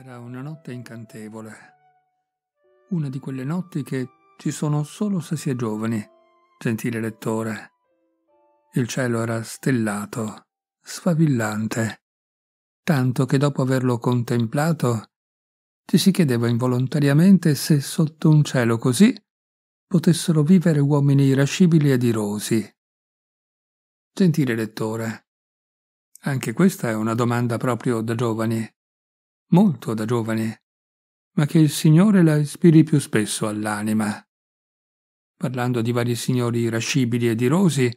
Era una notte incantevole. Una di quelle notti che ci sono solo se si è giovani, gentile lettore. Il cielo era stellato, sfavillante, tanto che dopo averlo contemplato ci si chiedeva involontariamente se sotto un cielo così potessero vivere uomini irascibili ed irosi. Gentile lettore, anche questa è una domanda proprio da giovani, molto da giovani, ma che il Signore la ispiri più spesso all'anima. Parlando di vari signori irascibili ed irosi,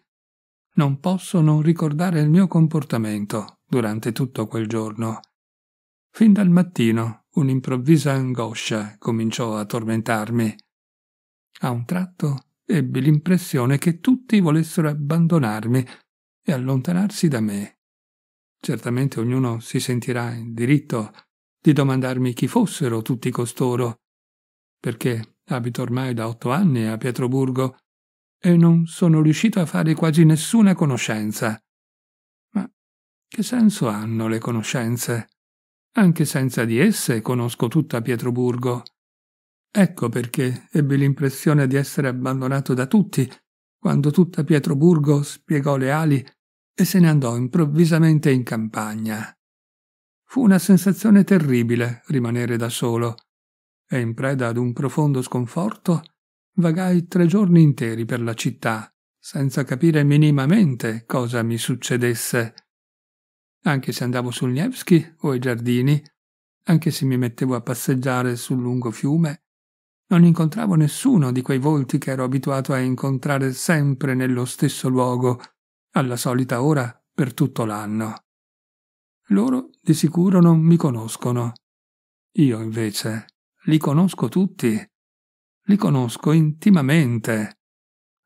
non posso non ricordare il mio comportamento durante tutto quel giorno. Fin dal mattino un'improvvisa angoscia cominciò a tormentarmi. A un tratto ebbi l'impressione che tutti volessero abbandonarmi e allontanarsi da me. Certamente ognuno si sentirà in diritto di domandarmi chi fossero tutti costoro, perché abito ormai da otto anni a Pietroburgo e non sono riuscito a fare quasi nessuna conoscenza. Ma che senso hanno le conoscenze? Anche senza di esse conosco tutta Pietroburgo. Ecco perché ebbi l'impressione di essere abbandonato da tutti quando tutta Pietroburgo spiegò le ali e se ne andò improvvisamente in campagna. Fu una sensazione terribile rimanere da solo, e in preda ad un profondo sconforto vagai tre giorni interi per la città, senza capire minimamente cosa mi succedesse. Anche se andavo sul Nevsky o ai giardini, anche se mi mettevo a passeggiare sul lungo fiume, non incontravo nessuno di quei volti che ero abituato a incontrare sempre nello stesso luogo, alla solita ora per tutto l'anno. Loro di sicuro non mi conoscono. Io invece li conosco tutti. Li conosco intimamente.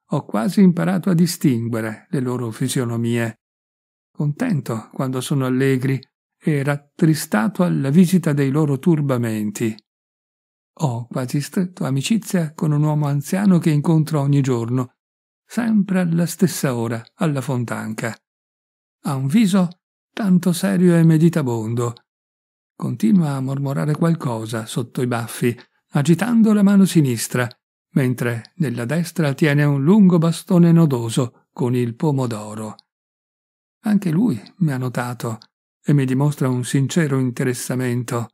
Ho quasi imparato a distinguere le loro fisionomie. Contento quando sono allegri e rattristato alla visita dei loro turbamenti. Ho quasi stretto amicizia con un uomo anziano che incontro ogni giorno, sempre alla stessa ora, alla fontanca. Ha un viso tanto serio e meditabondo. Continua a mormorare qualcosa sotto i baffi, agitando la mano sinistra, mentre nella destra tiene un lungo bastone nodoso con il pomodoro. Anche lui mi ha notato e mi dimostra un sincero interessamento.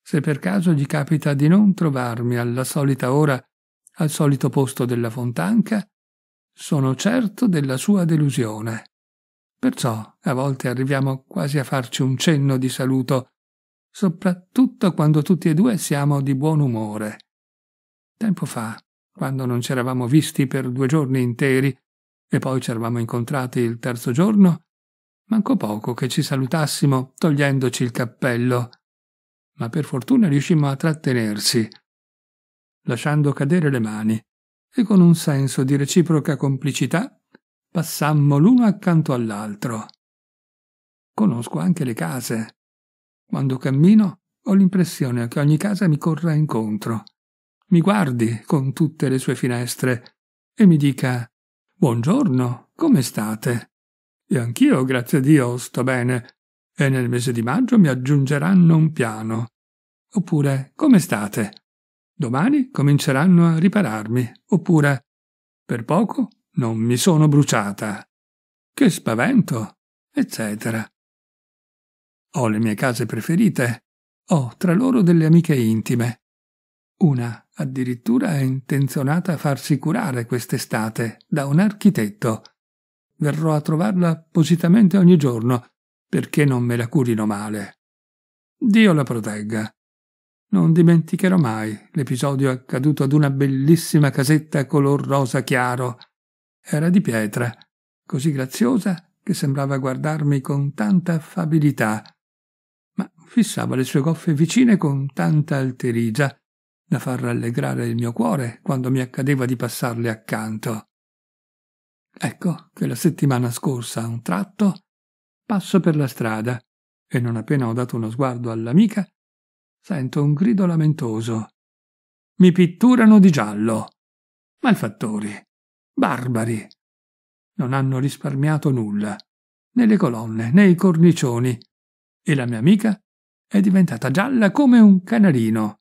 Se per caso gli capita di non trovarmi alla solita ora al solito posto della fontanca, sono certo della sua delusione. Perciò a volte arriviamo quasi a farci un cenno di saluto, soprattutto quando tutti e due siamo di buon umore. Tempo fa, quando non ci eravamo visti per due giorni interi e poi ci eravamo incontrati il terzo giorno, mancò poco che ci salutassimo togliendoci il cappello, ma per fortuna riuscimmo a trattenersi, lasciando cadere le mani e con un senso di reciproca complicità passammo l'uno accanto all'altro. Conosco anche le case. Quando cammino ho l'impressione che ogni casa mi corra incontro, mi guardi con tutte le sue finestre e mi dica Buongiorno, come state? E anch'io, grazie a Dio, sto bene, e nel mese di maggio mi aggiungeranno un piano. Oppure, come state? Domani cominceranno a ripararmi. Oppure, per poco non mi sono bruciata. Che spavento, eccetera. Ho le mie case preferite, ho tra loro delle amiche intime. Una addirittura è intenzionata a farsi curare quest'estate da un architetto. Verrò a trovarla appositamente ogni giorno, perché non me la curino male. Dio la protegga. Non dimenticherò mai l'episodio accaduto ad una bellissima casetta color rosa chiaro era di pietra, così graziosa che sembrava guardarmi con tanta affabilità, ma fissava le sue goffe vicine con tanta alterigia da far rallegrare il mio cuore quando mi accadeva di passarle accanto. Ecco che la settimana scorsa, a un tratto, passo per la strada e non appena ho dato uno sguardo all'amica, sento un grido lamentoso. Mi pitturano di giallo. Malfattori. Barbari. Non hanno risparmiato nulla, né le colonne, né i cornicioni. E la mia amica è diventata gialla come un canarino.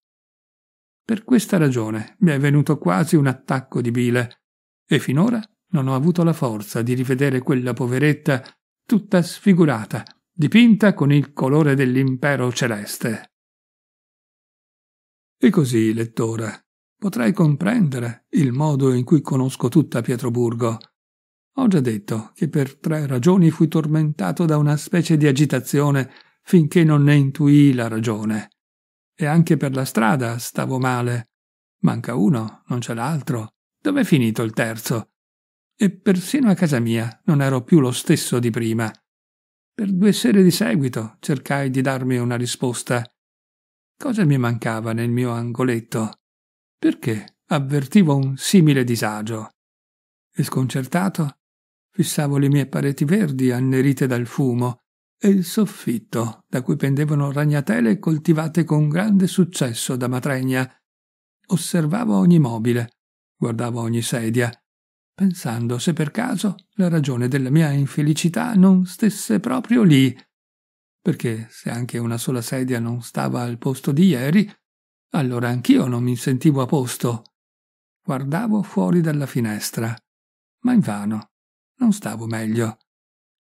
Per questa ragione mi è venuto quasi un attacco di bile e finora non ho avuto la forza di rivedere quella poveretta tutta sfigurata, dipinta con il colore dell'impero celeste. E così, lettore, potrai comprendere il modo in cui conosco tutta Pietroburgo. Ho già detto che per tre ragioni fui tormentato da una specie di agitazione finché non ne intuii la ragione. E anche per la strada stavo male. Manca uno, non c'è l'altro. Dov'è finito il terzo? E persino a casa mia non ero più lo stesso di prima. Per due sere di seguito cercai di darmi una risposta. Cosa mi mancava nel mio angoletto? Perché avvertivo un simile disagio? E sconcertato, fissavo le mie pareti verdi annerite dal fumo e il soffitto da cui pendevano ragnatele coltivate con grande successo da Matregna. Osservavo ogni mobile, guardavo ogni sedia, pensando se per caso la ragione della mia infelicità non stesse proprio lì, perché se anche una sola sedia non stava al posto di ieri, allora anch'io non mi sentivo a posto. Guardavo fuori dalla finestra, ma invano, non stavo meglio.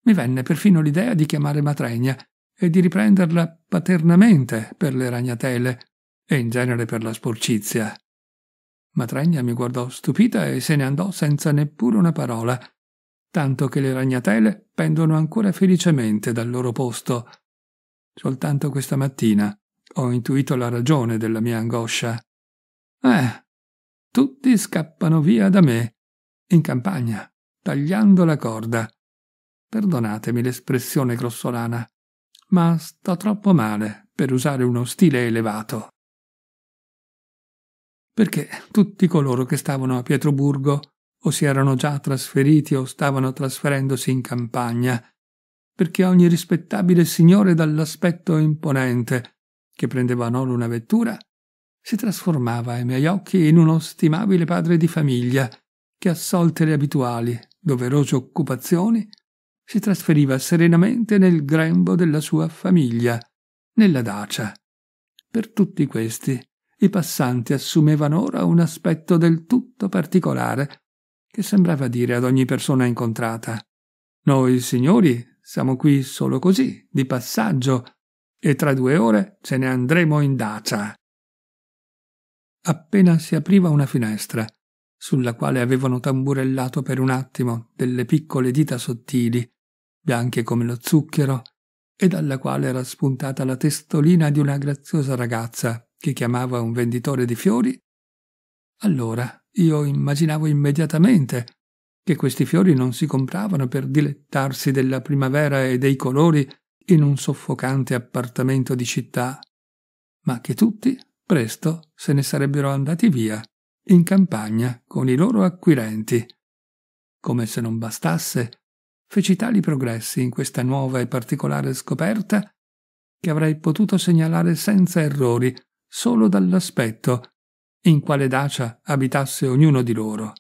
Mi venne perfino l'idea di chiamare Matregna e di riprenderla paternamente per le ragnatele e in genere per la sporcizia. Matregna mi guardò stupita e se ne andò senza neppure una parola, tanto che le ragnatele pendono ancora felicemente dal loro posto. Soltanto questa mattina ho intuito la ragione della mia angoscia. Eh, tutti scappano via da me, in campagna, tagliando la corda. Perdonatemi l'espressione grossolana, ma sto troppo male per usare uno stile elevato. Perché tutti coloro che stavano a Pietroburgo o si erano già trasferiti o stavano trasferendosi in campagna, perché ogni rispettabile signore dall'aspetto imponente, che prendeva a nolo una vettura, si trasformava ai miei occhi in uno stimabile padre di famiglia che, assolte le abituali, doverose occupazioni, si trasferiva serenamente nel grembo della sua famiglia, nella dacia. Per tutti questi, i passanti assumevano ora un aspetto del tutto particolare, che sembrava dire ad ogni persona incontrata Noi signori siamo qui solo così, di passaggio, e tra due ore ce ne andremo in dacia. Appena si apriva una finestra, sulla quale avevano tamburellato per un attimo delle piccole dita sottili, bianche come lo zucchero, e dalla quale era spuntata la testolina di una graziosa ragazza che chiamava un venditore di fiori, allora io immaginavo immediatamente che questi fiori non si compravano per dilettarsi della primavera e dei colori in un soffocante appartamento di città, ma che tutti presto se ne sarebbero andati via, in campagna, con i loro acquirenti. Come se non bastasse, feci tali progressi in questa nuova e particolare scoperta che avrei potuto segnalare senza errori solo dall'aspetto in quale dacia abitasse ognuno di loro.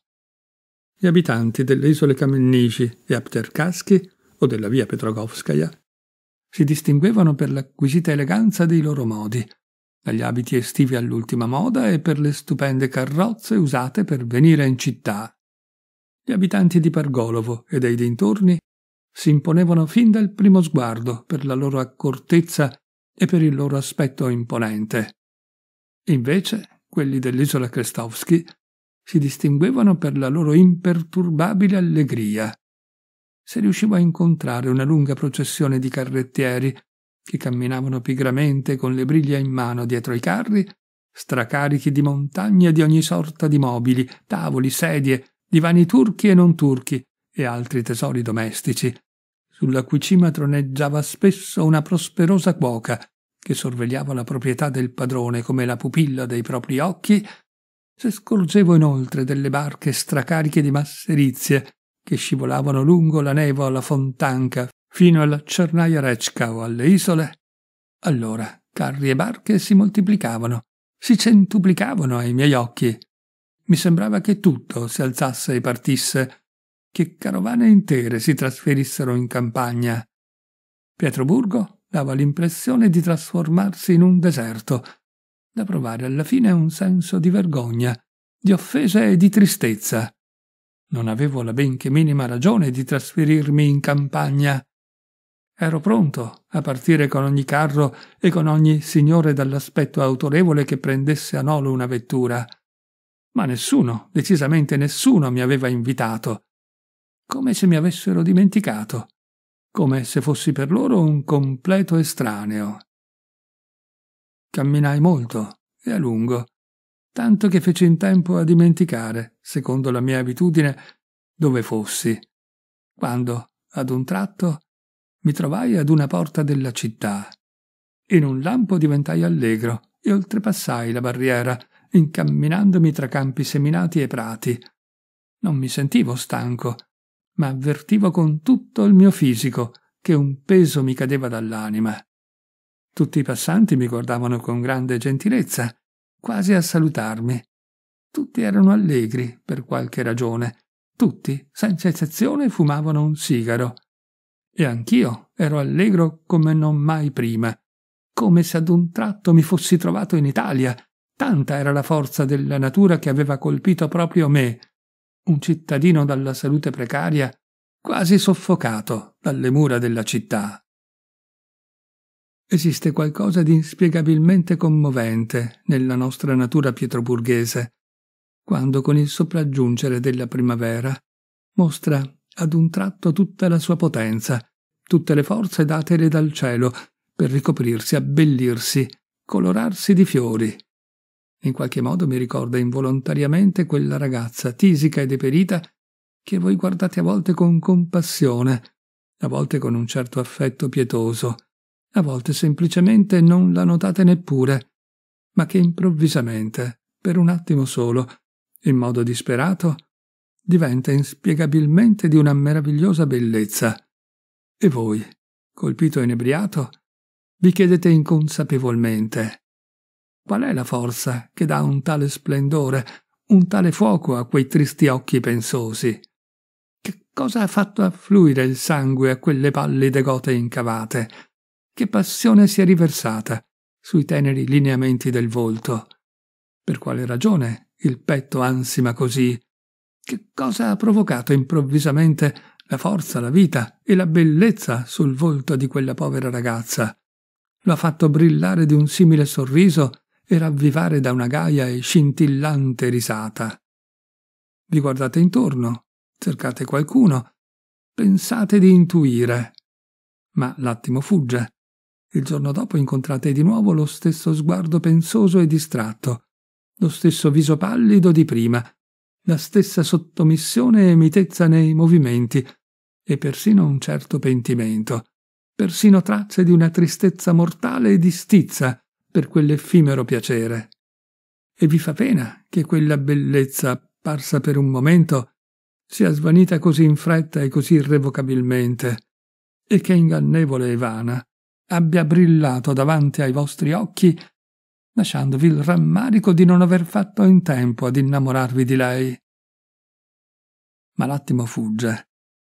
Gli abitanti delle isole Kamennici e Apterkasky o della via Petrogovskaya si distinguevano per l'acquisita eleganza dei loro modi, dagli abiti estivi all'ultima moda e per le stupende carrozze usate per venire in città. Gli abitanti di Pargolovo e dei dintorni si imponevano fin dal primo sguardo per la loro accortezza e per il loro aspetto imponente. Invece, quelli dell'isola Krestovsky si distinguevano per la loro imperturbabile allegria. Se riuscivo a incontrare una lunga processione di carrettieri che camminavano pigramente con le briglie in mano dietro i carri, stracarichi di montagne di ogni sorta di mobili, tavoli, sedie, divani turchi e non turchi e altri tesori domestici, sulla cui cima troneggiava spesso una prosperosa cuoca che sorvegliava la proprietà del padrone come la pupilla dei propri occhi, se scorgevo inoltre delle barche stracariche di masserizie che scivolavano lungo la nevo alla Fontanca fino alla Cernaia Rechka o alle isole, allora carri e barche si moltiplicavano, si centuplicavano ai miei occhi. Mi sembrava che tutto si alzasse e partisse, che carovane intere si trasferissero in campagna. Pietroburgo dava l'impressione di trasformarsi in un deserto, da provare alla fine un senso di vergogna, di offesa e di tristezza. Non avevo la benché minima ragione di trasferirmi in campagna. Ero pronto a partire con ogni carro e con ogni signore dall'aspetto autorevole che prendesse a nolo una vettura. Ma nessuno, decisamente nessuno, mi aveva invitato. Come se mi avessero dimenticato, come se fossi per loro un completo estraneo. Camminai molto e a lungo, tanto che feci in tempo a dimenticare, secondo la mia abitudine, dove fossi, quando, ad un tratto, mi trovai ad una porta della città. In un lampo diventai allegro e oltrepassai la barriera, incamminandomi tra campi seminati e prati. Non mi sentivo stanco, ma avvertivo con tutto il mio fisico che un peso mi cadeva dall'anima. Tutti i passanti mi guardavano con grande gentilezza quasi a salutarmi. Tutti erano allegri per qualche ragione. Tutti, senza eccezione, fumavano un sigaro. E anch'io ero allegro come non mai prima, come se ad un tratto mi fossi trovato in Italia. Tanta era la forza della natura che aveva colpito proprio me, un cittadino dalla salute precaria, quasi soffocato dalle mura della città. Esiste qualcosa di inspiegabilmente commovente nella nostra natura pietroburghese, quando con il sopraggiungere della primavera mostra ad un tratto tutta la sua potenza, tutte le forze datele dal cielo per ricoprirsi, abbellirsi, colorarsi di fiori. In qualche modo mi ricorda involontariamente quella ragazza tisica e deperita che voi guardate a volte con compassione, a volte con un certo affetto pietoso, a volte semplicemente non la notate neppure, ma che improvvisamente, per un attimo solo, in modo disperato, diventa inspiegabilmente di una meravigliosa bellezza. E voi, colpito e inebriato, vi chiedete inconsapevolmente qual è la forza che dà un tale splendore, un tale fuoco a quei tristi occhi pensosi? Che cosa ha fatto affluire il sangue a quelle pallide gote incavate? Che passione si è riversata sui teneri lineamenti del volto? Per quale ragione il petto ansima così? Che cosa ha provocato improvvisamente la forza, la vita e la bellezza sul volto di quella povera ragazza? Lo ha fatto brillare di un simile sorriso e ravvivare da una gaia e scintillante risata. Vi guardate intorno, cercate qualcuno, pensate di intuire. Ma l'attimo fugge il giorno dopo incontrate di nuovo lo stesso sguardo pensoso e distratto, lo stesso viso pallido di prima, la stessa sottomissione e mitezza nei movimenti, e persino un certo pentimento, persino tracce di una tristezza mortale e di stizza per quell'effimero piacere. E vi fa pena che quella bellezza apparsa per un momento sia svanita così in fretta e così irrevocabilmente, e che ingannevole e vana abbia brillato davanti ai vostri occhi, lasciandovi il rammarico di non aver fatto in tempo ad innamorarvi di lei. Ma l'attimo fugge.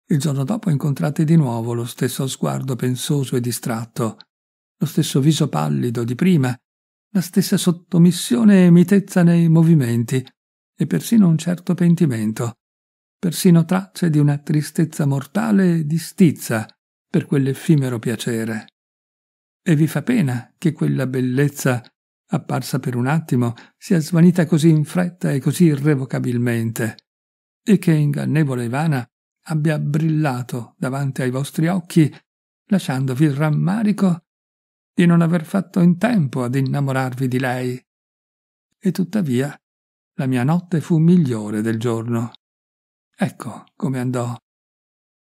Il giorno dopo incontrate di nuovo lo stesso sguardo pensoso e distratto, lo stesso viso pallido di prima, la stessa sottomissione e mitezza nei movimenti, e persino un certo pentimento, persino tracce di una tristezza mortale e di stizza per quell'effimero piacere e vi fa pena che quella bellezza, apparsa per un attimo, sia svanita così in fretta e così irrevocabilmente, e che ingannevole e vana abbia brillato davanti ai vostri occhi, lasciandovi il rammarico di non aver fatto in tempo ad innamorarvi di lei. E tuttavia la mia notte fu migliore del giorno. Ecco come andò.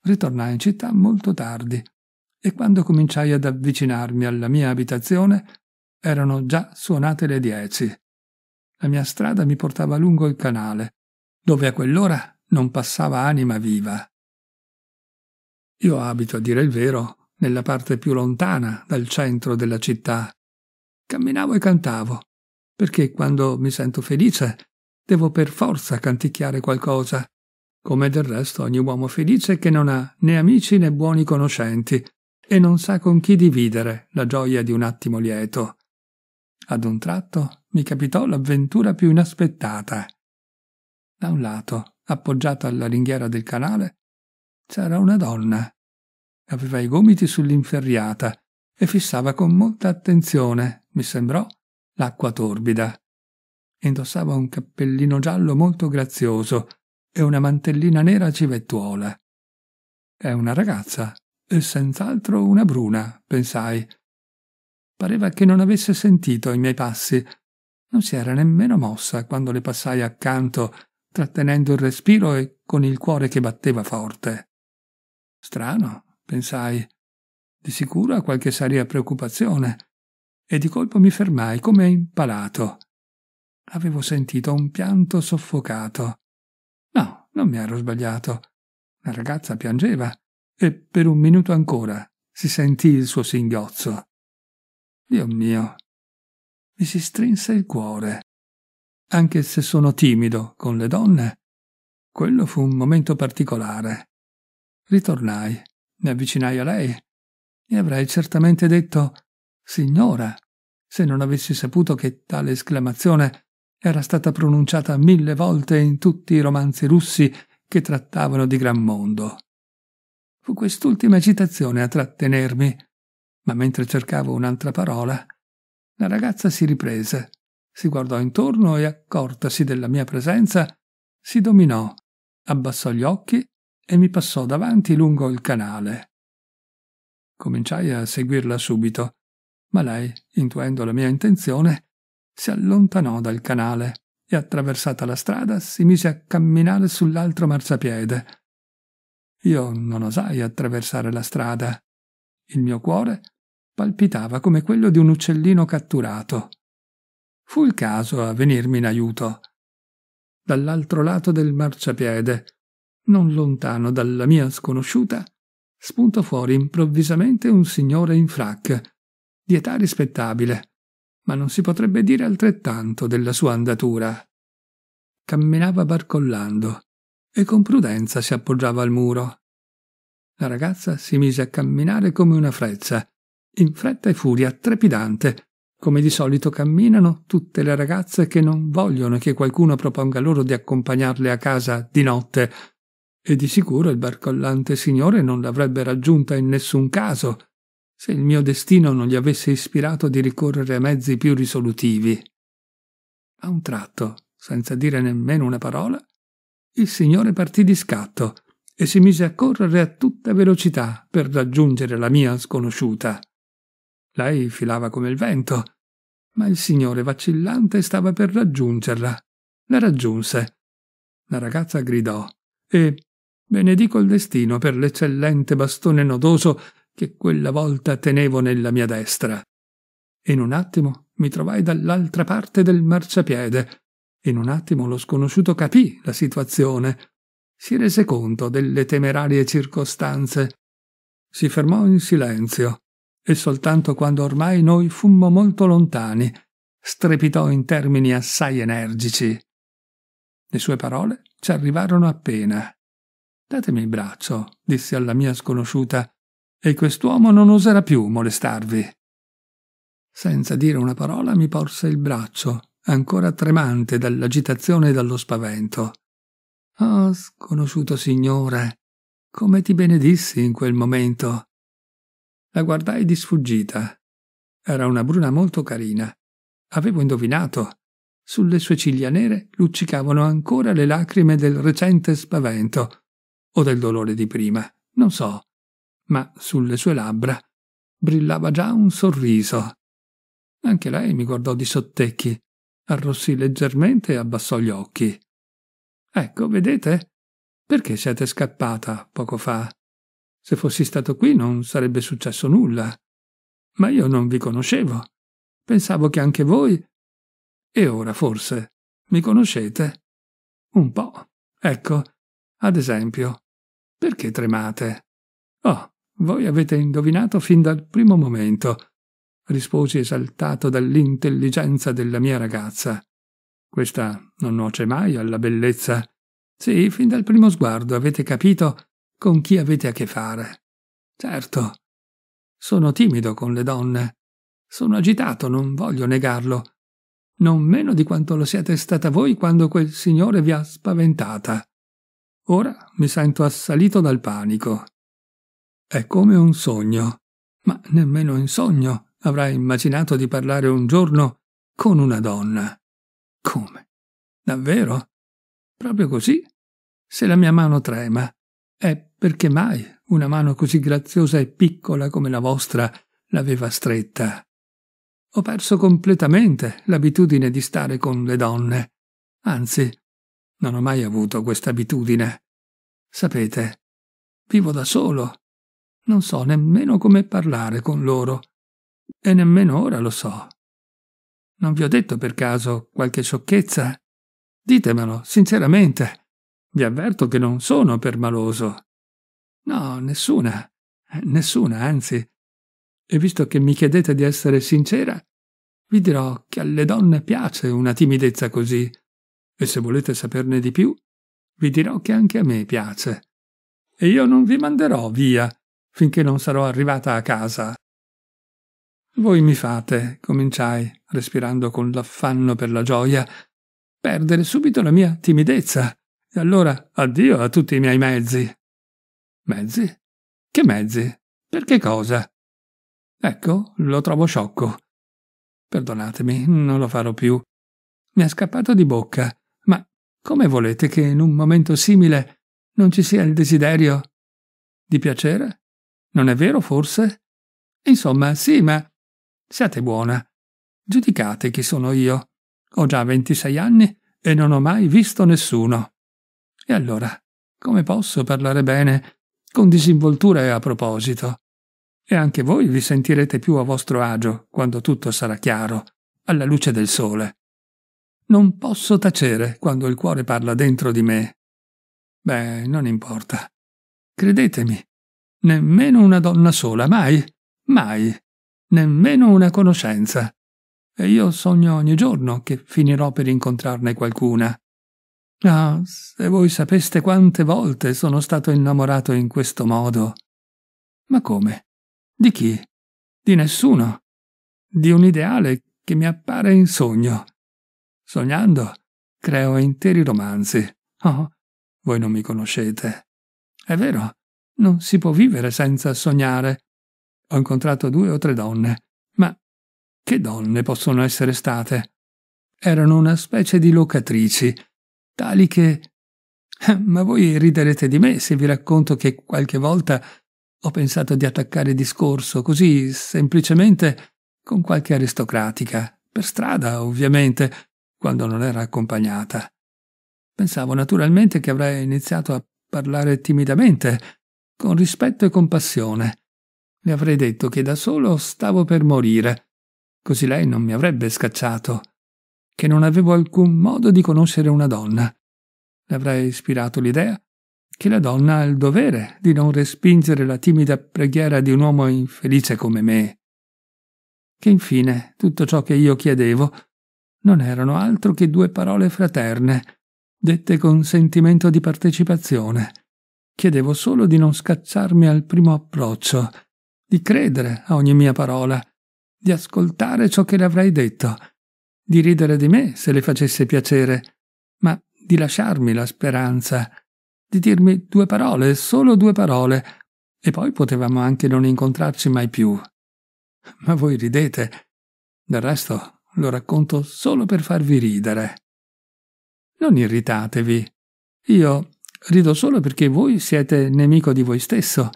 Ritornai in città molto tardi e quando cominciai ad avvicinarmi alla mia abitazione erano già suonate le dieci. La mia strada mi portava lungo il canale, dove a quell'ora non passava anima viva. Io abito, a dire il vero, nella parte più lontana dal centro della città. Camminavo e cantavo, perché quando mi sento felice devo per forza canticchiare qualcosa, come del resto ogni uomo felice che non ha né amici né buoni conoscenti, e non sa con chi dividere la gioia di un attimo lieto. Ad un tratto mi capitò l'avventura più inaspettata. Da un lato, appoggiata alla ringhiera del canale, c'era una donna. Aveva i gomiti sull'inferriata e fissava con molta attenzione, mi sembrò, l'acqua torbida. Indossava un cappellino giallo molto grazioso e una mantellina nera civettuola. È una ragazza, e senz'altro una bruna, pensai. Pareva che non avesse sentito i miei passi. Non si era nemmeno mossa quando le passai accanto, trattenendo il respiro e con il cuore che batteva forte. Strano, pensai. Di sicuro ha qualche seria preoccupazione. E di colpo mi fermai come impalato. Avevo sentito un pianto soffocato. No, non mi ero sbagliato. La ragazza piangeva e per un minuto ancora si sentì il suo singhiozzo. Dio mio, mi si strinse il cuore. Anche se sono timido con le donne, quello fu un momento particolare. Ritornai, mi avvicinai a lei e avrei certamente detto Signora, se non avessi saputo che tale esclamazione era stata pronunciata mille volte in tutti i romanzi russi che trattavano di gran mondo. Fu quest'ultima citazione a trattenermi, ma mentre cercavo un'altra parola, la ragazza si riprese, si guardò intorno e accortasi della mia presenza, si dominò, abbassò gli occhi e mi passò davanti lungo il canale. Cominciai a seguirla subito, ma lei, intuendo la mia intenzione, si allontanò dal canale e attraversata la strada si mise a camminare sull'altro marciapiede io non osai attraversare la strada. Il mio cuore palpitava come quello di un uccellino catturato. Fu il caso a venirmi in aiuto. Dall'altro lato del marciapiede, non lontano dalla mia sconosciuta, spuntò fuori improvvisamente un signore in frac, di età rispettabile, ma non si potrebbe dire altrettanto della sua andatura. Camminava barcollando, e con prudenza si appoggiava al muro. La ragazza si mise a camminare come una frezza, in fretta e furia, trepidante, come di solito camminano tutte le ragazze che non vogliono che qualcuno proponga loro di accompagnarle a casa di notte, e di sicuro il barcollante signore non l'avrebbe raggiunta in nessun caso, se il mio destino non gli avesse ispirato di ricorrere a mezzi più risolutivi. A un tratto, senza dire nemmeno una parola, il signore partì di scatto e si mise a correre a tutta velocità per raggiungere la mia sconosciuta. Lei filava come il vento, ma il signore vacillante stava per raggiungerla. La raggiunse. La ragazza gridò e benedico il destino per l'eccellente bastone nodoso che quella volta tenevo nella mia destra. In un attimo mi trovai dall'altra parte del marciapiede in un attimo lo sconosciuto capì la situazione, si rese conto delle temerarie circostanze, si fermò in silenzio e soltanto quando ormai noi fummo molto lontani strepitò in termini assai energici. Le sue parole ci arrivarono appena. Datemi il braccio, dissi alla mia sconosciuta, e quest'uomo non oserà più molestarvi. Senza dire una parola mi porse il braccio ancora tremante dall'agitazione e dallo spavento. Oh, sconosciuto signore, come ti benedissi in quel momento. La guardai di sfuggita. Era una bruna molto carina. Avevo indovinato. Sulle sue ciglia nere luccicavano ancora le lacrime del recente spavento, o del dolore di prima, non so, ma sulle sue labbra brillava già un sorriso. Anche lei mi guardò di sottecchi, arrossì leggermente e abbassò gli occhi. Ecco, vedete? Perché siete scappata poco fa? Se fossi stato qui non sarebbe successo nulla. Ma io non vi conoscevo. Pensavo che anche voi. E ora forse mi conoscete? Un po'. Ecco, ad esempio, perché tremate? Oh, voi avete indovinato fin dal primo momento risposi esaltato dall'intelligenza della mia ragazza. Questa non nuoce mai alla bellezza. Sì, fin dal primo sguardo avete capito con chi avete a che fare. Certo. sono timido con le donne. Sono agitato, non voglio negarlo. Non meno di quanto lo siete stata voi quando quel signore vi ha spaventata. Ora mi sento assalito dal panico. È come un sogno, ma nemmeno in sogno avrei immaginato di parlare un giorno con una donna. Come? Davvero? Proprio così? Se la mia mano trema, è perché mai una mano così graziosa e piccola come la vostra l'aveva stretta. Ho perso completamente l'abitudine di stare con le donne. Anzi, non ho mai avuto questa abitudine. Sapete, vivo da solo. Non so nemmeno come parlare con loro. E nemmeno ora lo so. Non vi ho detto per caso qualche sciocchezza? Ditemelo, sinceramente. Vi avverto che non sono permaloso. No, nessuna. Nessuna, anzi. E visto che mi chiedete di essere sincera, vi dirò che alle donne piace una timidezza così. E se volete saperne di più, vi dirò che anche a me piace. E io non vi manderò via finché non sarò arrivata a casa. Voi mi fate, cominciai, respirando con l'affanno per la gioia, perdere subito la mia timidezza. E allora addio a tutti i miei mezzi. Mezzi? Che mezzi? Per che cosa? Ecco, lo trovo sciocco. Perdonatemi, non lo farò più. Mi è scappato di bocca, ma come volete che in un momento simile non ci sia il desiderio di piacere? Non è vero, forse? Insomma, sì, ma Siate buona. Giudicate chi sono io. Ho già 26 anni e non ho mai visto nessuno. E allora, come posso parlare bene, con disinvoltura e a proposito? E anche voi vi sentirete più a vostro agio quando tutto sarà chiaro, alla luce del sole. Non posso tacere quando il cuore parla dentro di me. Beh, non importa. Credetemi, nemmeno una donna sola, mai, mai, nemmeno una conoscenza. E io sogno ogni giorno che finirò per incontrarne qualcuna. Ah, se voi sapeste quante volte sono stato innamorato in questo modo. Ma come? Di chi? Di nessuno. Di un ideale che mi appare in sogno. Sognando, creo interi romanzi. Oh, voi non mi conoscete. È vero, non si può vivere senza sognare, ho incontrato due o tre donne, ma che donne possono essere state? Erano una specie di locatrici, tali che... Ma voi riderete di me se vi racconto che qualche volta ho pensato di attaccare discorso così semplicemente con qualche aristocratica, per strada ovviamente, quando non era accompagnata. Pensavo naturalmente che avrei iniziato a parlare timidamente, con rispetto e compassione, le avrei detto che da solo stavo per morire, così lei non mi avrebbe scacciato, che non avevo alcun modo di conoscere una donna. Le avrei ispirato l'idea che la donna ha il dovere di non respingere la timida preghiera di un uomo infelice come me. Che infine tutto ciò che io chiedevo non erano altro che due parole fraterne, dette con sentimento di partecipazione. Chiedevo solo di non scacciarmi al primo approccio di credere a ogni mia parola, di ascoltare ciò che le avrei detto, di ridere di me se le facesse piacere, ma di lasciarmi la speranza, di dirmi due parole, solo due parole, e poi potevamo anche non incontrarci mai più. Ma voi ridete. Del resto lo racconto solo per farvi ridere. Non irritatevi. Io rido solo perché voi siete nemico di voi stesso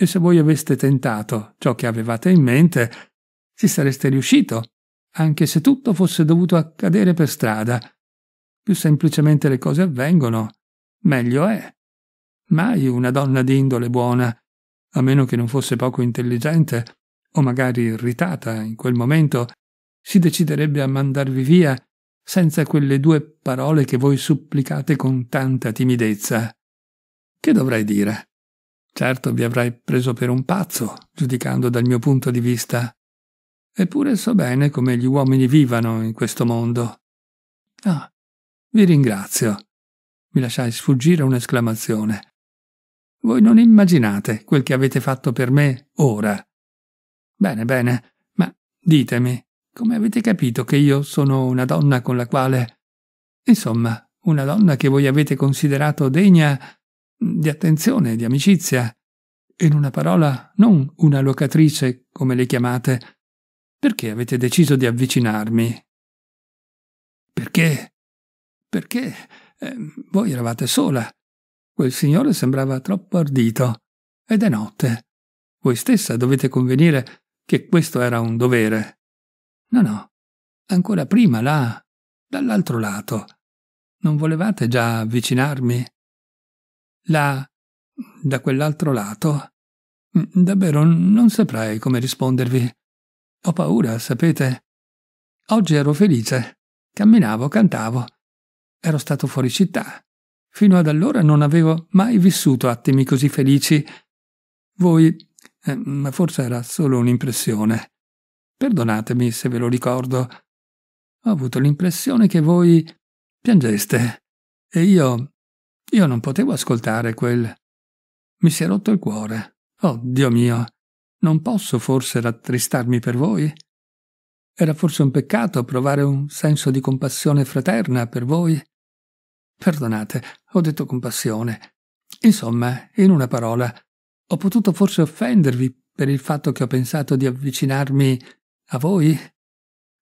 e se voi aveste tentato ciò che avevate in mente, ci sareste riuscito, anche se tutto fosse dovuto accadere per strada. Più semplicemente le cose avvengono, meglio è. Mai una donna di indole buona, a meno che non fosse poco intelligente o magari irritata in quel momento, si deciderebbe a mandarvi via senza quelle due parole che voi supplicate con tanta timidezza. Che dovrei dire? Certo vi avrei preso per un pazzo, giudicando dal mio punto di vista. Eppure so bene come gli uomini vivano in questo mondo. Ah, vi ringrazio. Mi lasciai sfuggire un'esclamazione. Voi non immaginate quel che avete fatto per me ora. Bene, bene, ma ditemi, come avete capito che io sono una donna con la quale... Insomma, una donna che voi avete considerato degna di attenzione, di amicizia. In una parola, non una locatrice, come le chiamate. Perché avete deciso di avvicinarmi? Perché? Perché eh, voi eravate sola. Quel signore sembrava troppo ardito. Ed è notte. Voi stessa dovete convenire che questo era un dovere. No, no. Ancora prima, là, dall'altro lato. Non volevate già avvicinarmi? Là, da quell'altro lato? Mm, davvero non saprei come rispondervi. Ho paura, sapete. Oggi ero felice. Camminavo, cantavo. Ero stato fuori città. Fino ad allora non avevo mai vissuto attimi così felici. Voi... Eh, ma forse era solo un'impressione. Perdonatemi se ve lo ricordo. Ho avuto l'impressione che voi Piangeste. E io... io non potevo ascoltare quel... Mi si è rotto il cuore. Oh, Dio mio, non posso forse rattristarmi per voi? Era forse un peccato provare un senso di compassione fraterna per voi? Perdonate, ho detto compassione. Insomma, in una parola, ho potuto forse offendervi per il fatto che ho pensato di avvicinarmi a voi?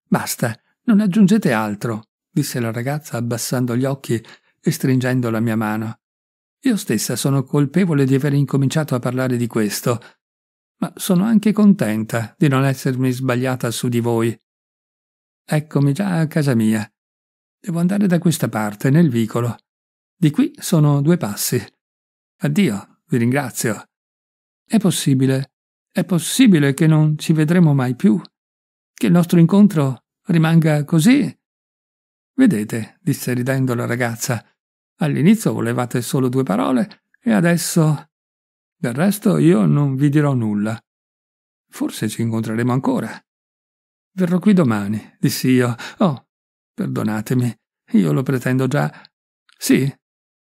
Basta, non aggiungete altro disse la ragazza abbassando gli occhi e stringendo la mia mano. Io stessa sono colpevole di aver incominciato a parlare di questo, ma sono anche contenta di non essermi sbagliata su di voi. Eccomi già a casa mia. Devo andare da questa parte, nel vicolo. Di qui sono due passi. Addio, vi ringrazio. È possibile, è possibile che non ci vedremo mai più? Che il nostro incontro rimanga così Vedete, disse ridendo la ragazza, all'inizio volevate solo due parole e adesso... Del resto io non vi dirò nulla. Forse ci incontreremo ancora. Verrò qui domani, dissi io. Oh, perdonatemi, io lo pretendo già. Sì,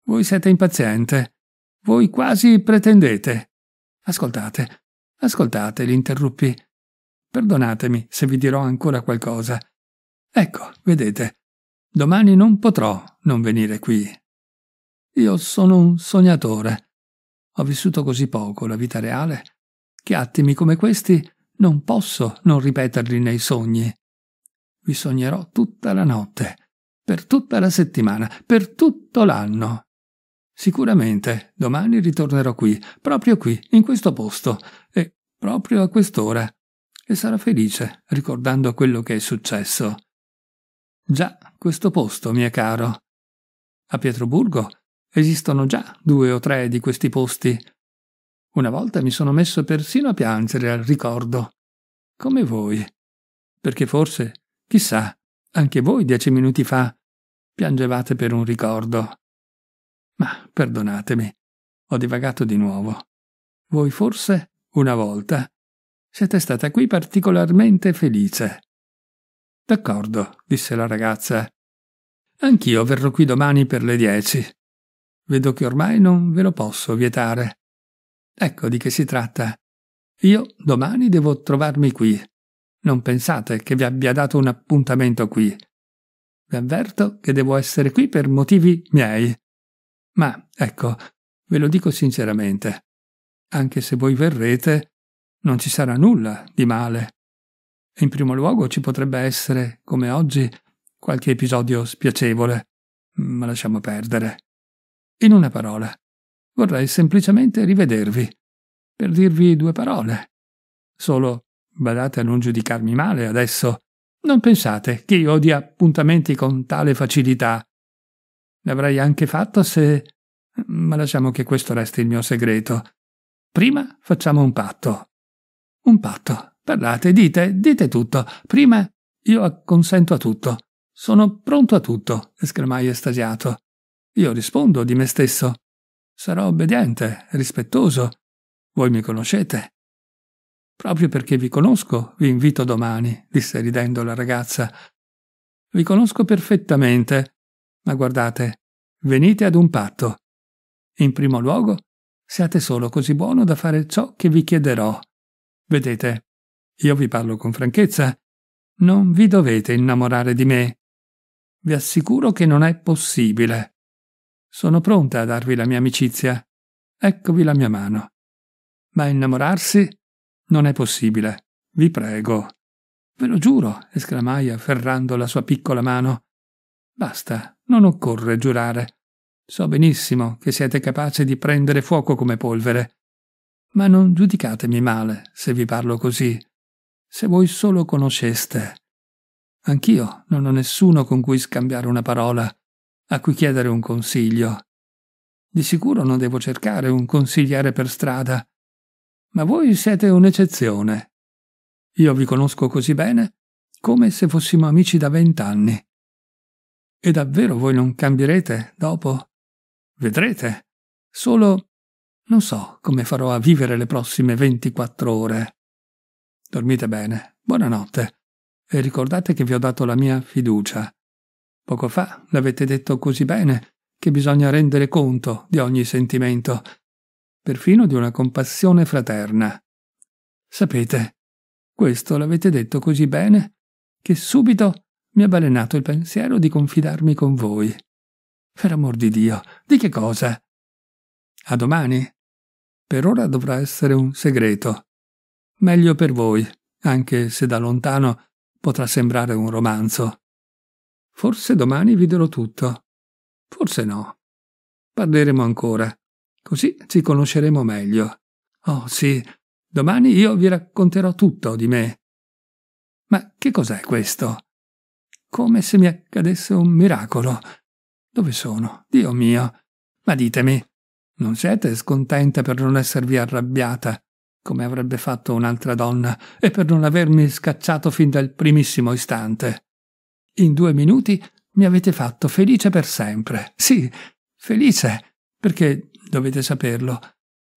voi siete impaziente. Voi quasi pretendete. Ascoltate, ascoltate, l'interruppi. Perdonatemi se vi dirò ancora qualcosa. Ecco, vedete, Domani non potrò non venire qui. Io sono un sognatore. Ho vissuto così poco la vita reale che attimi come questi non posso non ripeterli nei sogni. Vi sognerò tutta la notte, per tutta la settimana, per tutto l'anno. Sicuramente domani ritornerò qui, proprio qui, in questo posto, e proprio a quest'ora, e sarò felice ricordando quello che è successo. Già, questo posto, mio caro. A Pietroburgo esistono già due o tre di questi posti. Una volta mi sono messo persino a piangere al ricordo. Come voi. Perché forse, chissà, anche voi dieci minuti fa piangevate per un ricordo. Ma perdonatemi, ho divagato di nuovo. Voi forse, una volta, siete stata qui particolarmente felice. D'accordo, disse la ragazza. Anch'io verrò qui domani per le dieci. Vedo che ormai non ve lo posso vietare. Ecco di che si tratta. Io domani devo trovarmi qui. Non pensate che vi abbia dato un appuntamento qui. Vi avverto che devo essere qui per motivi miei. Ma, ecco, ve lo dico sinceramente, anche se voi verrete, non ci sarà nulla di male. In primo luogo ci potrebbe essere, come oggi, qualche episodio spiacevole, ma lasciamo perdere. In una parola, vorrei semplicemente rivedervi, per dirvi due parole. Solo, badate a non giudicarmi male adesso, non pensate che io dia appuntamenti con tale facilità. L'avrei anche fatto se... ma lasciamo che questo resti il mio segreto. Prima facciamo un patto. Un patto. Parlate, dite, dite tutto. Prima io acconsento a tutto. Sono pronto a tutto, esclamai estasiato. Io rispondo di me stesso. Sarò obbediente, rispettoso. Voi mi conoscete. Proprio perché vi conosco, vi invito domani, disse ridendo la ragazza. Vi conosco perfettamente, ma guardate, venite ad un patto. In primo luogo, siate solo così buono da fare ciò che vi chiederò. Vedete, io vi parlo con franchezza, non vi dovete innamorare di me. Vi assicuro che non è possibile. Sono pronta a darvi la mia amicizia. Eccovi la mia mano. Ma innamorarsi non è possibile. Vi prego. Ve lo giuro, esclamai afferrando la sua piccola mano. Basta, non occorre giurare. So benissimo che siete capaci di prendere fuoco come polvere. Ma non giudicatemi male se vi parlo così. Se voi solo conosceste. Anch'io non ho nessuno con cui scambiare una parola, a cui chiedere un consiglio. Di sicuro non devo cercare un consigliere per strada. Ma voi siete un'eccezione. Io vi conosco così bene come se fossimo amici da vent'anni. E davvero voi non cambierete dopo? Vedrete. Solo non so come farò a vivere le prossime ventiquattro ore. Dormite bene. Buonanotte e ricordate che vi ho dato la mia fiducia. Poco fa l'avete detto così bene che bisogna rendere conto di ogni sentimento, perfino di una compassione fraterna. Sapete, questo l'avete detto così bene che subito mi ha balenato il pensiero di confidarmi con voi. Per amor di Dio, di che cosa? A domani? Per ora dovrà essere un segreto. Meglio per voi, anche se da lontano potrà sembrare un romanzo. Forse domani vi dirò tutto. Forse no. Parleremo ancora. Così ci conosceremo meglio. Oh sì, domani io vi racconterò tutto di me. Ma che cos'è questo? Come se mi accadesse un miracolo. Dove sono? Dio mio. Ma ditemi, non siete scontenta per non esservi arrabbiata come avrebbe fatto un'altra donna, e per non avermi scacciato fin dal primissimo istante. In due minuti mi avete fatto felice per sempre. Sì, felice, perché dovete saperlo.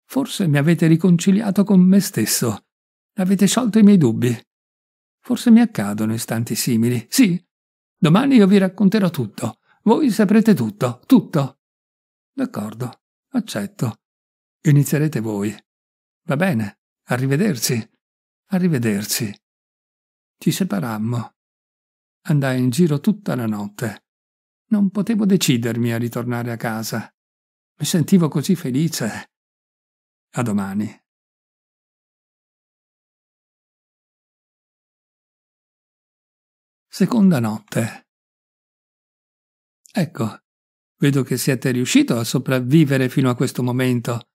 Forse mi avete riconciliato con me stesso. Avete sciolto i miei dubbi. Forse mi accadono istanti simili. Sì, domani io vi racconterò tutto. Voi saprete tutto, tutto. D'accordo, accetto. Inizierete voi. Va bene, arrivederci, arrivederci. Ci separammo. Andai in giro tutta la notte. Non potevo decidermi a ritornare a casa. Mi sentivo così felice. A domani. Seconda notte. Ecco, vedo che siete riuscito a sopravvivere fino a questo momento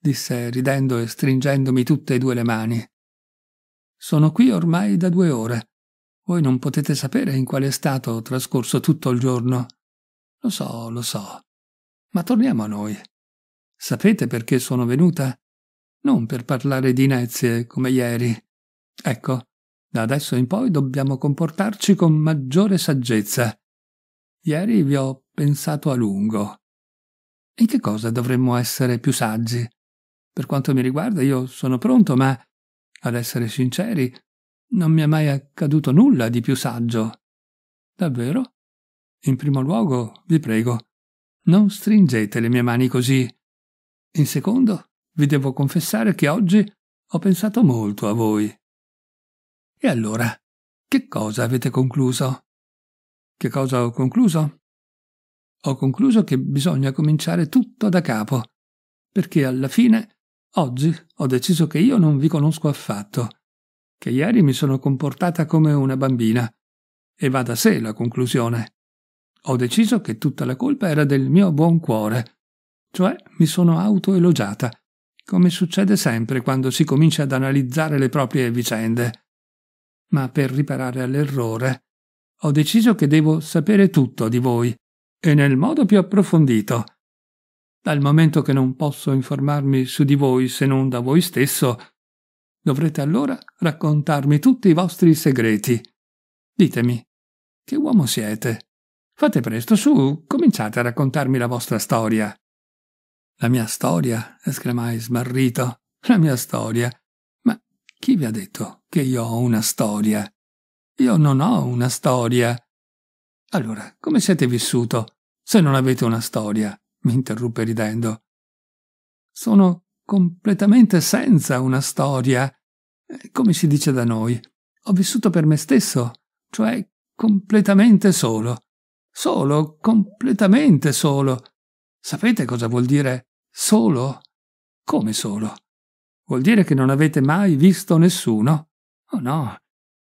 disse ridendo e stringendomi tutte e due le mani. Sono qui ormai da due ore. Voi non potete sapere in quale stato ho trascorso tutto il giorno. Lo so, lo so. Ma torniamo a noi. Sapete perché sono venuta? Non per parlare di inezie come ieri. Ecco, da adesso in poi dobbiamo comportarci con maggiore saggezza. Ieri vi ho pensato a lungo. In che cosa dovremmo essere più saggi? Per quanto mi riguarda io sono pronto, ma, ad essere sinceri, non mi è mai accaduto nulla di più saggio. Davvero? In primo luogo, vi prego, non stringete le mie mani così. In secondo, vi devo confessare che oggi ho pensato molto a voi. E allora, che cosa avete concluso? Che cosa ho concluso? Ho concluso che bisogna cominciare tutto da capo, perché alla fine Oggi ho deciso che io non vi conosco affatto, che ieri mi sono comportata come una bambina. E va da sé la conclusione. Ho deciso che tutta la colpa era del mio buon cuore, cioè mi sono autoelogiata, come succede sempre quando si comincia ad analizzare le proprie vicende. Ma per riparare all'errore, ho deciso che devo sapere tutto di voi, e nel modo più approfondito, dal momento che non posso informarmi su di voi se non da voi stesso, dovrete allora raccontarmi tutti i vostri segreti. Ditemi, che uomo siete? Fate presto, su, cominciate a raccontarmi la vostra storia. La mia storia? esclamai smarrito. La mia storia. Ma chi vi ha detto che io ho una storia? Io non ho una storia. Allora, come siete vissuto se non avete una storia? mi interruppe ridendo. Sono completamente senza una storia. Come si dice da noi, ho vissuto per me stesso, cioè completamente solo. Solo, completamente solo. Sapete cosa vuol dire solo? Come solo? Vuol dire che non avete mai visto nessuno? Oh no,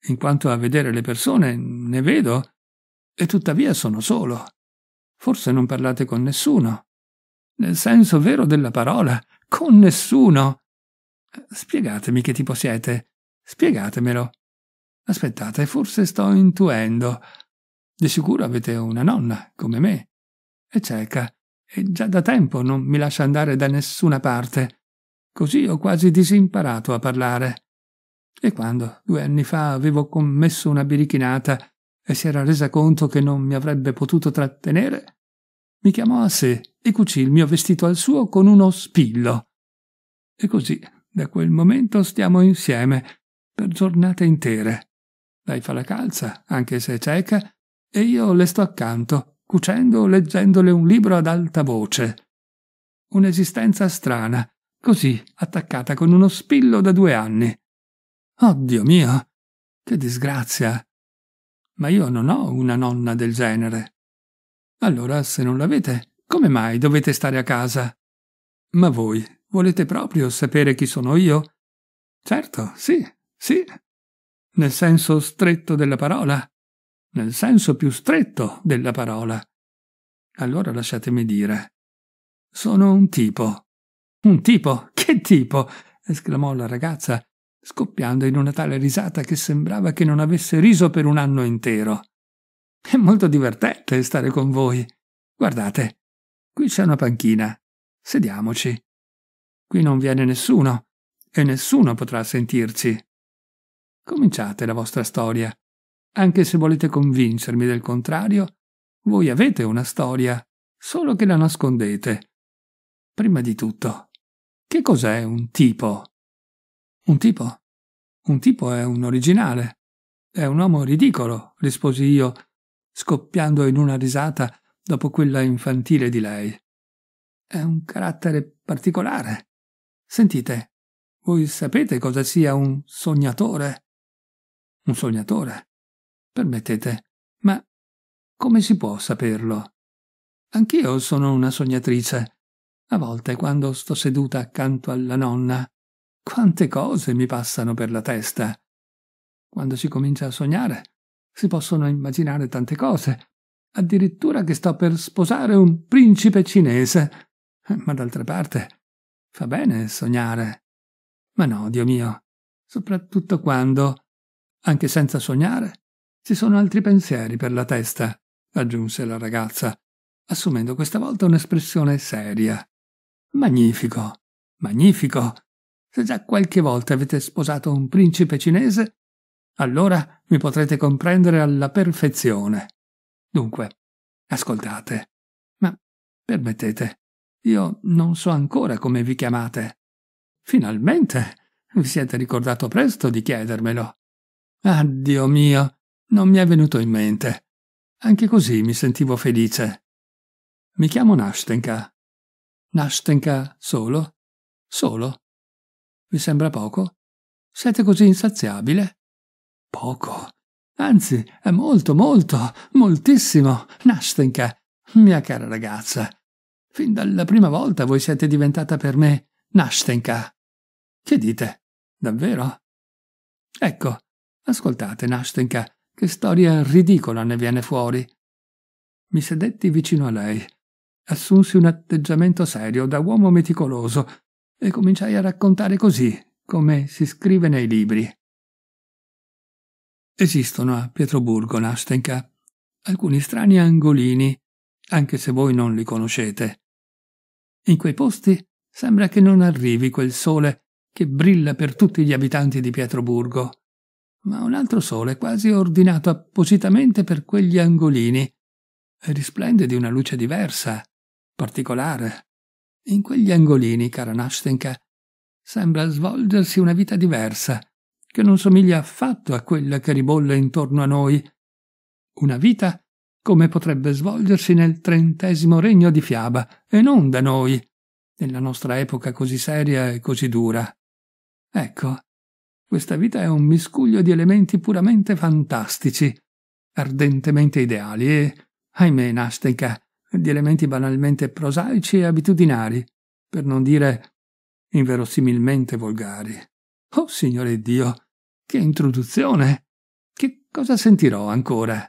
in quanto a vedere le persone ne vedo, e tuttavia sono solo. Forse non parlate con nessuno. Nel senso vero della parola, con nessuno. Spiegatemi che tipo siete. Spiegatemelo. Aspettate, forse sto intuendo. Di sicuro avete una nonna, come me. È cieca, e già da tempo non mi lascia andare da nessuna parte. Così ho quasi disimparato a parlare. E quando, due anni fa, avevo commesso una birichinata e si era resa conto che non mi avrebbe potuto trattenere, mi chiamò a sé e cucì il mio vestito al suo con uno spillo. E così, da quel momento stiamo insieme, per giornate intere. Lei fa la calza, anche se è cieca, e io le sto accanto, cucendo o leggendole un libro ad alta voce. Un'esistenza strana, così attaccata con uno spillo da due anni. Oh Dio mio, che disgrazia! Ma io non ho una nonna del genere. Allora, se non l'avete, come mai dovete stare a casa? Ma voi volete proprio sapere chi sono io? Certo, sì, sì. Nel senso stretto della parola? Nel senso più stretto della parola. Allora lasciatemi dire. Sono un tipo. Un tipo? Che tipo? esclamò la ragazza scoppiando in una tale risata che sembrava che non avesse riso per un anno intero. È molto divertente stare con voi. Guardate, qui c'è una panchina. Sediamoci. Qui non viene nessuno e nessuno potrà sentirci. Cominciate la vostra storia. Anche se volete convincermi del contrario, voi avete una storia, solo che la nascondete. Prima di tutto, che cos'è un tipo? Un tipo? Un tipo è un originale. È un uomo ridicolo, risposi io, scoppiando in una risata dopo quella infantile di lei. È un carattere particolare. Sentite, voi sapete cosa sia un sognatore? Un sognatore? Permettete, ma come si può saperlo? Anch'io sono una sognatrice. A volte, quando sto seduta accanto alla nonna, quante cose mi passano per la testa. Quando si comincia a sognare, si possono immaginare tante cose, addirittura che sto per sposare un principe cinese. Ma d'altra parte, fa bene sognare. Ma no, Dio mio, soprattutto quando, anche senza sognare, ci sono altri pensieri per la testa, aggiunse la ragazza, assumendo questa volta un'espressione seria. Magnifico, magnifico. Se già qualche volta avete sposato un principe cinese, allora mi potrete comprendere alla perfezione. Dunque, ascoltate. Ma permettete, io non so ancora come vi chiamate. Finalmente vi siete ricordato presto di chiedermelo. Ah, Dio mio, non mi è venuto in mente. Anche così mi sentivo felice. Mi chiamo Nashtenka. Nashtenka solo? Solo? Vi sembra poco? Siete così insaziabile? Poco. Anzi, è molto, molto, moltissimo. Nastenka, mia cara ragazza. Fin dalla prima volta voi siete diventata per me Nastenka. Che dite? Davvero? Ecco, ascoltate, Nastenka, che storia ridicola ne viene fuori. Mi sedetti vicino a lei, assunsi un atteggiamento serio da uomo meticoloso e cominciai a raccontare così, come si scrive nei libri. Esistono a Pietroburgo, Nastenka, alcuni strani angolini, anche se voi non li conoscete. In quei posti sembra che non arrivi quel sole che brilla per tutti gli abitanti di Pietroburgo, ma un altro sole quasi ordinato appositamente per quegli angolini e risplende di una luce diversa, particolare. In quegli angolini, cara Nastenka, sembra svolgersi una vita diversa, che non somiglia affatto a quella che ribolle intorno a noi. Una vita come potrebbe svolgersi nel trentesimo regno di Fiaba, e non da noi, nella nostra epoca così seria e così dura. Ecco, Questa vita è un miscuglio di elementi puramente fantastici, ardentemente ideali e, ahimè, Nastenka, di elementi banalmente prosaici e abitudinari, per non dire inverosimilmente volgari. Oh, Signore Dio, che introduzione! Che cosa sentirò ancora?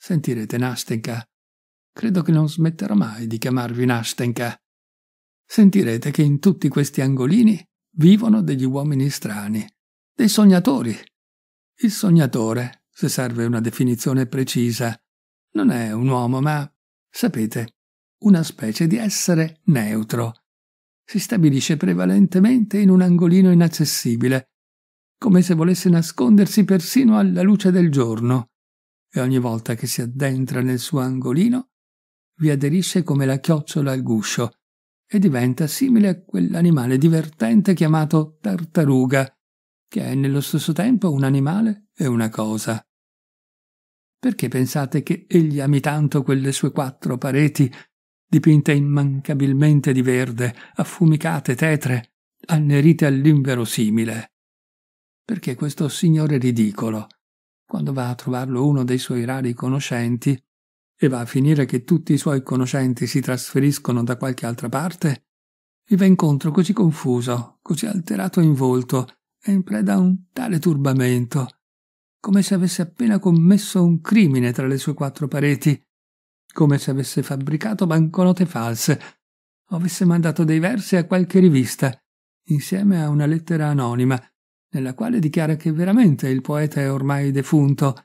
Sentirete, Nastenka. Credo che non smetterò mai di chiamarvi Nastenka. Sentirete che in tutti questi angolini vivono degli uomini strani, dei sognatori. Il sognatore, se serve una definizione precisa, non è un uomo, ma, sapete, una specie di essere neutro. Si stabilisce prevalentemente in un angolino inaccessibile, come se volesse nascondersi persino alla luce del giorno, e ogni volta che si addentra nel suo angolino vi aderisce come la chiocciola al guscio e diventa simile a quell'animale divertente chiamato tartaruga, che è nello stesso tempo un animale e una cosa. Perché pensate che egli ami tanto quelle sue quattro pareti, dipinte immancabilmente di verde, affumicate, tetre, annerite all'inverosimile? Perché questo signore ridicolo, quando va a trovarlo uno dei suoi rari conoscenti, e va a finire che tutti i suoi conoscenti si trasferiscono da qualche altra parte, gli va incontro così confuso, così alterato in volto e in preda a un tale turbamento, come se avesse appena commesso un crimine tra le sue quattro pareti, come se avesse fabbricato banconote false o avesse mandato dei versi a qualche rivista, insieme a una lettera anonima, nella quale dichiara che veramente il poeta è ormai defunto,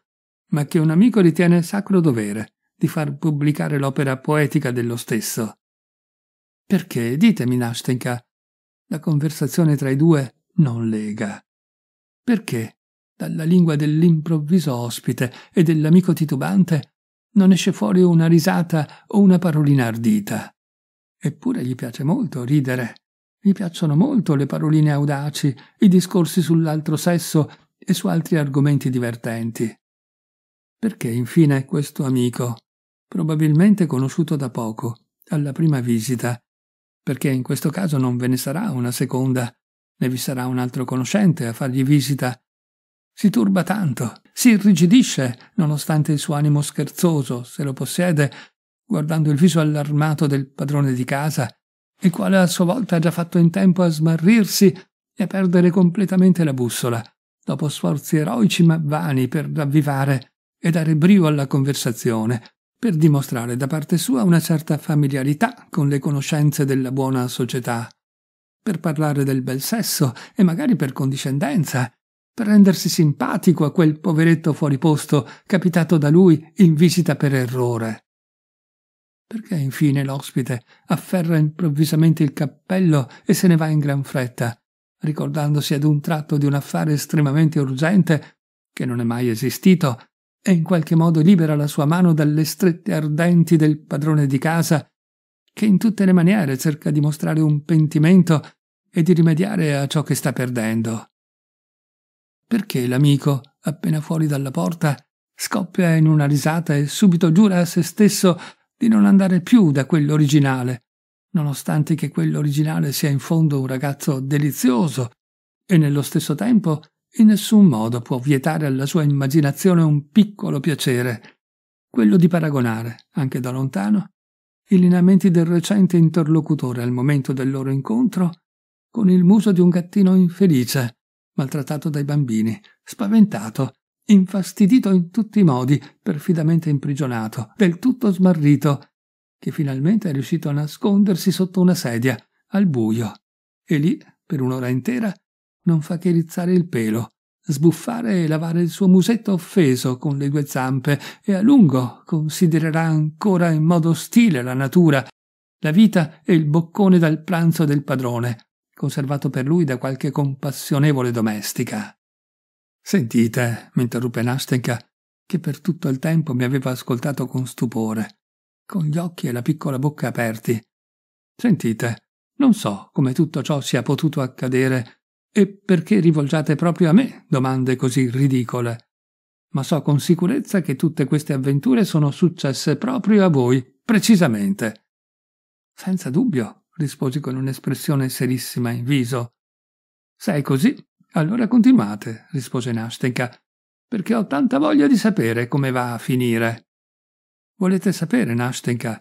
ma che un amico ritiene sacro dovere di far pubblicare l'opera poetica dello stesso. Perché, ditemi, Nastenka, la conversazione tra i due non lega? Perché dalla lingua dell'improvviso ospite e dell'amico titubante non esce fuori una risata o una parolina ardita? Eppure gli piace molto ridere. Gli piacciono molto le paroline audaci, i discorsi sull'altro sesso e su altri argomenti divertenti. Perché infine questo amico, probabilmente conosciuto da poco, alla prima visita, perché in questo caso non ve ne sarà una seconda, né vi sarà un altro conoscente a fargli visita, si turba tanto, si irrigidisce, nonostante il suo animo scherzoso, se lo possiede, guardando il viso allarmato del padrone di casa, il quale a sua volta ha già fatto in tempo a smarrirsi e a perdere completamente la bussola, dopo sforzi eroici ma vani per ravvivare e dare brio alla conversazione, per dimostrare da parte sua una certa familiarità con le conoscenze della buona società, per parlare del bel sesso e magari per condiscendenza, per rendersi simpatico a quel poveretto fuori posto capitato da lui in visita per errore. Perché infine l'ospite afferra improvvisamente il cappello e se ne va in gran fretta, ricordandosi ad un tratto di un affare estremamente urgente che non è mai esistito e in qualche modo libera la sua mano dalle strette ardenti del padrone di casa, che in tutte le maniere cerca di mostrare un pentimento e di rimediare a ciò che sta perdendo. Perché l'amico, appena fuori dalla porta, scoppia in una risata e subito giura a se stesso di non andare più da quell'originale, nonostante che quell'originale sia in fondo un ragazzo delizioso e nello stesso tempo in nessun modo può vietare alla sua immaginazione un piccolo piacere, quello di paragonare, anche da lontano, i lineamenti del recente interlocutore al momento del loro incontro con il muso di un gattino infelice, maltrattato dai bambini, spaventato, infastidito in tutti i modi, perfidamente imprigionato, del tutto smarrito, che finalmente è riuscito a nascondersi sotto una sedia, al buio, e lì, per un'ora intera, non fa che rizzare il pelo, sbuffare e lavare il suo musetto offeso con le due zampe e a lungo considererà ancora in modo ostile la natura, la vita e il boccone dal pranzo del padrone, conservato per lui da qualche compassionevole domestica. Sentite, mi interruppe Nastenka, che per tutto il tempo mi aveva ascoltato con stupore, con gli occhi e la piccola bocca aperti. Sentite, non so come tutto ciò sia potuto accadere e perché rivolgiate proprio a me domande così ridicole? Ma so con sicurezza che tutte queste avventure sono successe proprio a voi, precisamente. Senza dubbio, risposi con un'espressione serissima in viso. Se è così, Allora continuate, rispose Nastenka, perché ho tanta voglia di sapere come va a finire. Volete sapere, Nastenka,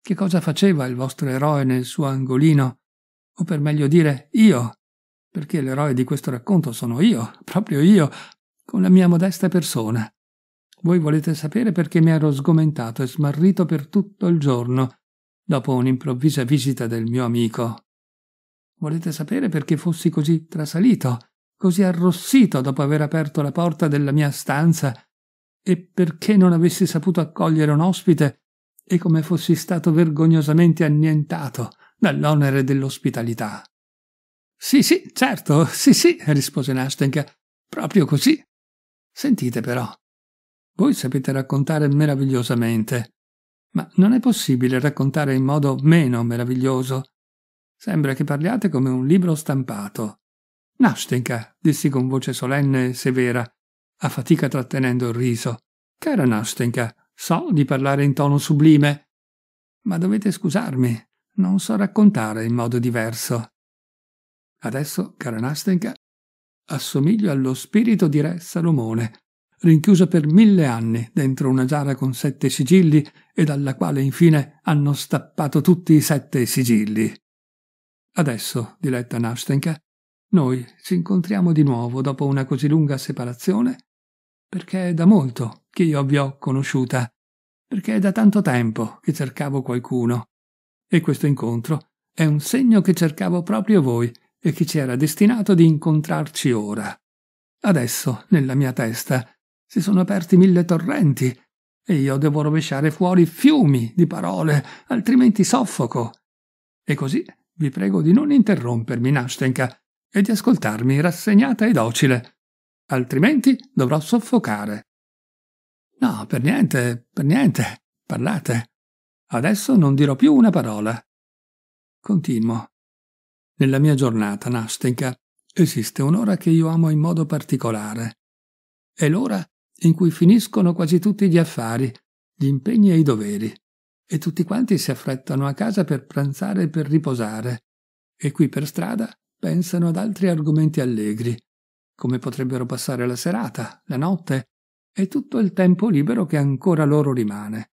che cosa faceva il vostro eroe nel suo angolino? O per meglio dire, io, perché l'eroe di questo racconto sono io, proprio io, con la mia modesta persona. Voi volete sapere perché mi ero sgomentato e smarrito per tutto il giorno, dopo un'improvvisa visita del mio amico. Volete sapere perché fossi così trasalito, così arrossito dopo aver aperto la porta della mia stanza e perché non avessi saputo accogliere un ospite e come fossi stato vergognosamente annientato dall'onere dell'ospitalità. Sì, sì, certo, sì, sì, rispose Nastenka, proprio così. Sentite però, voi sapete raccontare meravigliosamente, ma non è possibile raccontare in modo meno meraviglioso. Sembra che parliate come un libro stampato. Nastenka, dissi con voce solenne e severa, a fatica trattenendo il riso. Cara Nastenka, so di parlare in tono sublime, ma dovete scusarmi, non so raccontare in modo diverso. Adesso, cara Nastenka, assomiglio allo spirito di re Salomone, rinchiuso per mille anni dentro una giara con sette sigilli e dalla quale infine hanno stappato tutti i sette sigilli. Adesso, diletta Nastenka, noi ci incontriamo di nuovo dopo una così lunga separazione, perché è da molto che io vi ho conosciuta, perché è da tanto tempo che cercavo qualcuno, e questo incontro è un segno che cercavo proprio voi e che ci era destinato di incontrarci ora. Adesso, nella mia testa, si sono aperti mille torrenti e io devo rovesciare fuori fiumi di parole, altrimenti soffoco. E così vi prego di non interrompermi, Nastenka, e di ascoltarmi rassegnata e docile, altrimenti dovrò soffocare. No, per niente, per niente, parlate. Adesso non dirò più una parola. Continuo. Nella mia giornata, Nastenka, esiste un'ora che io amo in modo particolare. È l'ora in cui finiscono quasi tutti gli affari, gli impegni e i doveri, e tutti quanti si affrettano a casa per pranzare e per riposare, e qui per strada pensano ad altri argomenti allegri, come potrebbero passare la serata, la notte e tutto il tempo libero che ancora loro rimane.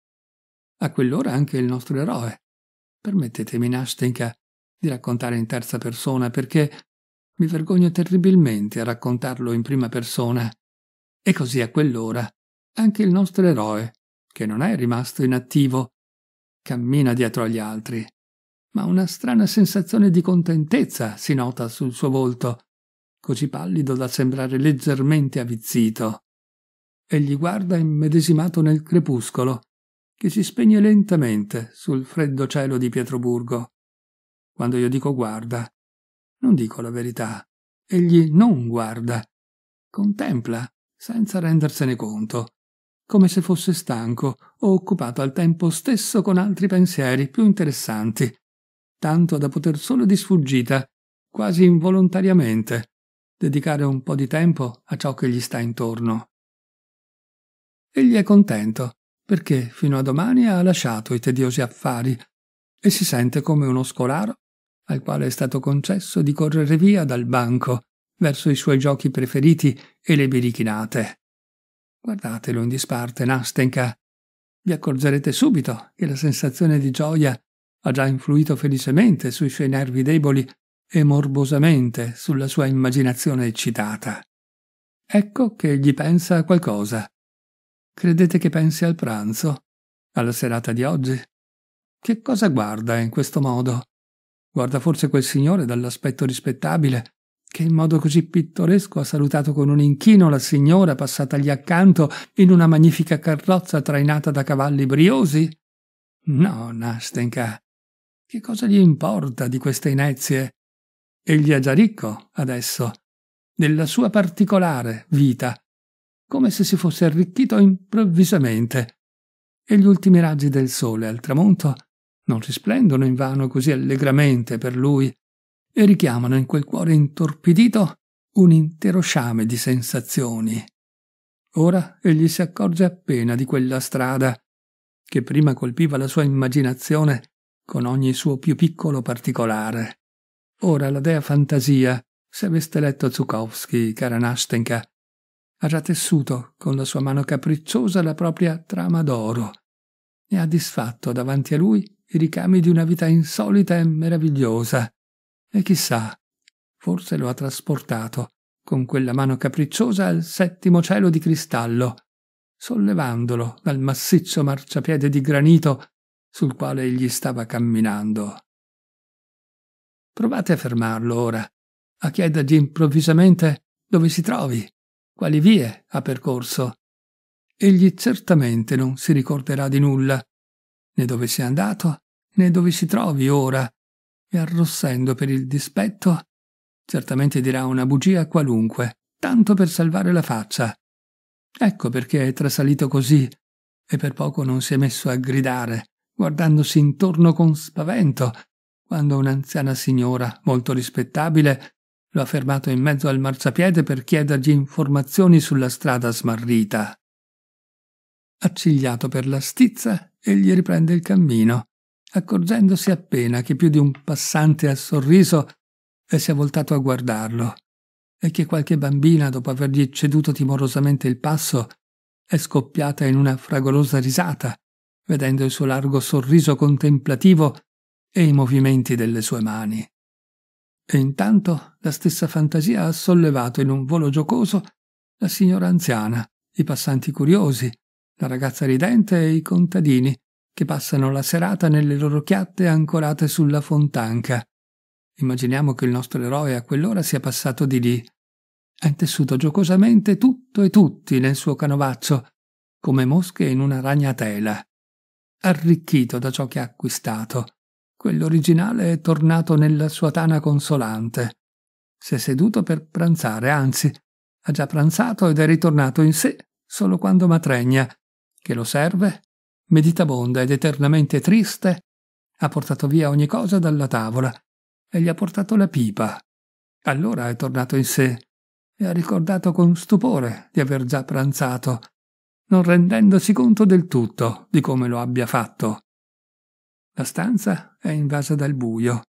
A quell'ora anche il nostro eroe. Permettetemi, Nastenka, di raccontare in terza persona perché mi vergogno terribilmente a raccontarlo in prima persona e così a quell'ora anche il nostro eroe, che non è rimasto inattivo, cammina dietro agli altri. Ma una strana sensazione di contentezza si nota sul suo volto, così pallido da sembrare leggermente avvizzito. Egli guarda immedesimato nel crepuscolo, che si spegne lentamente sul freddo cielo di Pietroburgo. Quando io dico guarda, non dico la verità. Egli non guarda, contempla senza rendersene conto, come se fosse stanco o occupato al tempo stesso con altri pensieri più interessanti, tanto da poter solo di sfuggita, quasi involontariamente, dedicare un po' di tempo a ciò che gli sta intorno. Egli è contento, perché fino a domani ha lasciato i tediosi affari e si sente come uno scolaro al quale è stato concesso di correre via dal banco verso i suoi giochi preferiti e le birichinate. Guardatelo in disparte, Nastenka. Vi accorgerete subito che la sensazione di gioia ha già influito felicemente sui suoi nervi deboli e morbosamente sulla sua immaginazione eccitata. Ecco che gli pensa a qualcosa. Credete che pensi al pranzo? Alla serata di oggi? Che cosa guarda in questo modo? Guarda forse quel signore dall'aspetto rispettabile che in modo così pittoresco ha salutato con un inchino la signora passatagli accanto in una magnifica carrozza trainata da cavalli briosi? No, Nastenka. Che cosa gli importa di queste inezie? Egli è già ricco, adesso, della sua particolare vita, come se si fosse arricchito improvvisamente. E gli ultimi raggi del sole al tramonto non risplendono invano così allegramente per lui e richiamano in quel cuore intorpidito un intero sciame di sensazioni. Ora egli si accorge appena di quella strada che prima colpiva la sua immaginazione con ogni suo più piccolo particolare. Ora la dea fantasia se aveste letto Zukowski, cara Nastenka, ha già tessuto con la sua mano capricciosa la propria trama d'oro e ha disfatto davanti a lui i ricami di una vita insolita e meravigliosa. E chissà, forse lo ha trasportato con quella mano capricciosa al settimo cielo di cristallo, sollevandolo dal massiccio marciapiede di granito sul quale egli stava camminando. Provate a fermarlo ora, a chiedergli improvvisamente dove si trovi, quali vie ha percorso. Egli certamente non si ricorderà di nulla, né dove sia andato, né dove si trovi ora, e arrossendo per il dispetto, certamente dirà una bugia qualunque, tanto per salvare la faccia. Ecco perché è trasalito così, e per poco non si è messo a gridare, guardandosi intorno con spavento, quando un'anziana signora, molto rispettabile, lo ha fermato in mezzo al marciapiede per chiedergli informazioni sulla strada smarrita. Accigliato per la stizza, egli riprende il cammino, accorgendosi appena che più di un passante ha sorriso e si è voltato a guardarlo, e che qualche bambina, dopo avergli ceduto timorosamente il passo, è scoppiata in una fragorosa risata, vedendo il suo largo sorriso contemplativo e i movimenti delle sue mani. E intanto la stessa fantasia ha sollevato in un volo giocoso la signora anziana, i passanti curiosi, la ragazza ridente e i contadini che passano la serata nelle loro chiatte ancorate sulla fontanca. Immaginiamo che il nostro eroe a quell'ora sia passato di lì. Ha intessuto giocosamente tutto e tutti nel suo canovaccio, come mosche in una ragnatela. Arricchito da ciò che ha acquistato, quell'originale è tornato nella sua tana consolante. Si è seduto per pranzare, anzi, ha già pranzato ed è ritornato in sé solo quando Matregna, che lo serve, meditabonda ed eternamente triste, ha portato via ogni cosa dalla tavola e gli ha portato la pipa. Allora è tornato in sé e ha ricordato con stupore di aver già pranzato, non rendendosi conto del tutto di come lo abbia fatto. La stanza è invasa dal buio.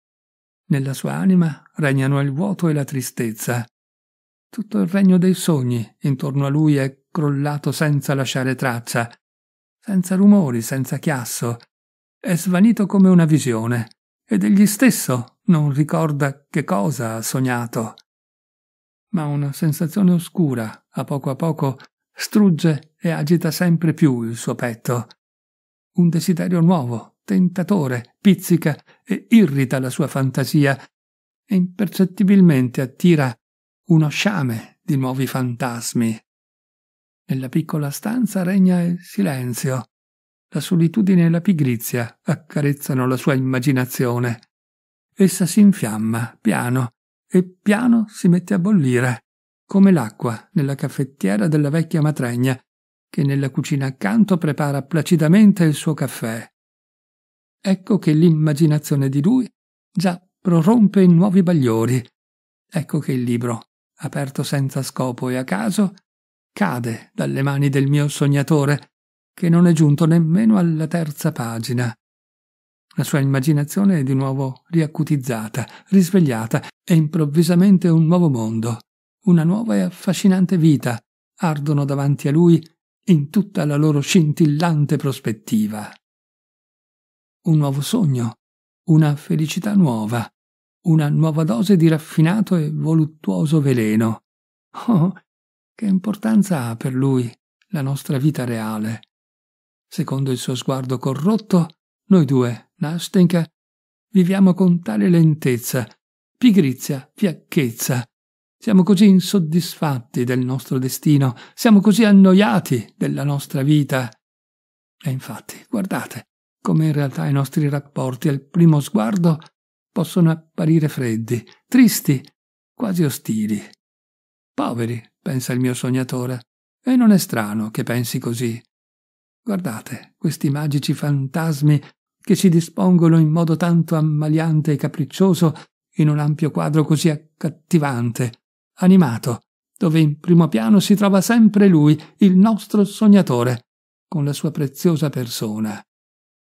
Nella sua anima regnano il vuoto e la tristezza. Tutto il regno dei sogni intorno a lui è crollato senza lasciare traccia, senza rumori, senza chiasso. È svanito come una visione, ed egli stesso non ricorda che cosa ha sognato. Ma una sensazione oscura, a poco a poco, strugge e agita sempre più il suo petto. Un desiderio nuovo, tentatore, pizzica e irrita la sua fantasia e impercettibilmente attira uno sciame di nuovi fantasmi. Nella piccola stanza regna il silenzio. La solitudine e la pigrizia accarezzano la sua immaginazione. Essa si infiamma, piano, e piano si mette a bollire, come l'acqua nella caffettiera della vecchia matregna, che nella cucina accanto prepara placidamente il suo caffè ecco che l'immaginazione di lui già prorompe in nuovi bagliori. Ecco che il libro, aperto senza scopo e a caso, cade dalle mani del mio sognatore, che non è giunto nemmeno alla terza pagina. La sua immaginazione è di nuovo riacutizzata, risvegliata, e improvvisamente un nuovo mondo, una nuova e affascinante vita ardono davanti a lui in tutta la loro scintillante prospettiva un nuovo sogno, una felicità nuova, una nuova dose di raffinato e voluttuoso veleno. Oh, che importanza ha per lui la nostra vita reale. Secondo il suo sguardo corrotto, noi due, Nastenka, viviamo con tale lentezza, pigrizia, fiacchezza. Siamo così insoddisfatti del nostro destino, siamo così annoiati della nostra vita. E infatti, guardate, come in realtà i nostri rapporti al primo sguardo possono apparire freddi, tristi, quasi ostili. Poveri, pensa il mio sognatore, e non è strano che pensi così. Guardate questi magici fantasmi che si dispongono in modo tanto ammaliante e capriccioso in un ampio quadro così accattivante, animato, dove in primo piano si trova sempre lui, il nostro sognatore, con la sua preziosa persona.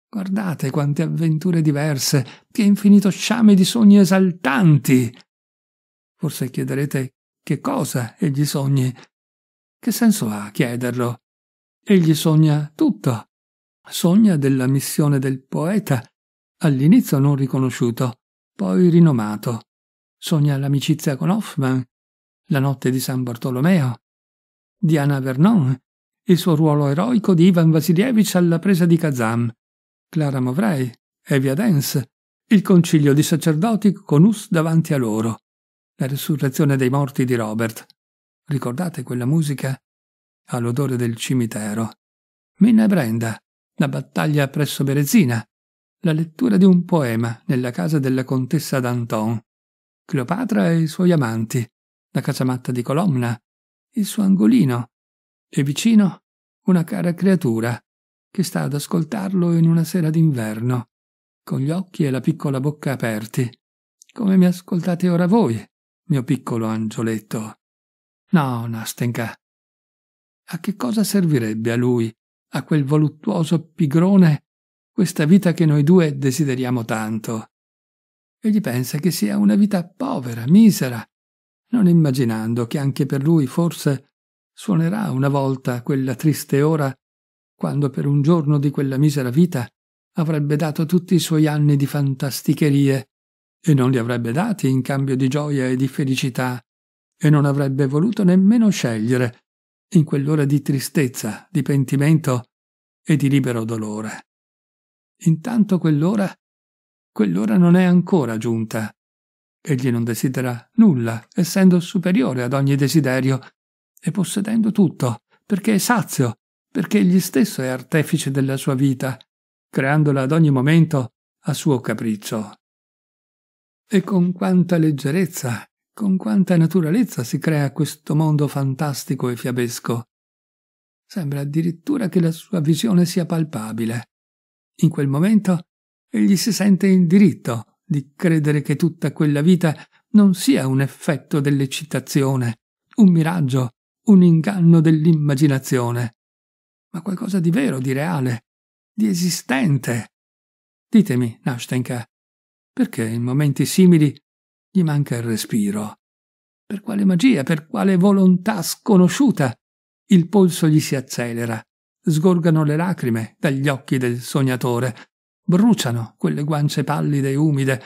Guardate quante avventure diverse, che infinito sciame di sogni esaltanti. Forse chiederete che cosa egli sogni. Che senso ha chiederlo? Egli sogna tutto. Sogna della missione del poeta, all'inizio non riconosciuto, poi rinomato. Sogna l'amicizia con Hoffman, la notte di San Bartolomeo, Diana Vernon, il suo ruolo eroico di Ivan Vasilievich alla presa di Kazam, Clara Movrey, Evia Dance, il concilio di sacerdoti con Us davanti a loro, la risurrezione dei morti di Robert. Ricordate quella musica? All'odore del cimitero. Minna e Brenda, la battaglia presso Berezina, la lettura di un poema nella casa della contessa d'Anton, Cleopatra e i suoi amanti, la casamatta di Colomna, il suo angolino, e vicino una cara creatura che sta ad ascoltarlo in una sera d'inverno, con gli occhi e la piccola bocca aperti, come mi ascoltate ora voi, mio piccolo angioletto. No, Nastenka. A che cosa servirebbe a lui, a quel voluttuoso pigrone, questa vita che noi due desideriamo tanto? Egli pensa che sia una vita povera, misera, non immaginando che anche per lui forse suonerà una volta quella triste ora quando per un giorno di quella misera vita avrebbe dato tutti i suoi anni di fantasticherie e non li avrebbe dati in cambio di gioia e di felicità e non avrebbe voluto nemmeno scegliere in quell'ora di tristezza, di pentimento e di libero dolore. Intanto quell'ora, quell'ora non è ancora giunta. Egli non desidera nulla, essendo superiore ad ogni desiderio e possedendo tutto, perché è sazio, perché egli stesso è artefice della sua vita, creandola ad ogni momento a suo capriccio. E con quanta leggerezza con quanta naturalezza si crea questo mondo fantastico e fiabesco. Sembra addirittura che la sua visione sia palpabile. In quel momento egli si sente in diritto di credere che tutta quella vita non sia un effetto dell'eccitazione, un miraggio, un inganno dell'immaginazione, ma qualcosa di vero, di reale, di esistente. Ditemi, Nastenka, perché in momenti simili gli manca il respiro. Per quale magia, per quale volontà sconosciuta, il polso gli si accelera, sgorgano le lacrime dagli occhi del sognatore, bruciano quelle guance pallide e umide,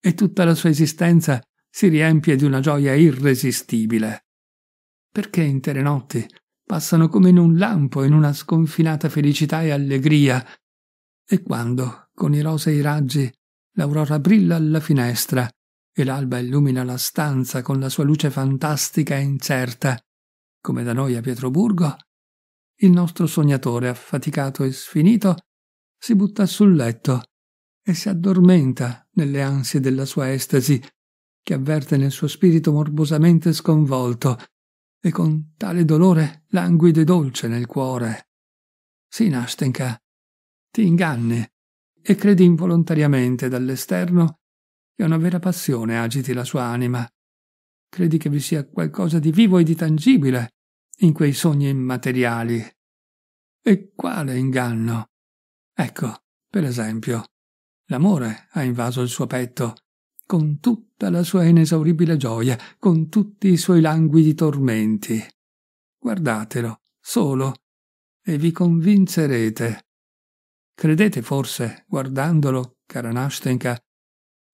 e tutta la sua esistenza si riempie di una gioia irresistibile. Perché intere notti passano come in un lampo in una sconfinata felicità e allegria, e quando, con i rosei raggi, l'aurora brilla alla finestra e l'alba illumina la stanza con la sua luce fantastica e incerta, come da noi a Pietroburgo, il nostro sognatore, affaticato e sfinito, si butta sul letto e si addormenta nelle ansie della sua estasi, che avverte nel suo spirito morbosamente sconvolto e con tale dolore languido e dolce nel cuore. Sì, Nastenka, ti inganni e credi involontariamente dall'esterno che una vera passione agiti la sua anima. Credi che vi sia qualcosa di vivo e di tangibile in quei sogni immateriali. E quale inganno? Ecco, per esempio, l'amore ha invaso il suo petto, con tutta la sua inesauribile gioia, con tutti i suoi languidi tormenti. Guardatelo, solo, e vi convincerete. Credete forse, guardandolo, cara Nastenka,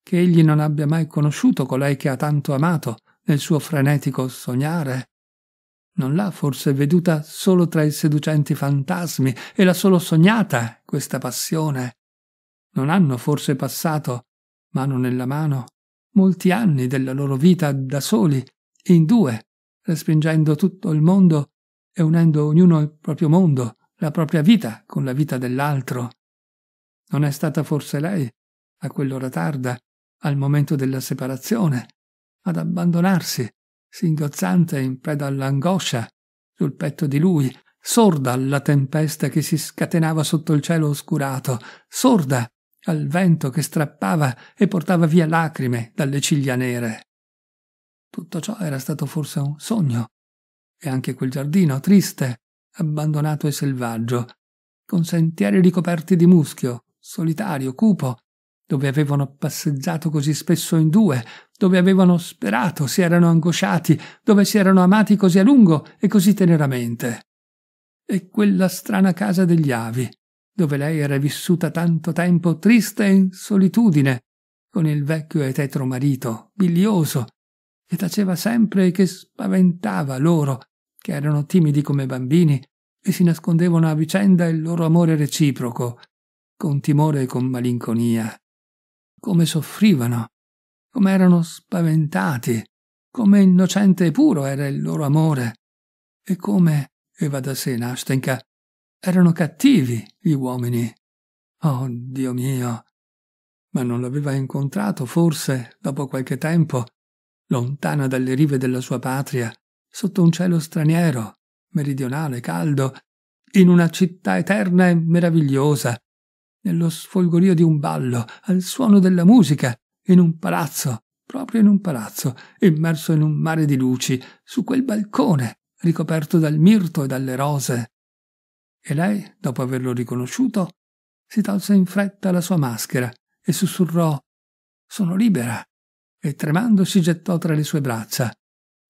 che egli non abbia mai conosciuto colei che ha tanto amato nel suo frenetico sognare? Non l'ha forse veduta solo tra i seducenti fantasmi e l'ha solo sognata questa passione? Non hanno forse passato, mano nella mano, molti anni della loro vita da soli, in due, respingendo tutto il mondo e unendo ognuno il proprio mondo, la propria vita con la vita dell'altro? Non è stata forse lei, a quell'ora tarda, al momento della separazione, ad abbandonarsi, singhiozzante in preda all'angoscia, sul petto di lui, sorda alla tempesta che si scatenava sotto il cielo oscurato, sorda al vento che strappava e portava via lacrime dalle ciglia nere. Tutto ciò era stato forse un sogno, e anche quel giardino triste, abbandonato e selvaggio, con sentieri ricoperti di muschio, solitario, cupo, dove avevano passeggiato così spesso in due, dove avevano sperato, si erano angosciati, dove si erano amati così a lungo e così teneramente. E quella strana casa degli avi, dove lei era vissuta tanto tempo triste e in solitudine, con il vecchio e tetro marito, bilioso, che taceva sempre e che spaventava loro, che erano timidi come bambini e si nascondevano a vicenda il loro amore reciproco, con timore e con malinconia. Come soffrivano, come erano spaventati, come innocente e puro era il loro amore, e come, e va da sé Nastenka, erano cattivi gli uomini. Oh Dio mio! Ma non l'aveva incontrato, forse, dopo qualche tempo, lontana dalle rive della sua patria, sotto un cielo straniero, meridionale, caldo, in una città eterna e meravigliosa, nello sfolgorio di un ballo, al suono della musica, in un palazzo, proprio in un palazzo, immerso in un mare di luci, su quel balcone, ricoperto dal mirto e dalle rose. E lei, dopo averlo riconosciuto, si tolse in fretta la sua maschera e sussurrò Sono libera e tremando si gettò tra le sue braccia.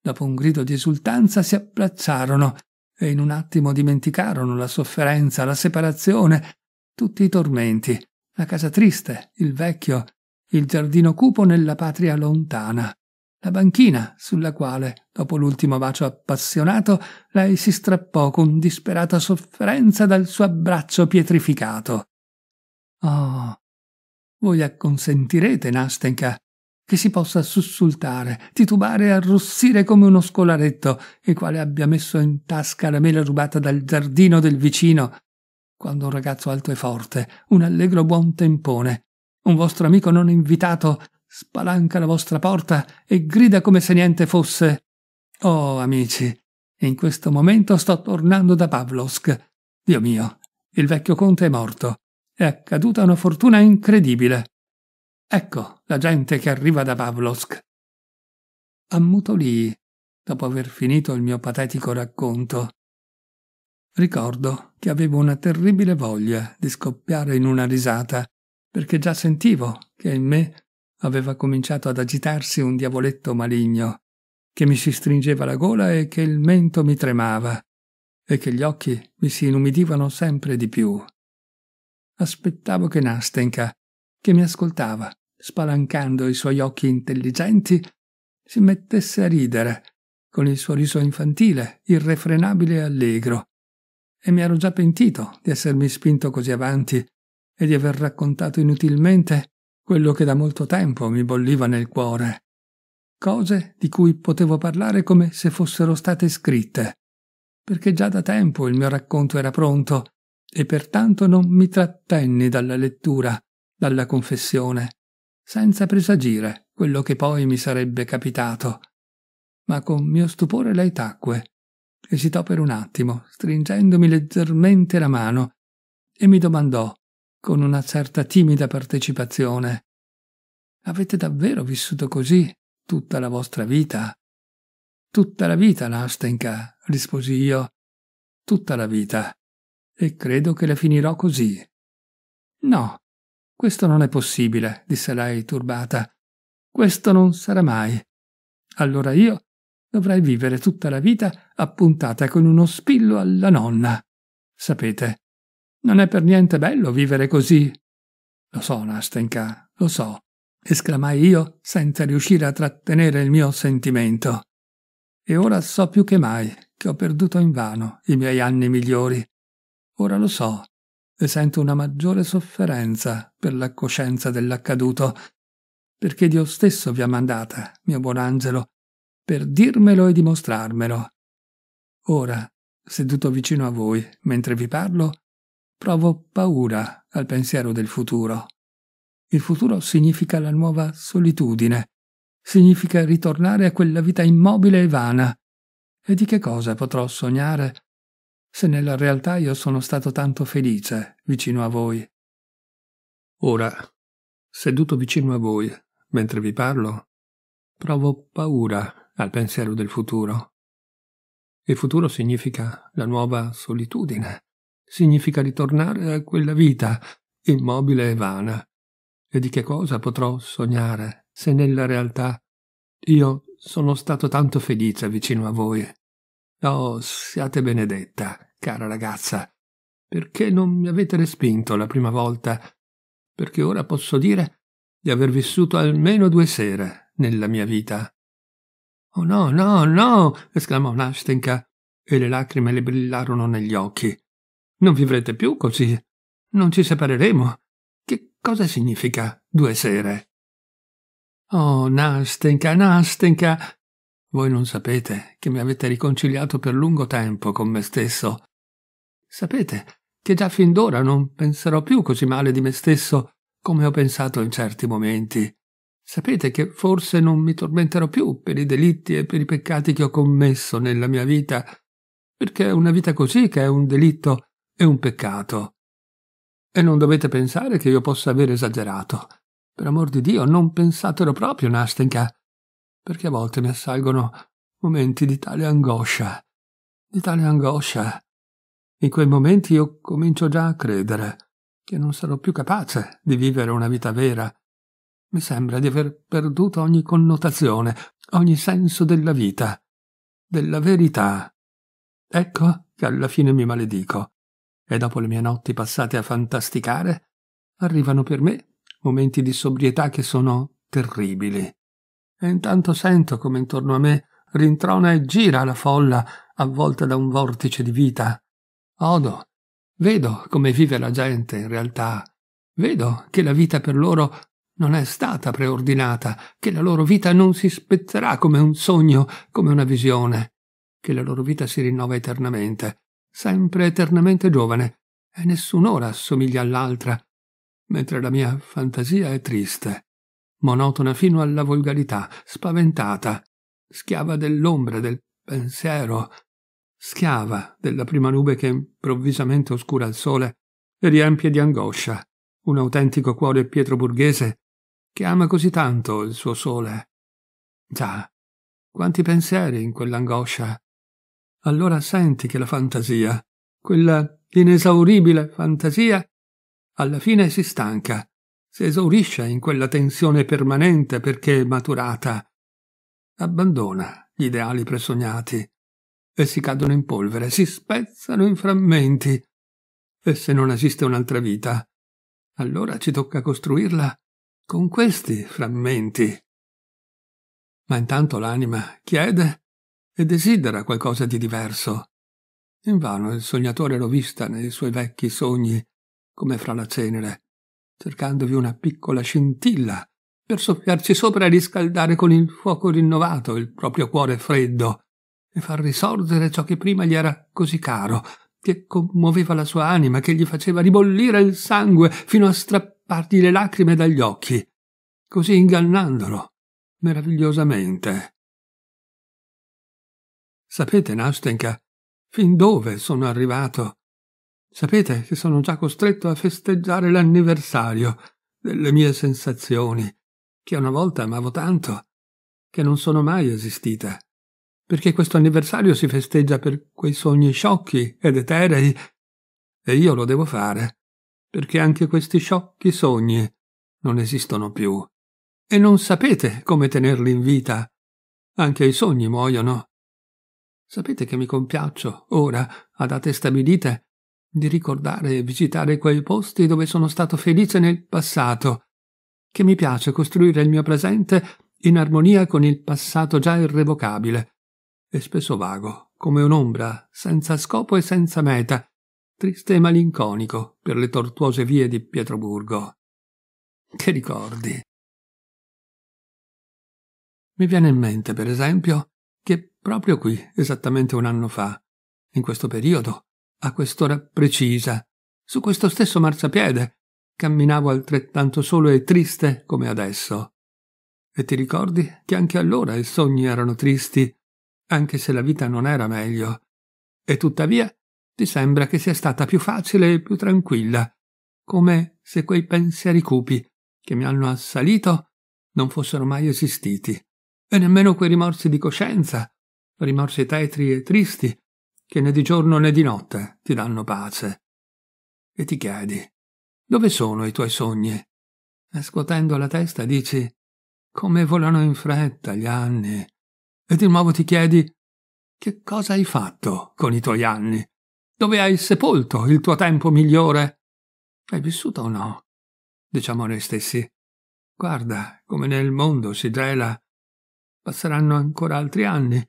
Dopo un grido di esultanza si abbracciarono e in un attimo dimenticarono la sofferenza, la separazione, tutti i tormenti, la casa triste, il vecchio, il giardino cupo nella patria lontana, la banchina sulla quale, dopo l'ultimo bacio appassionato, lei si strappò con disperata sofferenza dal suo abbraccio pietrificato. Oh, voi acconsentirete, Nastenka, che si possa sussultare, titubare e arrossire come uno scolaretto, il quale abbia messo in tasca la mela rubata dal giardino del vicino, quando un ragazzo alto e forte, un allegro buon tempone, un vostro amico non invitato, spalanca la vostra porta e grida come se niente fosse. Oh, amici, in questo momento sto tornando da Pavlovsk. Dio mio, il vecchio conte è morto. È accaduta una fortuna incredibile. Ecco la gente che arriva da Pavlovsk. Ammutolii, dopo aver finito il mio patetico racconto. Ricordo che avevo una terribile voglia di scoppiare in una risata, perché già sentivo che in me aveva cominciato ad agitarsi un diavoletto maligno, che mi si stringeva la gola e che il mento mi tremava, e che gli occhi mi si inumidivano sempre di più. Aspettavo che Nastenka, che mi ascoltava, spalancando i suoi occhi intelligenti, si mettesse a ridere, con il suo riso infantile, irrefrenabile e allegro. E mi ero già pentito di essermi spinto così avanti e di aver raccontato inutilmente quello che da molto tempo mi bolliva nel cuore. Cose di cui potevo parlare come se fossero state scritte, perché già da tempo il mio racconto era pronto e pertanto non mi trattenni dalla lettura, dalla confessione senza presagire quello che poi mi sarebbe capitato. Ma con mio stupore lei tacque, esitò per un attimo, stringendomi leggermente la mano, e mi domandò, con una certa timida partecipazione, Avete davvero vissuto così tutta la vostra vita? Tutta la vita, Nastenka, risposi io. Tutta la vita. E credo che la finirò così. No, questo non è possibile, disse lei turbata. Questo non sarà mai. Allora io dovrei vivere tutta la vita appuntata con uno spillo alla nonna. Sapete, non è per niente bello vivere così. Lo so, Nastenka, lo so, esclamai io senza riuscire a trattenere il mio sentimento. E ora so più che mai che ho perduto invano i miei anni migliori. Ora lo so e sento una maggiore sofferenza per la coscienza dell'accaduto, perché Dio stesso vi ha mandata, mio buon angelo, per dirmelo e dimostrarmelo. Ora, seduto vicino a voi, mentre vi parlo, provo paura al pensiero del futuro. Il futuro significa la nuova solitudine, significa ritornare a quella vita immobile e vana. E di che cosa potrò sognare se nella realtà io sono stato tanto felice vicino a voi. Ora, seduto vicino a voi, mentre vi parlo, provo paura al pensiero del futuro. Il futuro significa la nuova solitudine, significa ritornare a quella vita immobile e vana, E di che cosa potrò sognare se nella realtà io sono stato tanto felice vicino a voi? Oh, siate benedetta, cara ragazza, perché non mi avete respinto la prima volta, perché ora posso dire di aver vissuto almeno due sere nella mia vita. Oh no, no, no! esclamò Nastenka, e le lacrime le brillarono negli occhi. Non vivrete più così. Non ci separeremo. Che cosa significa due sere? Oh, Nastenka, Nastenka! Voi non sapete che mi avete riconciliato per lungo tempo con me stesso. Sapete che già fin d'ora non penserò più così male di me stesso come ho pensato in certi momenti. Sapete che forse non mi tormenterò più per i delitti e per i peccati che ho commesso nella mia vita, perché una vita così che è un delitto e un peccato. E non dovete pensare che io possa aver esagerato. Per amor di Dio, non pensatelo proprio, Nastenka, perché a volte mi assalgono momenti di tale angoscia, di tale angoscia. In quei momenti io comincio già a credere che non sarò più capace di vivere una vita vera. Mi sembra di aver perduto ogni connotazione, ogni senso della vita, della verità. Ecco che alla fine mi maledico, e dopo le mie notti passate a fantasticare, arrivano per me momenti di sobrietà che sono terribili. E intanto sento come intorno a me rintrona e gira la folla avvolta da un vortice di vita. Odo Vedo come vive la gente in realtà. Vedo che la vita per loro non è stata preordinata, che la loro vita non si spezzerà come un sogno, come una visione, che la loro vita si rinnova eternamente, sempre eternamente giovane, e nessun'ora assomiglia all'altra, mentre la mia fantasia è triste, monotona fino alla volgarità, spaventata, schiava dell'ombra, del pensiero, schiava della prima nube che improvvisamente oscura il sole e riempie di angoscia un autentico cuore pietroburghese che ama così tanto il suo sole. Già, quanti pensieri in quell'angoscia. Allora senti che la fantasia, quella inesauribile fantasia, alla fine si stanca, si esaurisce in quella tensione permanente perché maturata. Abbandona gli ideali presognati e si cadono in polvere, si spezzano in frammenti. E se non esiste un'altra vita, allora ci tocca costruirla con questi frammenti. Ma intanto l'anima chiede e desidera qualcosa di diverso. Invano il sognatore l'ho vista nei suoi vecchi sogni, come fra la cenere, cercandovi una piccola scintilla per soffiarci sopra e riscaldare con il fuoco rinnovato il proprio cuore freddo e far risorgere ciò che prima gli era così caro, che commuoveva la sua anima, che gli faceva ribollire il sangue fino a strappargli le lacrime dagli occhi, così ingannandolo meravigliosamente. Sapete, Nastenka, fin dove sono arrivato? Sapete che sono già costretto a festeggiare l'anniversario delle mie sensazioni, che una volta amavo tanto, che non sono mai esistite perché questo anniversario si festeggia per quei sogni sciocchi ed eterei, e io lo devo fare, perché anche questi sciocchi sogni non esistono più. E non sapete come tenerli in vita. Anche i sogni muoiono. Sapete che mi compiaccio, ora, a date stabilite, di ricordare e visitare quei posti dove sono stato felice nel passato, che mi piace costruire il mio presente in armonia con il passato già irrevocabile, e spesso vago, come un'ombra, senza scopo e senza meta, triste e malinconico per le tortuose vie di Pietroburgo. Che ricordi? Mi viene in mente, per esempio, proprio qui, esattamente un anno fa, in questo periodo, a quest'ora precisa, su questo stesso marciapiede, camminavo altrettanto solo e triste come adesso. E ti ricordi che anche allora i sogni erano tristi anche se la vita non era meglio. E tuttavia ti sembra che sia stata più facile e più tranquilla, come se quei pensieri cupi che mi hanno assalito non fossero mai esistiti, e nemmeno quei rimorsi di coscienza, rimorsi tetri e tristi, che né di giorno né di notte ti danno pace. E ti chiedi, dove sono i tuoi sogni? E scuotendo la testa dici come volano in fretta gli anni. E di nuovo ti chiedi che cosa hai fatto con i tuoi anni? Dove hai sepolto il tuo tempo migliore? Hai vissuto o no? Diciamo noi stessi. Guarda come nel mondo si gela. Passeranno ancora altri anni.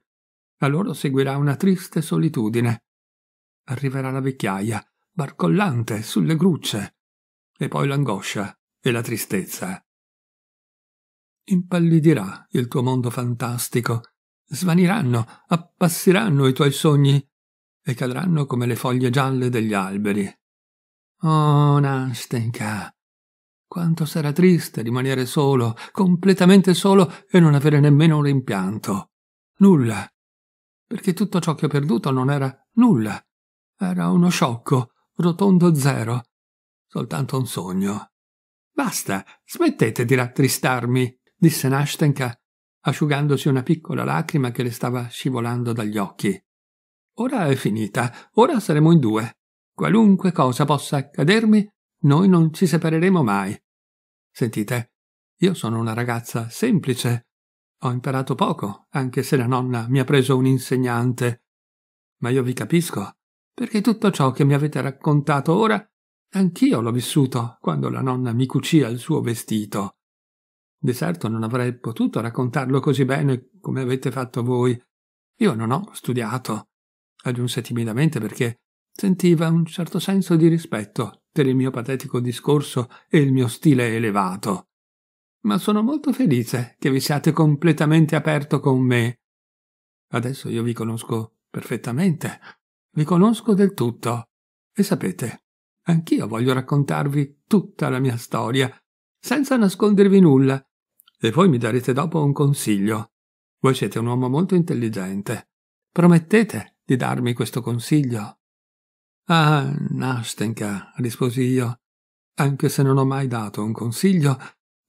A loro seguirà una triste solitudine. Arriverà la vecchiaia, barcollante sulle grucce, e poi l'angoscia e la tristezza. Impallidirà il tuo mondo fantastico, svaniranno, appassiranno i tuoi sogni e cadranno come le foglie gialle degli alberi. Oh, Nastenka, quanto sarà triste rimanere solo, completamente solo e non avere nemmeno un rimpianto. Nulla. Perché tutto ciò che ho perduto non era nulla. Era uno sciocco, rotondo zero. Soltanto un sogno. Basta, smettete di rattristarmi, disse Nastenka, asciugandosi una piccola lacrima che le stava scivolando dagli occhi. Ora è finita, ora saremo in due. Qualunque cosa possa accadermi, noi non ci separeremo mai. Sentite, io sono una ragazza semplice. Ho imparato poco, anche se la nonna mi ha preso un insegnante. Ma io vi capisco, perché tutto ciò che mi avete raccontato ora, anch'io l'ho vissuto quando la nonna mi cucì il suo vestito. Di certo non avrei potuto raccontarlo così bene come avete fatto voi. Io non ho studiato, aggiunse timidamente perché sentiva un certo senso di rispetto per il mio patetico discorso e il mio stile elevato. Ma sono molto felice che vi siate completamente aperto con me. Adesso io vi conosco perfettamente, vi conosco del tutto. E sapete, anch'io voglio raccontarvi tutta la mia storia, senza nascondervi nulla, e voi mi darete dopo un consiglio. Voi siete un uomo molto intelligente. Promettete di darmi questo consiglio? Ah, Nastenka, risposi io, anche se non ho mai dato un consiglio,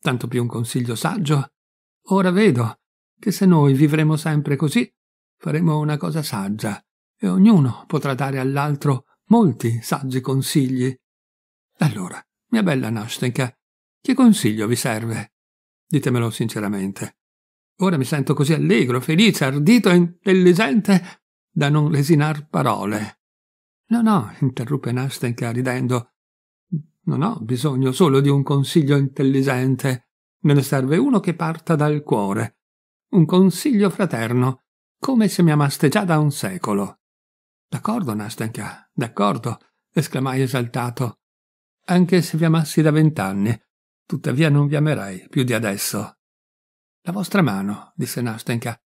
tanto più un consiglio saggio, ora vedo che se noi vivremo sempre così, faremo una cosa saggia e ognuno potrà dare all'altro molti saggi consigli. Allora, mia bella Nastenka, che consiglio vi serve? Ditemelo sinceramente. Ora mi sento così allegro, felice, ardito e intelligente da non lesinar parole. No, no, interruppe Nastenka ridendo. Non ho bisogno solo di un consiglio intelligente. Me ne serve uno che parta dal cuore. Un consiglio fraterno, come se mi amaste già da un secolo. D'accordo, Nastenka, d'accordo, esclamai esaltato. Anche se vi amassi da vent'anni, tuttavia non vi amerei più di adesso. La vostra mano, disse Nastenka.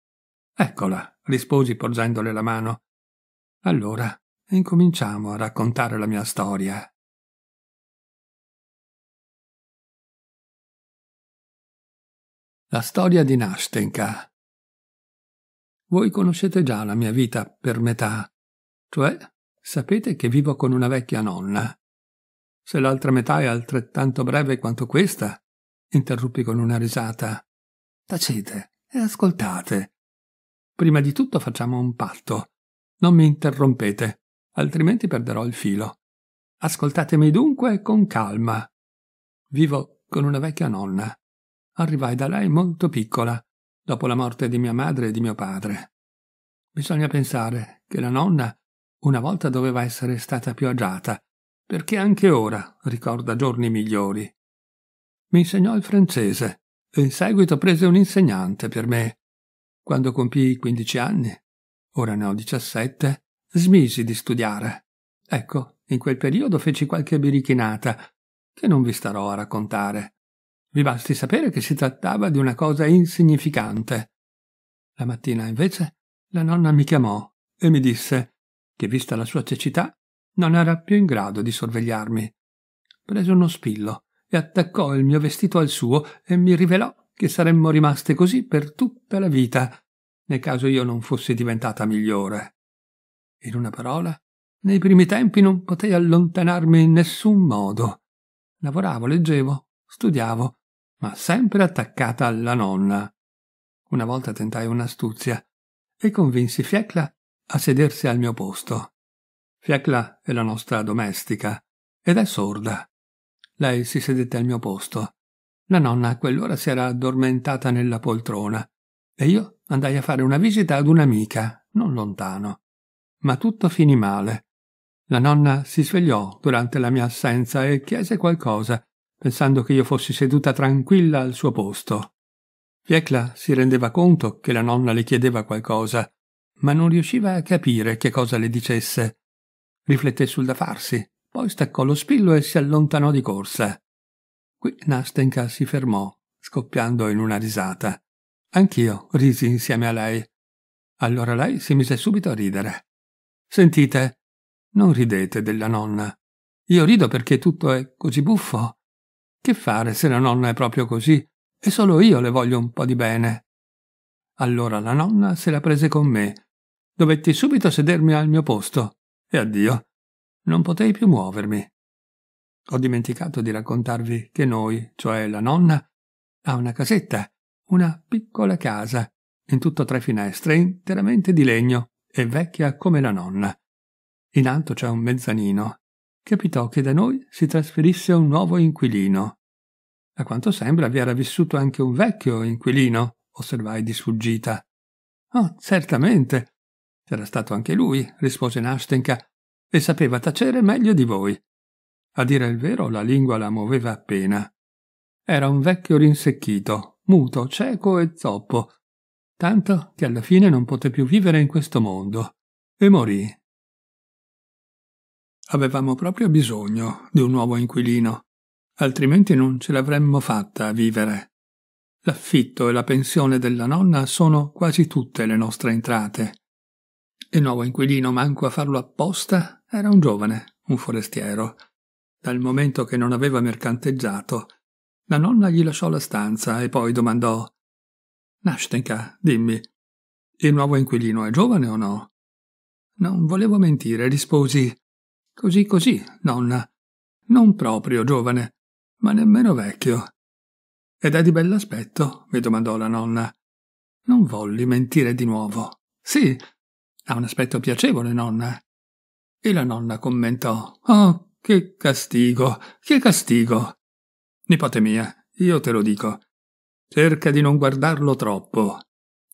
Eccola, risposi porgendole la mano. Allora, incominciamo a raccontare la mia storia. La storia di Nastenka. Voi conoscete già la mia vita per metà, cioè sapete che vivo con una vecchia nonna. Se l'altra metà è altrettanto breve quanto questa, interruppi con una risata. Tacete e ascoltate. Prima di tutto facciamo un patto. Non mi interrompete altrimenti perderò il filo. Ascoltatemi dunque con calma. Vivo con una vecchia nonna. Arrivai da lei molto piccola, dopo la morte di mia madre e di mio padre. Bisogna pensare che la nonna una volta doveva essere stata più agiata, perché anche ora ricorda giorni migliori. Mi insegnò il francese e in seguito prese un insegnante per me. Quando compii quindici anni, ora ne ho diciassette, smisi di studiare. Ecco, in quel periodo feci qualche birichinata, che non vi starò a raccontare. Vi basti sapere che si trattava di una cosa insignificante. La mattina, invece, la nonna mi chiamò e mi disse che, vista la sua cecità, non era più in grado di sorvegliarmi. Prese uno spillo e attaccò il mio vestito al suo e mi rivelò che saremmo rimaste così per tutta la vita, nel caso io non fossi diventata migliore. In una parola, nei primi tempi non potei allontanarmi in nessun modo. Lavoravo, leggevo, studiavo, ma sempre attaccata alla nonna. Una volta tentai un'astuzia e convinsi Fiecla a sedersi al mio posto. Fiecla è la nostra domestica ed è sorda. Lei si sedette al mio posto. La nonna a quell'ora si era addormentata nella poltrona e io andai a fare una visita ad un'amica, non lontano. Ma tutto finì male. La nonna si svegliò durante la mia assenza e chiese qualcosa, pensando che io fossi seduta tranquilla al suo posto. Fiecla si rendeva conto che la nonna le chiedeva qualcosa, ma non riusciva a capire che cosa le dicesse. Rifletté sul da farsi, poi staccò lo spillo e si allontanò di corsa. Qui Nastenka si fermò, scoppiando in una risata. Anch'io risi insieme a lei. Allora lei si mise subito a ridere. Sentite, non ridete della nonna. Io rido perché tutto è così buffo. Che fare se la nonna è proprio così e solo io le voglio un po' di bene? Allora la nonna se la prese con me. Dovetti subito sedermi al mio posto e addio. Non potei più muovermi. Ho dimenticato di raccontarvi che noi, cioè la nonna, ha una casetta una piccola casa, in tutto tre finestre, interamente di legno e vecchia come la nonna. In alto c'è un mezzanino. Capitò che da noi si trasferisse un nuovo inquilino. A quanto sembra vi era vissuto anche un vecchio inquilino, osservai di sfuggita. Oh, certamente. C'era stato anche lui, rispose Nastenka, e sapeva tacere meglio di voi. A dire il vero, la lingua la muoveva appena. Era un vecchio rinsecchito, muto, cieco e zoppo, tanto che alla fine non poté più vivere in questo mondo e morì. Avevamo proprio bisogno di un nuovo inquilino, altrimenti non ce l'avremmo fatta a vivere. L'affitto e la pensione della nonna sono quasi tutte le nostre entrate. Il nuovo inquilino, manco a farlo apposta, era un giovane, un forestiero. Dal momento che non aveva mercanteggiato, la nonna gli lasciò la stanza e poi domandò Nashtenka, dimmi, il nuovo inquilino è giovane o no? Non volevo mentire, risposi così così, nonna. Non proprio giovane, ma nemmeno vecchio. Ed è di bell'aspetto? mi domandò la nonna. Non volli mentire di nuovo. Sì, ha un aspetto piacevole, nonna. E la nonna commentò Oh, che castigo, che castigo. Nipote mia, io te lo dico. Cerca di non guardarlo troppo.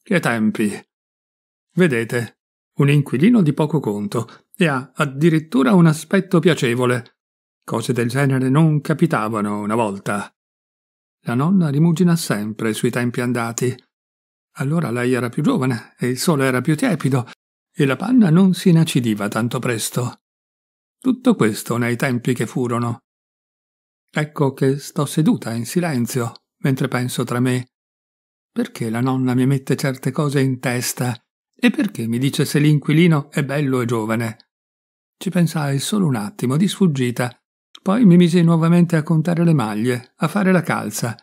Che tempi. Vedete, un inquilino di poco conto e ha addirittura un aspetto piacevole. Cose del genere non capitavano una volta. La nonna rimugina sempre sui tempi andati. Allora lei era più giovane e il sole era più tiepido e la panna non si inacidiva tanto presto. Tutto questo nei tempi che furono. Ecco che sto seduta in silenzio, mentre penso tra me. Perché la nonna mi mette certe cose in testa? E perché mi dice se l'inquilino è bello e giovane? Ci pensai solo un attimo, di sfuggita. Poi mi misi nuovamente a contare le maglie, a fare la calza.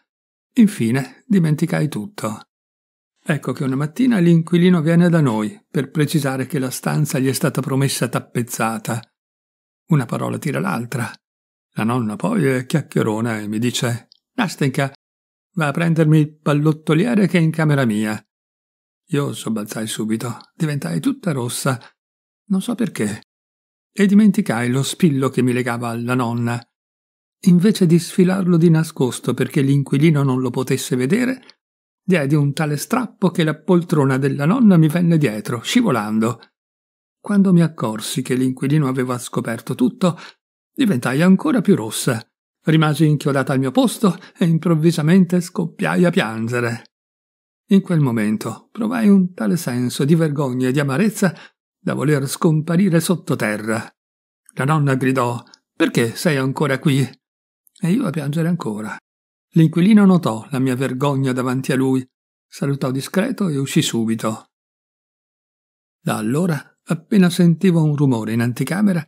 Infine dimenticai tutto. Ecco che una mattina l'inquilino viene da noi per precisare che la stanza gli è stata promessa tappezzata. Una parola tira l'altra. La nonna poi è chiacchierona e mi dice Nastenka, va a prendermi il pallottoliere che è in camera mia. Io sobbalzai subito, diventai tutta rossa, non so perché, e dimenticai lo spillo che mi legava alla nonna. Invece di sfilarlo di nascosto perché l'inquilino non lo potesse vedere, diedi un tale strappo che la poltrona della nonna mi venne dietro, scivolando. Quando mi accorsi che l'inquilino aveva scoperto tutto, Diventai ancora più rossa. Rimasi inchiodata al mio posto e improvvisamente scoppiai a piangere. In quel momento provai un tale senso di vergogna e di amarezza da voler scomparire sottoterra. La nonna gridò Perché sei ancora qui? E io a piangere ancora. L'inquilino notò la mia vergogna davanti a lui, salutò discreto e uscì subito. Da allora, appena sentivo un rumore in anticamera,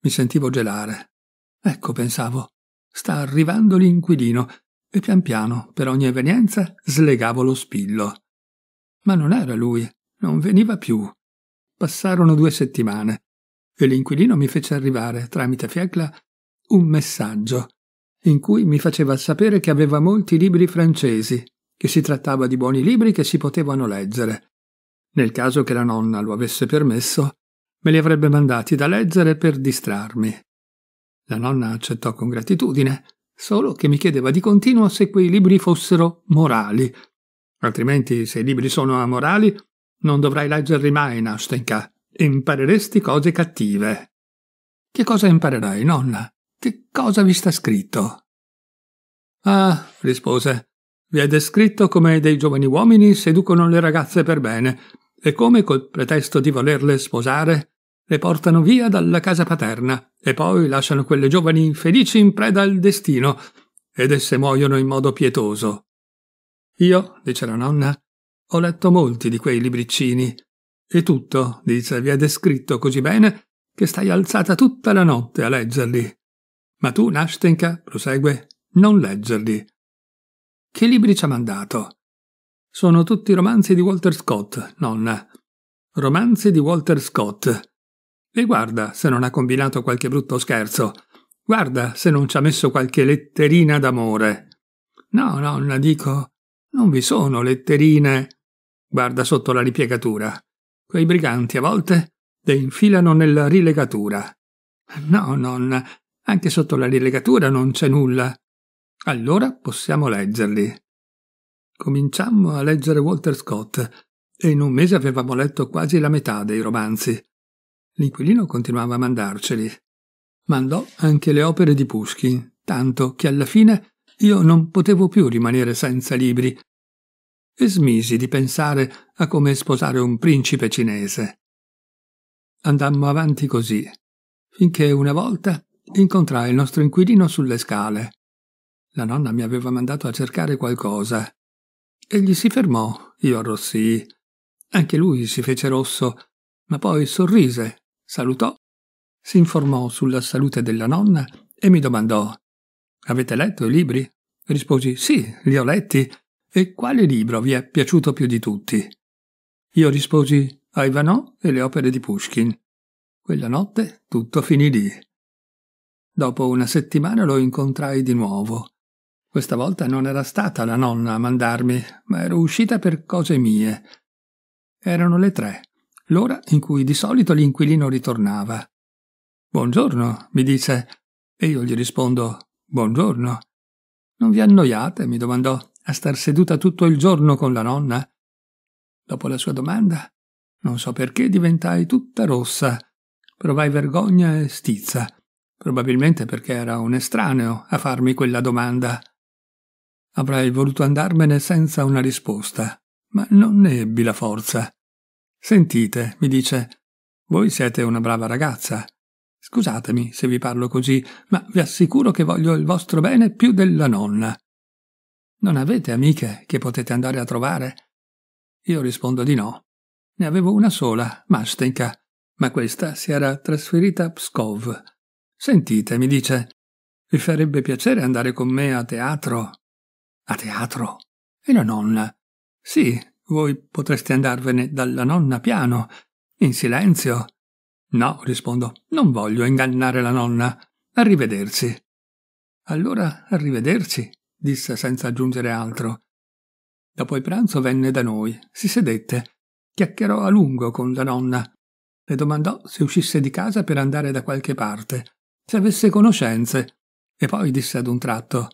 mi sentivo gelare. Ecco, pensavo, sta arrivando l'inquilino e pian piano, per ogni evenienza, slegavo lo spillo. Ma non era lui, non veniva più. Passarono due settimane e l'inquilino mi fece arrivare, tramite Fiecla, un messaggio in cui mi faceva sapere che aveva molti libri francesi, che si trattava di buoni libri che si potevano leggere. Nel caso che la nonna lo avesse permesso, me li avrebbe mandati da leggere per distrarmi. La nonna accettò con gratitudine solo che mi chiedeva di continuo se quei libri fossero morali. Altrimenti, se i libri sono amorali, non dovrai leggerli mai, Nastenka. Impareresti cose cattive. Che cosa imparerai, nonna? Che cosa vi sta scritto? Ah, rispose, vi è descritto come dei giovani uomini seducono le ragazze per bene e come, col pretesto di volerle sposare, le portano via dalla casa paterna e poi lasciano quelle giovani infelici in preda al destino ed esse muoiono in modo pietoso. Io, dice la nonna, ho letto molti di quei libriccini e tutto, dice, vi è descritto così bene che stai alzata tutta la notte a leggerli. Ma tu, Nashtenka, prosegue, non leggerli. Che libri ci ha mandato? Sono tutti romanzi di Walter Scott, nonna. Romanzi di Walter Scott. E guarda se non ha combinato qualche brutto scherzo. Guarda se non ci ha messo qualche letterina d'amore. No, nonna, dico, non vi sono letterine. Guarda sotto la ripiegatura. Quei briganti a volte le infilano nella rilegatura. No, nonna, anche sotto la rilegatura non c'è nulla. Allora possiamo leggerli. Cominciammo a leggere Walter Scott e in un mese avevamo letto quasi la metà dei romanzi. L'inquilino continuava a mandarceli. Mandò anche le opere di Pushkin, tanto che alla fine io non potevo più rimanere senza libri e smisi di pensare a come sposare un principe cinese. Andammo avanti così, finché una volta incontrai il nostro inquilino sulle scale. La nonna mi aveva mandato a cercare qualcosa. Egli si fermò, io arrossii. Anche lui si fece rosso, ma poi sorrise salutò, si informò sulla salute della nonna e mi domandò Avete letto i libri? Risposi sì, li ho letti. E quale libro vi è piaciuto più di tutti? Io risposi Ivanò e le opere di Pushkin. Quella notte tutto finì lì. Dopo una settimana lo incontrai di nuovo. Questa volta non era stata la nonna a mandarmi, ma ero uscita per cose mie. Erano le tre l'ora in cui di solito l'inquilino ritornava. Buongiorno, mi dice, e io gli rispondo Buongiorno. Non vi annoiate? mi domandò, a star seduta tutto il giorno con la nonna? Dopo la sua domanda, non so perché diventai tutta rossa. Provai vergogna e stizza, probabilmente perché era un estraneo a farmi quella domanda. Avrei voluto andarmene senza una risposta, ma non ne ebbi la forza. Sentite, mi dice, voi siete una brava ragazza. Scusatemi se vi parlo così, ma vi assicuro che voglio il vostro bene più della nonna. Non avete amiche che potete andare a trovare? Io rispondo di no. Ne avevo una sola, Mastenka, ma questa si era trasferita a Pskov. Sentite, mi dice, vi farebbe piacere andare con me a teatro? A teatro? E la nonna? Sì, voi potreste andarvene dalla nonna piano, in silenzio. No, rispondo, non voglio ingannare la nonna. Arrivederci. Allora arrivederci, disse senza aggiungere altro. Dopo il pranzo venne da noi, si sedette, chiacchierò a lungo con la nonna. Le domandò se uscisse di casa per andare da qualche parte, se avesse conoscenze, e poi disse ad un tratto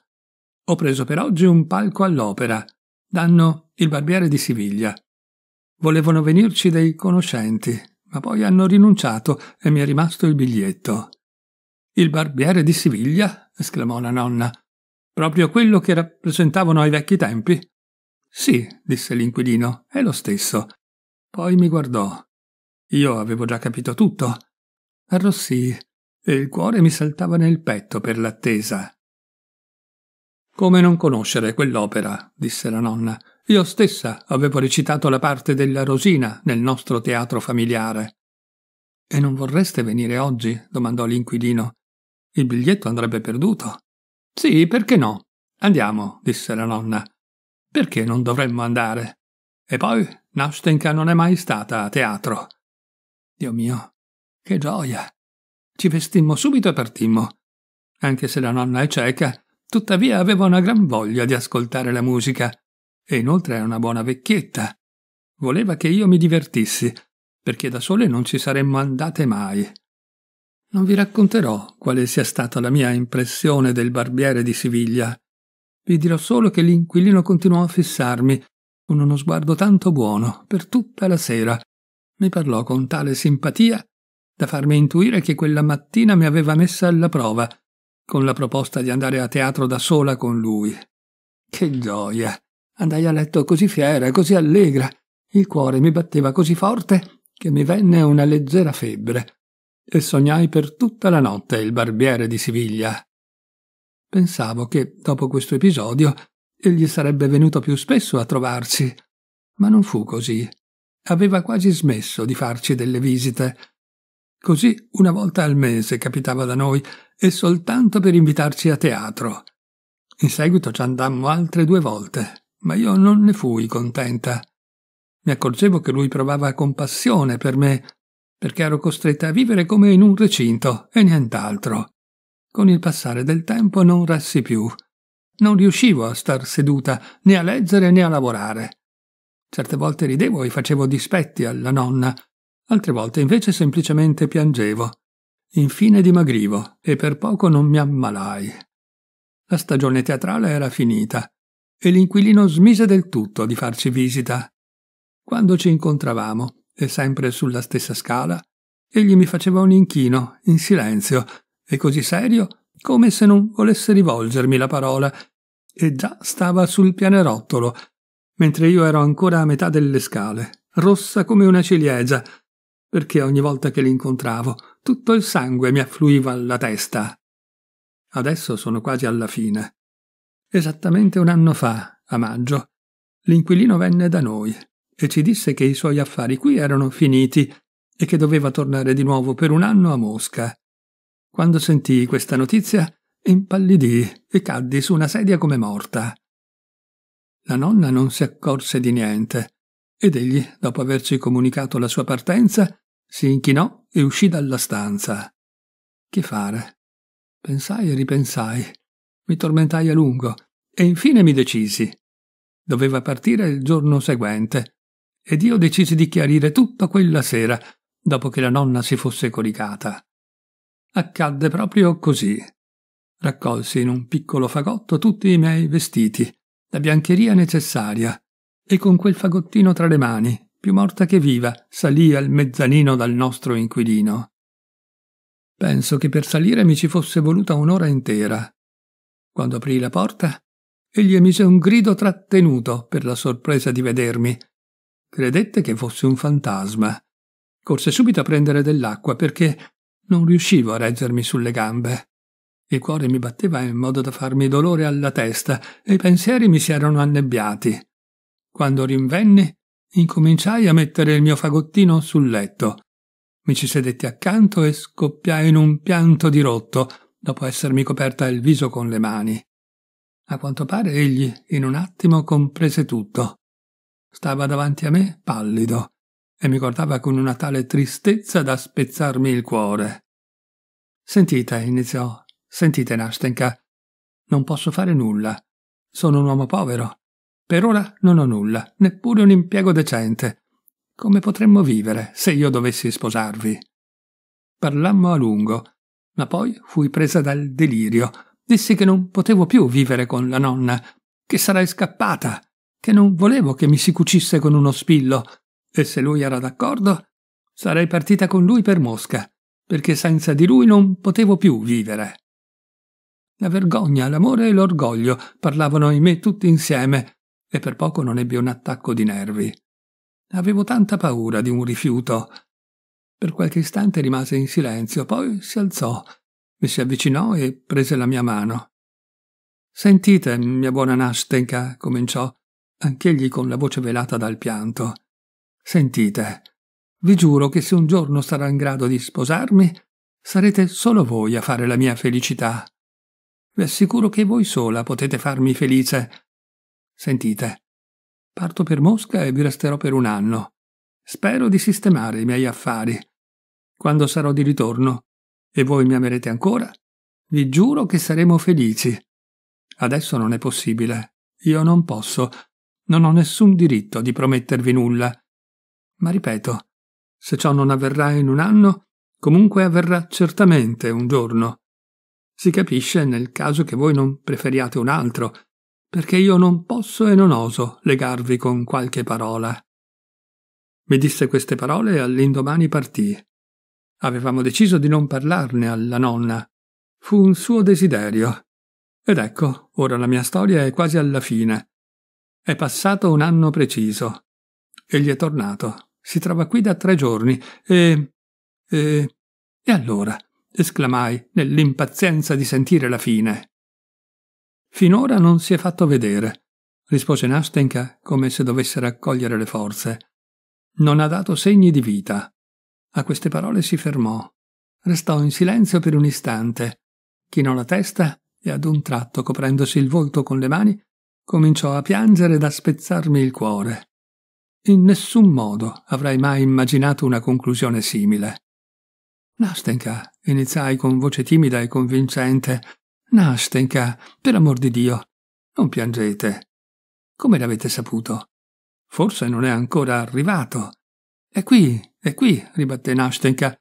Ho preso per oggi un palco all'opera. Danno il barbiere di Siviglia. Volevano venirci dei conoscenti, ma poi hanno rinunciato e mi è rimasto il biglietto. Il barbiere di Siviglia? esclamò la nonna. Proprio quello che rappresentavano ai vecchi tempi? Sì, disse l'inquilino, è lo stesso. Poi mi guardò. Io avevo già capito tutto. Arrossii e il cuore mi saltava nel petto per l'attesa. Come non conoscere quell'opera? disse la nonna. Io stessa avevo recitato la parte della Rosina nel nostro teatro familiare. E non vorreste venire oggi? domandò l'inquilino. Il biglietto andrebbe perduto. Sì, perché no? Andiamo, disse la nonna. Perché non dovremmo andare? E poi Nastenka non è mai stata a teatro. Dio mio, che gioia! Ci vestimmo subito e partimmo. Anche se la nonna è cieca, tuttavia aveva una gran voglia di ascoltare la musica e inoltre è una buona vecchietta. Voleva che io mi divertissi, perché da sole non ci saremmo andate mai. Non vi racconterò quale sia stata la mia impressione del barbiere di Siviglia. Vi dirò solo che l'inquilino continuò a fissarmi con uno sguardo tanto buono per tutta la sera. Mi parlò con tale simpatia da farmi intuire che quella mattina mi aveva messa alla prova, con la proposta di andare a teatro da sola con lui. Che gioia! Andai a letto così fiera, così allegra. Il cuore mi batteva così forte che mi venne una leggera febbre e sognai per tutta la notte il barbiere di Siviglia. Pensavo che, dopo questo episodio, egli sarebbe venuto più spesso a trovarci, ma non fu così. Aveva quasi smesso di farci delle visite. Così una volta al mese capitava da noi e soltanto per invitarci a teatro. In seguito ci andammo altre due volte, ma io non ne fui contenta. Mi accorgevo che lui provava compassione per me perché ero costretta a vivere come in un recinto e nient'altro. Con il passare del tempo non rassi più. Non riuscivo a star seduta né a leggere né a lavorare. Certe volte ridevo e facevo dispetti alla nonna, altre volte invece semplicemente piangevo. Infine dimagrivo e per poco non mi ammalai. La stagione teatrale era finita e l'inquilino smise del tutto di farci visita. Quando ci incontravamo, e sempre sulla stessa scala, egli mi faceva un inchino, in silenzio, e così serio come se non volesse rivolgermi la parola, e già stava sul pianerottolo, mentre io ero ancora a metà delle scale, rossa come una ciliegia, perché ogni volta che l'incontravo tutto il sangue mi affluiva alla testa. Adesso sono quasi alla fine. Esattamente un anno fa, a maggio, l'inquilino venne da noi e ci disse che i suoi affari qui erano finiti e che doveva tornare di nuovo per un anno a Mosca. Quando sentii questa notizia, impallidì e caddi su una sedia come morta. La nonna non si accorse di niente ed egli, dopo averci comunicato la sua partenza, si inchinò e uscì dalla stanza. Che fare? Pensai e ripensai. Mi tormentai a lungo e infine mi decisi. Doveva partire il giorno seguente ed io decisi di chiarire tutto quella sera, dopo che la nonna si fosse coricata. Accadde proprio così. Raccolsi in un piccolo fagotto tutti i miei vestiti, la biancheria necessaria, e con quel fagottino tra le mani, più morta che viva, salì al mezzanino dal nostro inquilino. Penso che per salire mi ci fosse voluta un'ora intera. Quando aprì la porta, egli emise un grido trattenuto per la sorpresa di vedermi Credette che fosse un fantasma. Corse subito a prendere dell'acqua perché non riuscivo a reggermi sulle gambe. Il cuore mi batteva in modo da farmi dolore alla testa e i pensieri mi si erano annebbiati. Quando rinvenni, incominciai a mettere il mio fagottino sul letto. Mi ci sedetti accanto e scoppiai in un pianto dirotto dopo essermi coperta il viso con le mani. A quanto pare egli, in un attimo, comprese tutto. Stava davanti a me pallido e mi guardava con una tale tristezza da spezzarmi il cuore. Sentite, iniziò. Sentite, Nastenka. Non posso fare nulla. Sono un uomo povero. Per ora non ho nulla, neppure un impiego decente. Come potremmo vivere se io dovessi sposarvi? Parlammo a lungo, ma poi fui presa dal delirio. Dissi che non potevo più vivere con la nonna, che sarei scappata, che non volevo che mi si cucisse con uno spillo, e se lui era d'accordo, sarei partita con lui per Mosca, perché senza di lui non potevo più vivere. La vergogna, l'amore e l'orgoglio parlavano in me tutti insieme, e per poco non ebbi un attacco di nervi. Avevo tanta paura di un rifiuto. Per qualche istante rimase in silenzio, poi si alzò, mi si avvicinò e prese la mia mano. Sentite, mia buona Nastenka, cominciò, anch'egli con la voce velata dal pianto. Sentite, vi giuro che se un giorno sarò in grado di sposarmi, sarete solo voi a fare la mia felicità. Vi assicuro che voi sola potete farmi felice. Sentite, parto per Mosca e vi resterò per un anno. Spero di sistemare i miei affari. Quando sarò di ritorno e voi mi amerete ancora, vi giuro che saremo felici. Adesso non è possibile. Io non posso, non ho nessun diritto di promettervi nulla. Ma ripeto, se ciò non avverrà in un anno, Comunque avverrà certamente un giorno. Si capisce nel caso che voi non preferiate un altro, perché io non posso e non oso legarvi con qualche parola. Mi disse queste parole e all'indomani partì. Avevamo deciso di non parlarne alla nonna. Fu un suo desiderio. Ed ecco, ora la mia storia è quasi alla fine. È passato un anno preciso. Egli è tornato. Si trova qui da tre giorni e. e. e allora? esclamai nell'impazienza di sentire la fine. Finora non si è fatto vedere, rispose Nastenka come se dovesse raccogliere le forze. Non ha dato segni di vita. A queste parole si fermò. Restò in silenzio per un istante, chinò la testa e ad un tratto, coprendosi il volto con le mani, cominciò a piangere da spezzarmi il cuore. In nessun modo avrei mai immaginato una conclusione simile. Nastenka, iniziai con voce timida e convincente. Nastenka, per amor di Dio, non piangete. Come l'avete saputo? Forse non è ancora arrivato. È qui, è qui, ribatté Nastenka.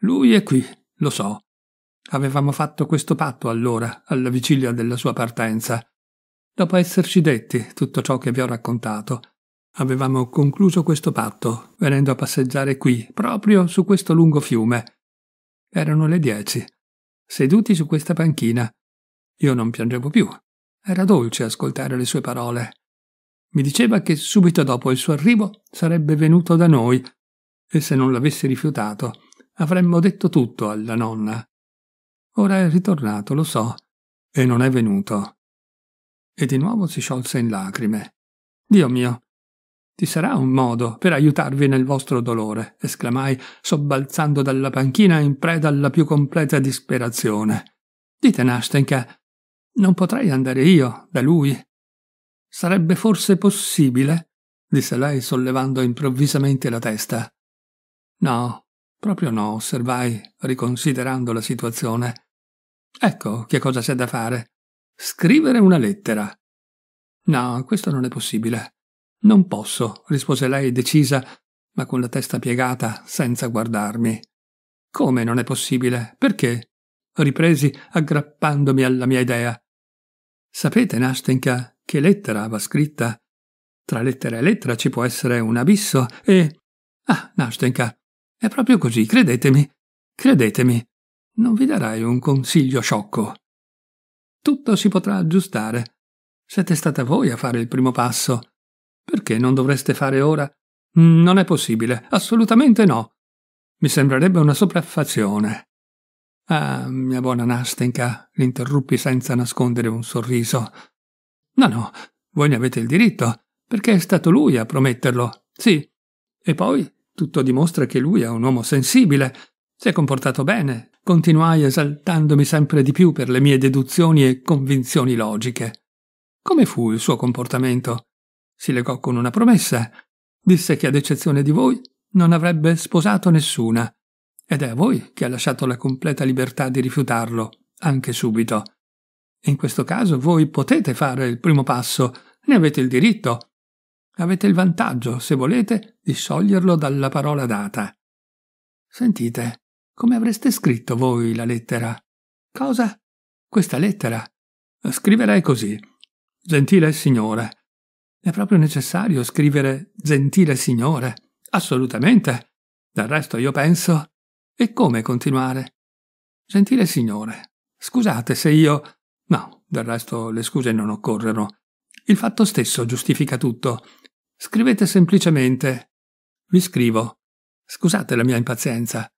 Lui è qui, lo so. Avevamo fatto questo patto allora, alla vigilia della sua partenza. Dopo esserci detti tutto ciò che vi ho raccontato, avevamo concluso questo patto, venendo a passeggiare qui, proprio su questo lungo fiume. Erano le dieci. Seduti su questa panchina. Io non piangevo più. Era dolce ascoltare le sue parole. Mi diceva che subito dopo il suo arrivo sarebbe venuto da noi e se non l'avessi rifiutato avremmo detto tutto alla nonna. Ora è ritornato, lo so, e non è venuto. E di nuovo si sciolse in lacrime. Dio mio, ti sarà un modo per aiutarvi nel vostro dolore, esclamai, sobbalzando dalla panchina in preda alla più completa disperazione. Dite, Nastenka, non potrei andare io da lui? Sarebbe forse possibile? disse lei sollevando improvvisamente la testa. No, proprio no, osservai, riconsiderando la situazione. Ecco che cosa c'è da fare. Scrivere una lettera. No, questo non è possibile. Non posso, rispose lei decisa, ma con la testa piegata, senza guardarmi. Come non è possibile? Perché? ripresi, aggrappandomi alla mia idea. Sapete, Nastenka, che lettera va scritta? Tra lettera e lettera ci può essere un abisso e. Ah, Nastenka, è proprio così, credetemi. Credetemi. Non vi darai un consiglio sciocco. Tutto si potrà aggiustare. Siete stata voi a fare il primo passo. Perché non dovreste fare ora? Non è possibile, assolutamente no. Mi sembrerebbe una sopraffazione. Ah, mia buona Nastenka, l'interruppi senza nascondere un sorriso. No, no, voi ne avete il diritto, perché è stato lui a prometterlo. Sì. E poi tutto dimostra che lui è un uomo sensibile. Si è comportato bene. Continuai esaltandomi sempre di più per le mie deduzioni e convinzioni logiche. Come fu il suo comportamento? si legò con una promessa. Disse che ad eccezione di voi non avrebbe sposato nessuna. Ed è a voi che ha lasciato la completa libertà di rifiutarlo, anche subito. In questo caso voi potete fare il primo passo, ne avete il diritto. Avete il vantaggio, se volete, di scioglierlo dalla parola data. Sentite, come avreste scritto voi la lettera? Cosa? Questa lettera? Scriverei così. Gentile signore, è proprio necessario scrivere gentile signore? Assolutamente. Del resto io penso. E come continuare? Gentile signore, scusate se io. No, del resto le scuse non occorrono. Il fatto stesso giustifica tutto. Scrivete semplicemente. Vi scrivo. Scusate la mia impazienza.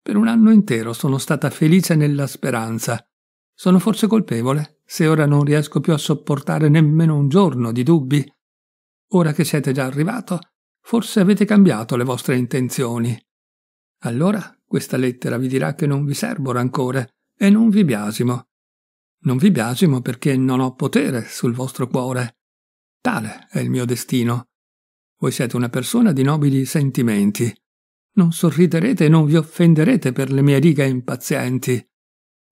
Per un anno intero sono stata felice nella speranza. Sono forse colpevole se ora non riesco più a sopportare nemmeno un giorno di dubbi? Ora che siete già arrivato, forse avete cambiato le vostre intenzioni. Allora questa lettera vi dirà che non vi servo rancore e non vi biasimo. Non vi biasimo perché non ho potere sul vostro cuore. Tale è il mio destino. Voi siete una persona di nobili sentimenti. Non sorriderete e non vi offenderete per le mie righe impazienti.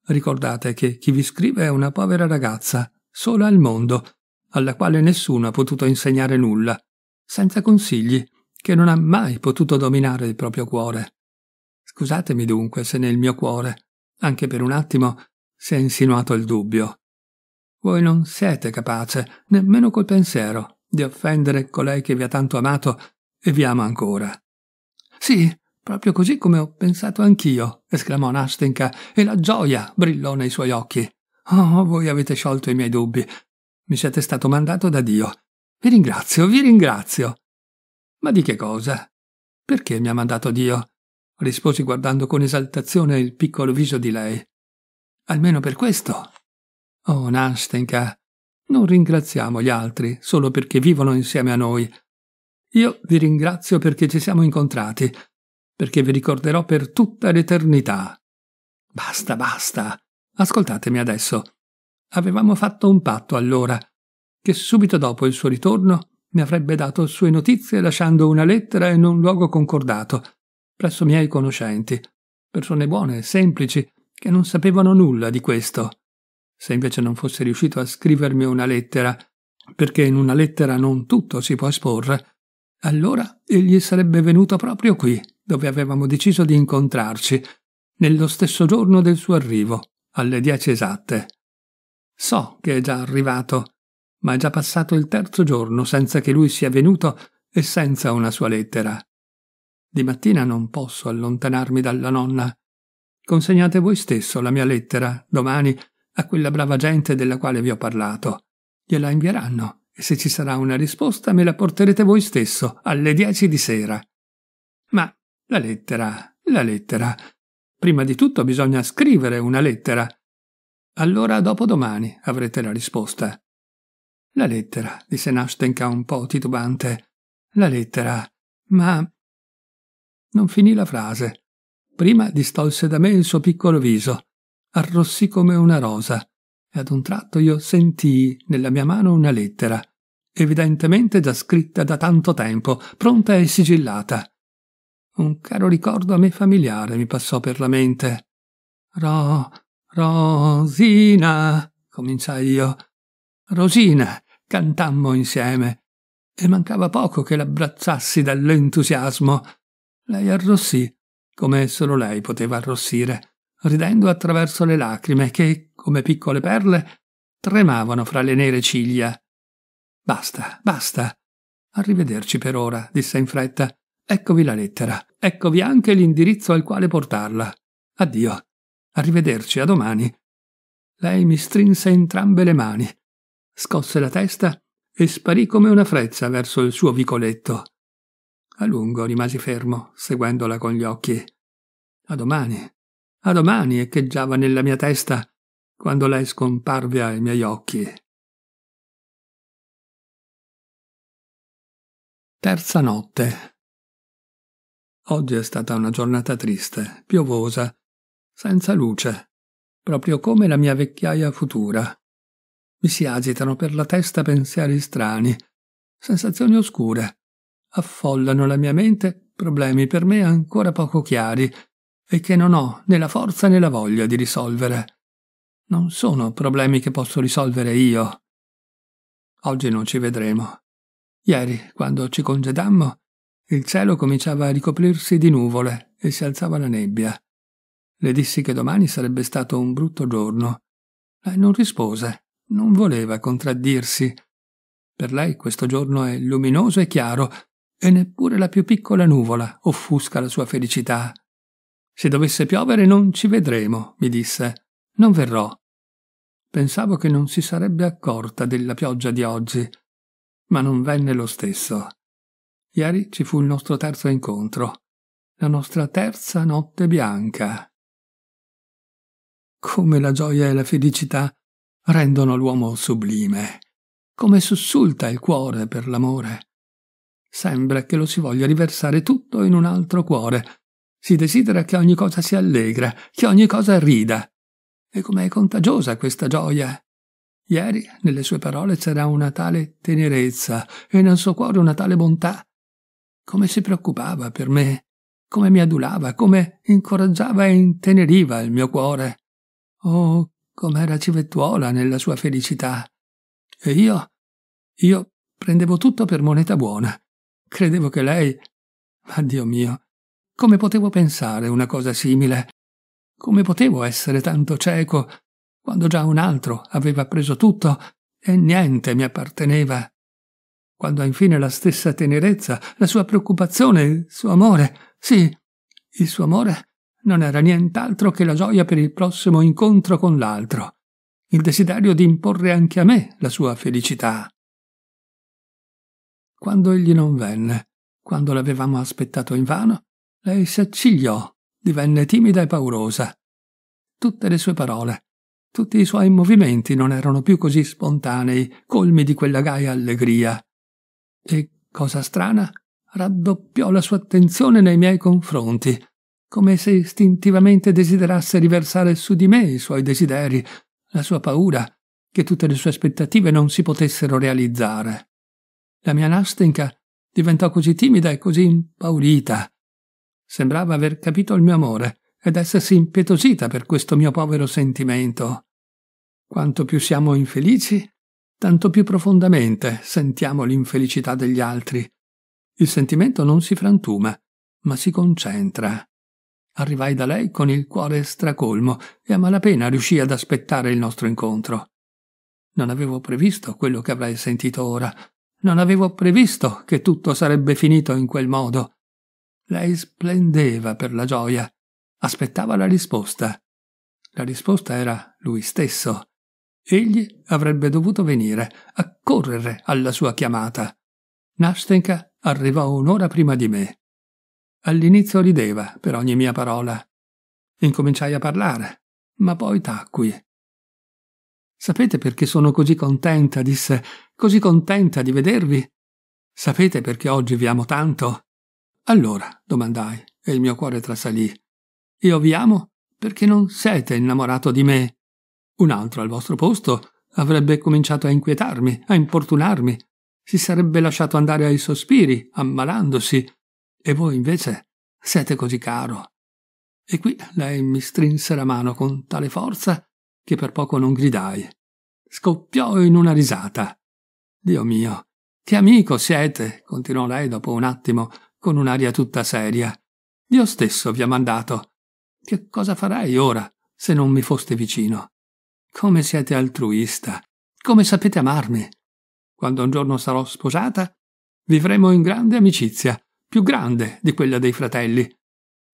Ricordate che chi vi scrive è una povera ragazza, sola al mondo, alla quale nessuno ha potuto insegnare nulla, senza consigli, che non ha mai potuto dominare il proprio cuore. Scusatemi dunque se nel mio cuore, anche per un attimo, si è insinuato il dubbio. Voi non siete capace, nemmeno col pensiero, di offendere colei che vi ha tanto amato e vi ama ancora. Sì, proprio così come ho pensato anch'io, esclamò Nastenka, e la gioia brillò nei suoi occhi. Oh, voi avete sciolto i miei dubbi. Mi siete stato mandato da Dio. Vi ringrazio, vi ringrazio. Ma di che cosa? Perché mi ha mandato Dio? Risposi guardando con esaltazione il piccolo viso di lei. Almeno per questo. Oh, Nastenka, non ringraziamo gli altri solo perché vivono insieme a noi. Io vi ringrazio perché ci siamo incontrati, perché vi ricorderò per tutta l'eternità. Basta, basta. Ascoltatemi adesso. Avevamo fatto un patto allora, che subito dopo il suo ritorno mi avrebbe dato sue notizie lasciando una lettera in un luogo concordato, presso miei conoscenti, persone buone semplici che non sapevano nulla di questo. Se invece non fosse riuscito a scrivermi una lettera, perché in una lettera non tutto si può esporre, allora egli sarebbe venuto proprio qui, dove avevamo deciso di incontrarci, nello stesso giorno del suo arrivo, alle dieci esatte. So che è già arrivato, ma è già passato il terzo giorno senza che lui sia venuto e senza una sua lettera. Di mattina non posso allontanarmi dalla nonna. Consegnate voi stesso la mia lettera, domani, a quella brava gente della quale vi ho parlato. Gliela invieranno e se ci sarà una risposta me la porterete voi stesso alle dieci di sera. Ma la lettera, la lettera. Prima di tutto bisogna scrivere una lettera. Allora dopodomani avrete la risposta. La lettera, disse Nastenka un po' titubante. La lettera. Ma non finì la frase. Prima distolse da me il suo piccolo viso, arrossì come una rosa, e ad un tratto io sentii nella mia mano una lettera, evidentemente già scritta da tanto tempo, pronta e sigillata. Un caro ricordo a me familiare mi passò per la mente. Ro. Rosina. cominciai io. Rosina, cantammo insieme, e mancava poco che l'abbracciassi dall'entusiasmo. Lei arrossì, come solo lei poteva arrossire, ridendo attraverso le lacrime che, come piccole perle, tremavano fra le nere ciglia. Basta, basta. Arrivederci per ora, disse in fretta. Eccovi la lettera. Eccovi anche l'indirizzo al quale portarla. Addio. Arrivederci, a domani. Lei mi strinse entrambe le mani, scosse la testa e sparì come una frezza verso il suo vicoletto. A lungo rimasi fermo, seguendola con gli occhi. A domani, a domani echeggiava nella mia testa quando lei scomparve ai miei occhi. Terza notte. Oggi è stata una giornata triste, piovosa, senza luce, proprio come la mia vecchiaia futura. Mi si agitano per la testa pensieri strani, sensazioni oscure, affollano la mia mente problemi per me ancora poco chiari e che non ho né la forza né la voglia di risolvere. Non sono problemi che posso risolvere io. Oggi non ci vedremo. Ieri, quando ci congedammo, il cielo cominciava a ricoprirsi di nuvole e si alzava la nebbia. Le dissi che domani sarebbe stato un brutto giorno. Lei non rispose, non voleva contraddirsi. Per lei questo giorno è luminoso e chiaro e neppure la più piccola nuvola offusca la sua felicità. Se dovesse piovere non ci vedremo, mi disse. Non verrò. Pensavo che non si sarebbe accorta della pioggia di oggi, ma non venne lo stesso. Ieri ci fu il nostro terzo incontro, la nostra terza notte bianca. Come la gioia e la felicità rendono l'uomo sublime, come sussulta il cuore per l'amore. Sembra che lo si voglia riversare tutto in un altro cuore. Si desidera che ogni cosa sia allegra, che ogni cosa rida. E com'è contagiosa questa gioia! Ieri nelle sue parole c'era una tale tenerezza e nel suo cuore una tale bontà. Come si preoccupava per me, come mi adulava, come incoraggiava e inteneriva il mio cuore. Oh, com'era civettuola nella sua felicità. E io, io prendevo tutto per moneta buona Credevo che lei. Ma Dio mio, Come potevo pensare una cosa simile? Come potevo essere tanto cieco quando già un altro aveva preso tutto e niente mi apparteneva? Quando infine la stessa tenerezza, la sua preoccupazione, il suo amore, sì, il suo amore non era nient'altro che la gioia per il prossimo incontro con l'altro, il desiderio di imporre anche a me la sua felicità. Quando egli non venne, quando l'avevamo aspettato invano, lei si accigliò, divenne timida e paurosa. Tutte le sue parole, tutti i suoi movimenti non erano più così spontanei, colmi di quella gaia allegria. E, cosa strana, raddoppiò la sua attenzione nei miei confronti, come se istintivamente desiderasse riversare su di me i suoi desideri, la sua paura, che tutte le sue aspettative non si potessero realizzare. La mia Nastenka diventò così timida e così impaurita. Sembrava aver capito il mio amore ed essersi impietosita per questo mio povero sentimento. Quanto più siamo infelici, tanto più profondamente sentiamo l'infelicità degli altri. Il sentimento non si frantuma, ma si concentra. Arrivai da lei con il cuore stracolmo e a malapena riuscii ad aspettare il nostro incontro. Non avevo previsto quello che avrei sentito ora. Non avevo previsto che tutto sarebbe finito in quel modo. Lei splendeva per la gioia. Aspettava la risposta. La risposta era lui stesso. Egli avrebbe dovuto venire, accorrere alla sua chiamata. Nastenka arrivò un'ora prima di me. All'inizio rideva per ogni mia parola. Incominciai a parlare, ma poi tacqui. Sapete perché sono così contenta, disse, così contenta di vedervi? Sapete perché oggi vi amo tanto? Allora, domandai, e il mio cuore trasalì. Io vi amo perché non siete innamorato di me. Un altro al vostro posto avrebbe cominciato a inquietarmi, a importunarmi, si sarebbe lasciato andare ai sospiri, ammalandosi, e voi invece siete così caro. E qui lei mi strinse la mano con tale forza che per poco non gridai. Scoppiò in una risata. Dio mio, che amico siete, continuò lei dopo un attimo, con un'aria tutta seria. Dio stesso vi ha mandato. Che cosa farei ora se non mi foste vicino? Come siete altruista, come sapete amarmi. Quando un giorno sarò sposata, vivremo in grande amicizia più grande di quella dei fratelli.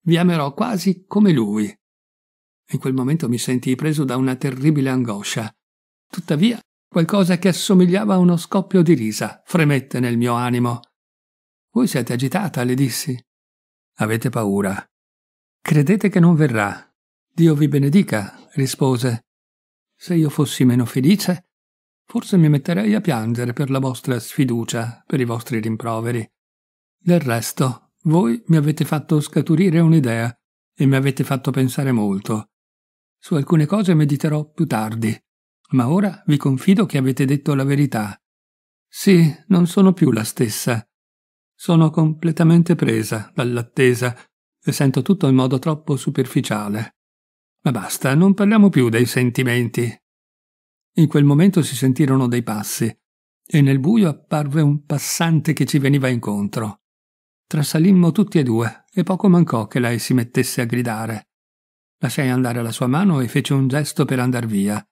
Vi amerò quasi come lui. In quel momento mi sentii preso da una terribile angoscia. Tuttavia, qualcosa che assomigliava a uno scoppio di risa fremette nel mio animo. Voi siete agitata, le dissi. Avete paura. Credete che non verrà. Dio vi benedica, rispose. Se io fossi meno felice, forse mi metterei a piangere per la vostra sfiducia, per i vostri rimproveri. Del resto, voi mi avete fatto scaturire un'idea e mi avete fatto pensare molto. Su alcune cose mediterò più tardi, ma ora vi confido che avete detto la verità. Sì, non sono più la stessa. Sono completamente presa dall'attesa e sento tutto in modo troppo superficiale. Ma basta, non parliamo più dei sentimenti. In quel momento si sentirono dei passi e nel buio apparve un passante che ci veniva incontro. Trasalimmo tutti e due e poco mancò che lei si mettesse a gridare. Lasciai andare la sua mano e fece un gesto per andar via.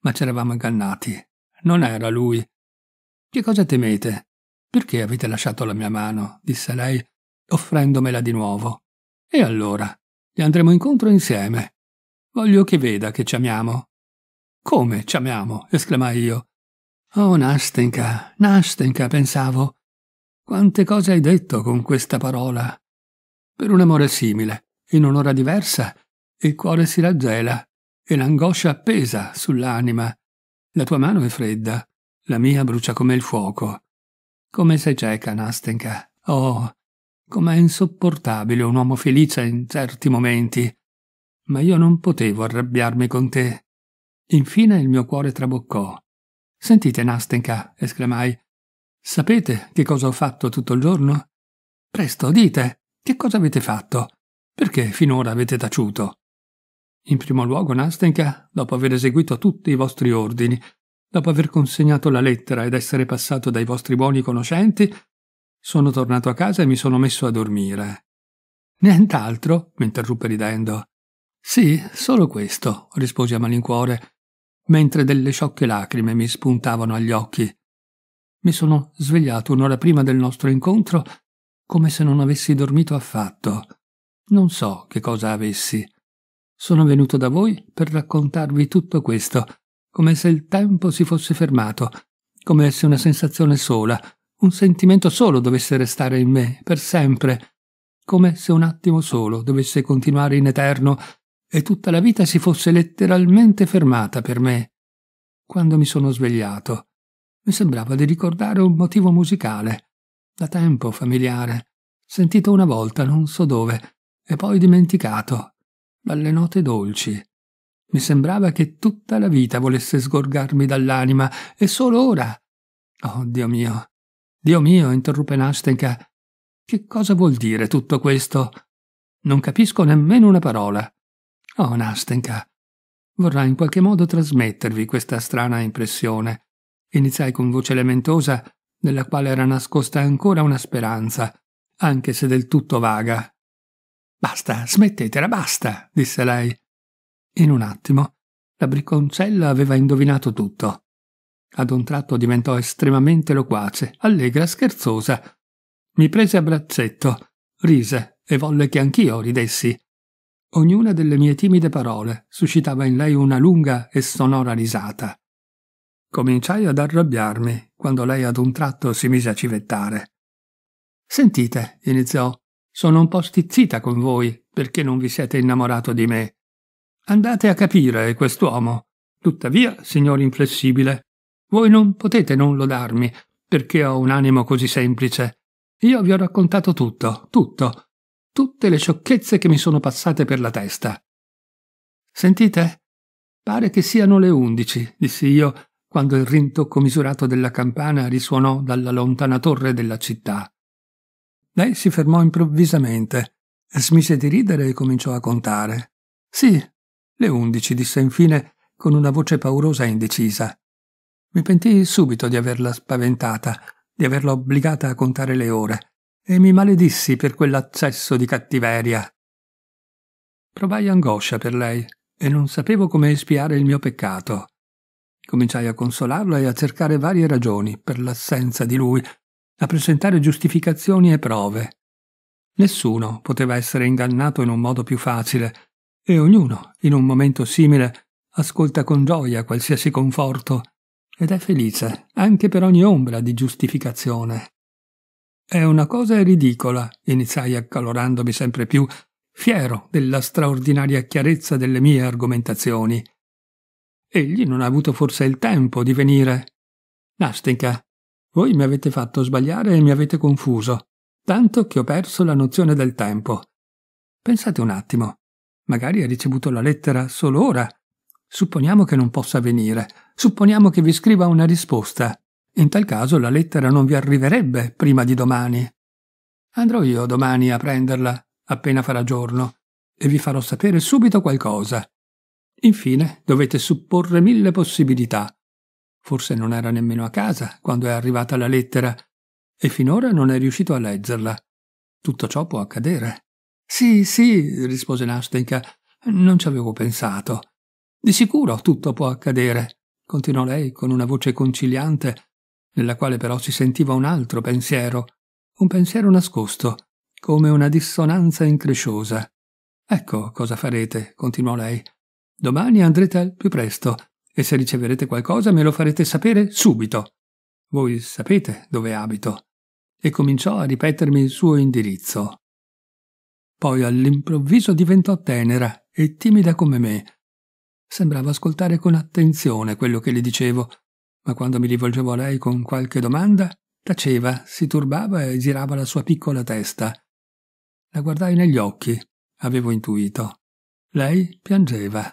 Ma c'eravamo ingannati. Non era lui. Che cosa temete? Perché avete lasciato la mia mano? disse lei, offrendomela di nuovo. E allora? Gli andremo incontro insieme. Voglio che veda che ci amiamo. Come ci amiamo? esclamai io. Oh, Nastenka, Nastenka, pensavo. Quante cose hai detto con questa parola. Per un amore simile, in un'ora diversa, il cuore si raggela e l'angoscia pesa sull'anima. La tua mano è fredda, la mia brucia come il fuoco. Come sei cieca, Nastenka. Oh, com'è insopportabile un uomo felice in certi momenti. Ma io non potevo arrabbiarmi con te. Infine il mio cuore traboccò. Sentite, Nastenka, esclamai, Sapete che cosa ho fatto tutto il giorno? Presto, dite, che cosa avete fatto? Perché finora avete taciuto? In primo luogo, Nastenka, dopo aver eseguito tutti i vostri ordini, dopo aver consegnato la lettera ed essere passato dai vostri buoni conoscenti, sono tornato a casa e mi sono messo a dormire. Nient'altro? mi interruppe ridendo. Sì, solo questo, risposi a malincuore, mentre delle sciocche lacrime mi spuntavano agli occhi. Mi sono svegliato un'ora prima del nostro incontro come se non avessi dormito affatto. Non so che cosa avessi. Sono venuto da voi per raccontarvi tutto questo, come se il tempo si fosse fermato, come se una sensazione sola, un sentimento solo dovesse restare in me per sempre, come se un attimo solo dovesse continuare in eterno e tutta la vita si fosse letteralmente fermata per me. Quando mi sono svegliato, mi sembrava di ricordare un motivo musicale, da tempo familiare, sentito una volta non so dove, e poi dimenticato, dalle note dolci. Mi sembrava che tutta la vita volesse sgorgarmi dall'anima, e solo ora. Oh, Dio mio! Dio mio, interruppe Nastenka, che cosa vuol dire tutto questo? Non capisco nemmeno una parola. Oh, Nastenka, vorrà in qualche modo trasmettervi questa strana impressione. Iniziai con voce lamentosa, nella quale era nascosta ancora una speranza, anche se del tutto vaga. Basta, smettetela, basta, disse lei. In un attimo, la bricconcella aveva indovinato tutto. Ad un tratto diventò estremamente loquace, allegra, scherzosa, mi prese a braccetto, rise e volle che anch'io ridessi. Ognuna delle mie timide parole suscitava in lei una lunga e sonora risata. Cominciai ad arrabbiarmi quando lei ad un tratto si mise a civettare. Sentite, iniziò, sono un po' stizzita con voi perché non vi siete innamorato di me. Andate a capire quest'uomo. Tuttavia, signor inflessibile, voi non potete non lodarmi perché ho un animo così semplice io vi ho raccontato tutto, tutto, tutte le sciocchezze che mi sono passate per la testa. Sentite? Pare che siano le undici, dissi io, quando il rintocco misurato della campana risuonò dalla lontana torre della città. Lei si fermò improvvisamente, smise di ridere e cominciò a contare. Sì, le undici, disse infine con una voce paurosa e indecisa. Mi pentii subito di averla spaventata di averla obbligata a contare le ore, e mi maledissi per quell'accesso di cattiveria. Provai angoscia per lei e non sapevo come espiare il mio peccato. Cominciai a consolarla e a cercare varie ragioni per l'assenza di lui, a presentare giustificazioni e prove. Nessuno poteva essere ingannato in un modo più facile, e ognuno, in un momento simile, ascolta con gioia qualsiasi conforto ed è felice anche per ogni ombra di giustificazione. È una cosa ridicola, iniziai accalorandomi sempre più, fiero della straordinaria chiarezza delle mie argomentazioni. Egli non ha avuto forse il tempo di venire. Nastenka, voi mi avete fatto sbagliare e mi avete confuso, tanto che ho perso la nozione del tempo. Pensate un attimo, magari ha ricevuto la lettera solo ora Supponiamo che non possa venire. Supponiamo che vi scriva una risposta. In tal caso la lettera non vi arriverebbe prima di domani. Andrò io domani a prenderla, appena farà giorno, e vi farò sapere subito qualcosa. Infine, dovete supporre mille possibilità. Forse non era nemmeno a casa quando è arrivata la lettera, e finora non è riuscito a leggerla. Tutto ciò può accadere. Sì, sì, rispose Nastenka, non ci avevo pensato. Di sicuro tutto può accadere, continuò lei con una voce conciliante, nella quale però si sentiva un altro pensiero, un pensiero nascosto, come una dissonanza incresciosa. Ecco cosa farete, continuò lei. Domani andrete al più presto, e se riceverete qualcosa me lo farete sapere subito. Voi sapete dove abito. E cominciò a ripetermi il suo indirizzo. Poi all'improvviso diventò tenera e timida come me, Sembrava ascoltare con attenzione quello che le dicevo, ma quando mi rivolgevo a lei con qualche domanda, taceva, si turbava e girava la sua piccola testa. La guardai negli occhi, avevo intuito. Lei piangeva.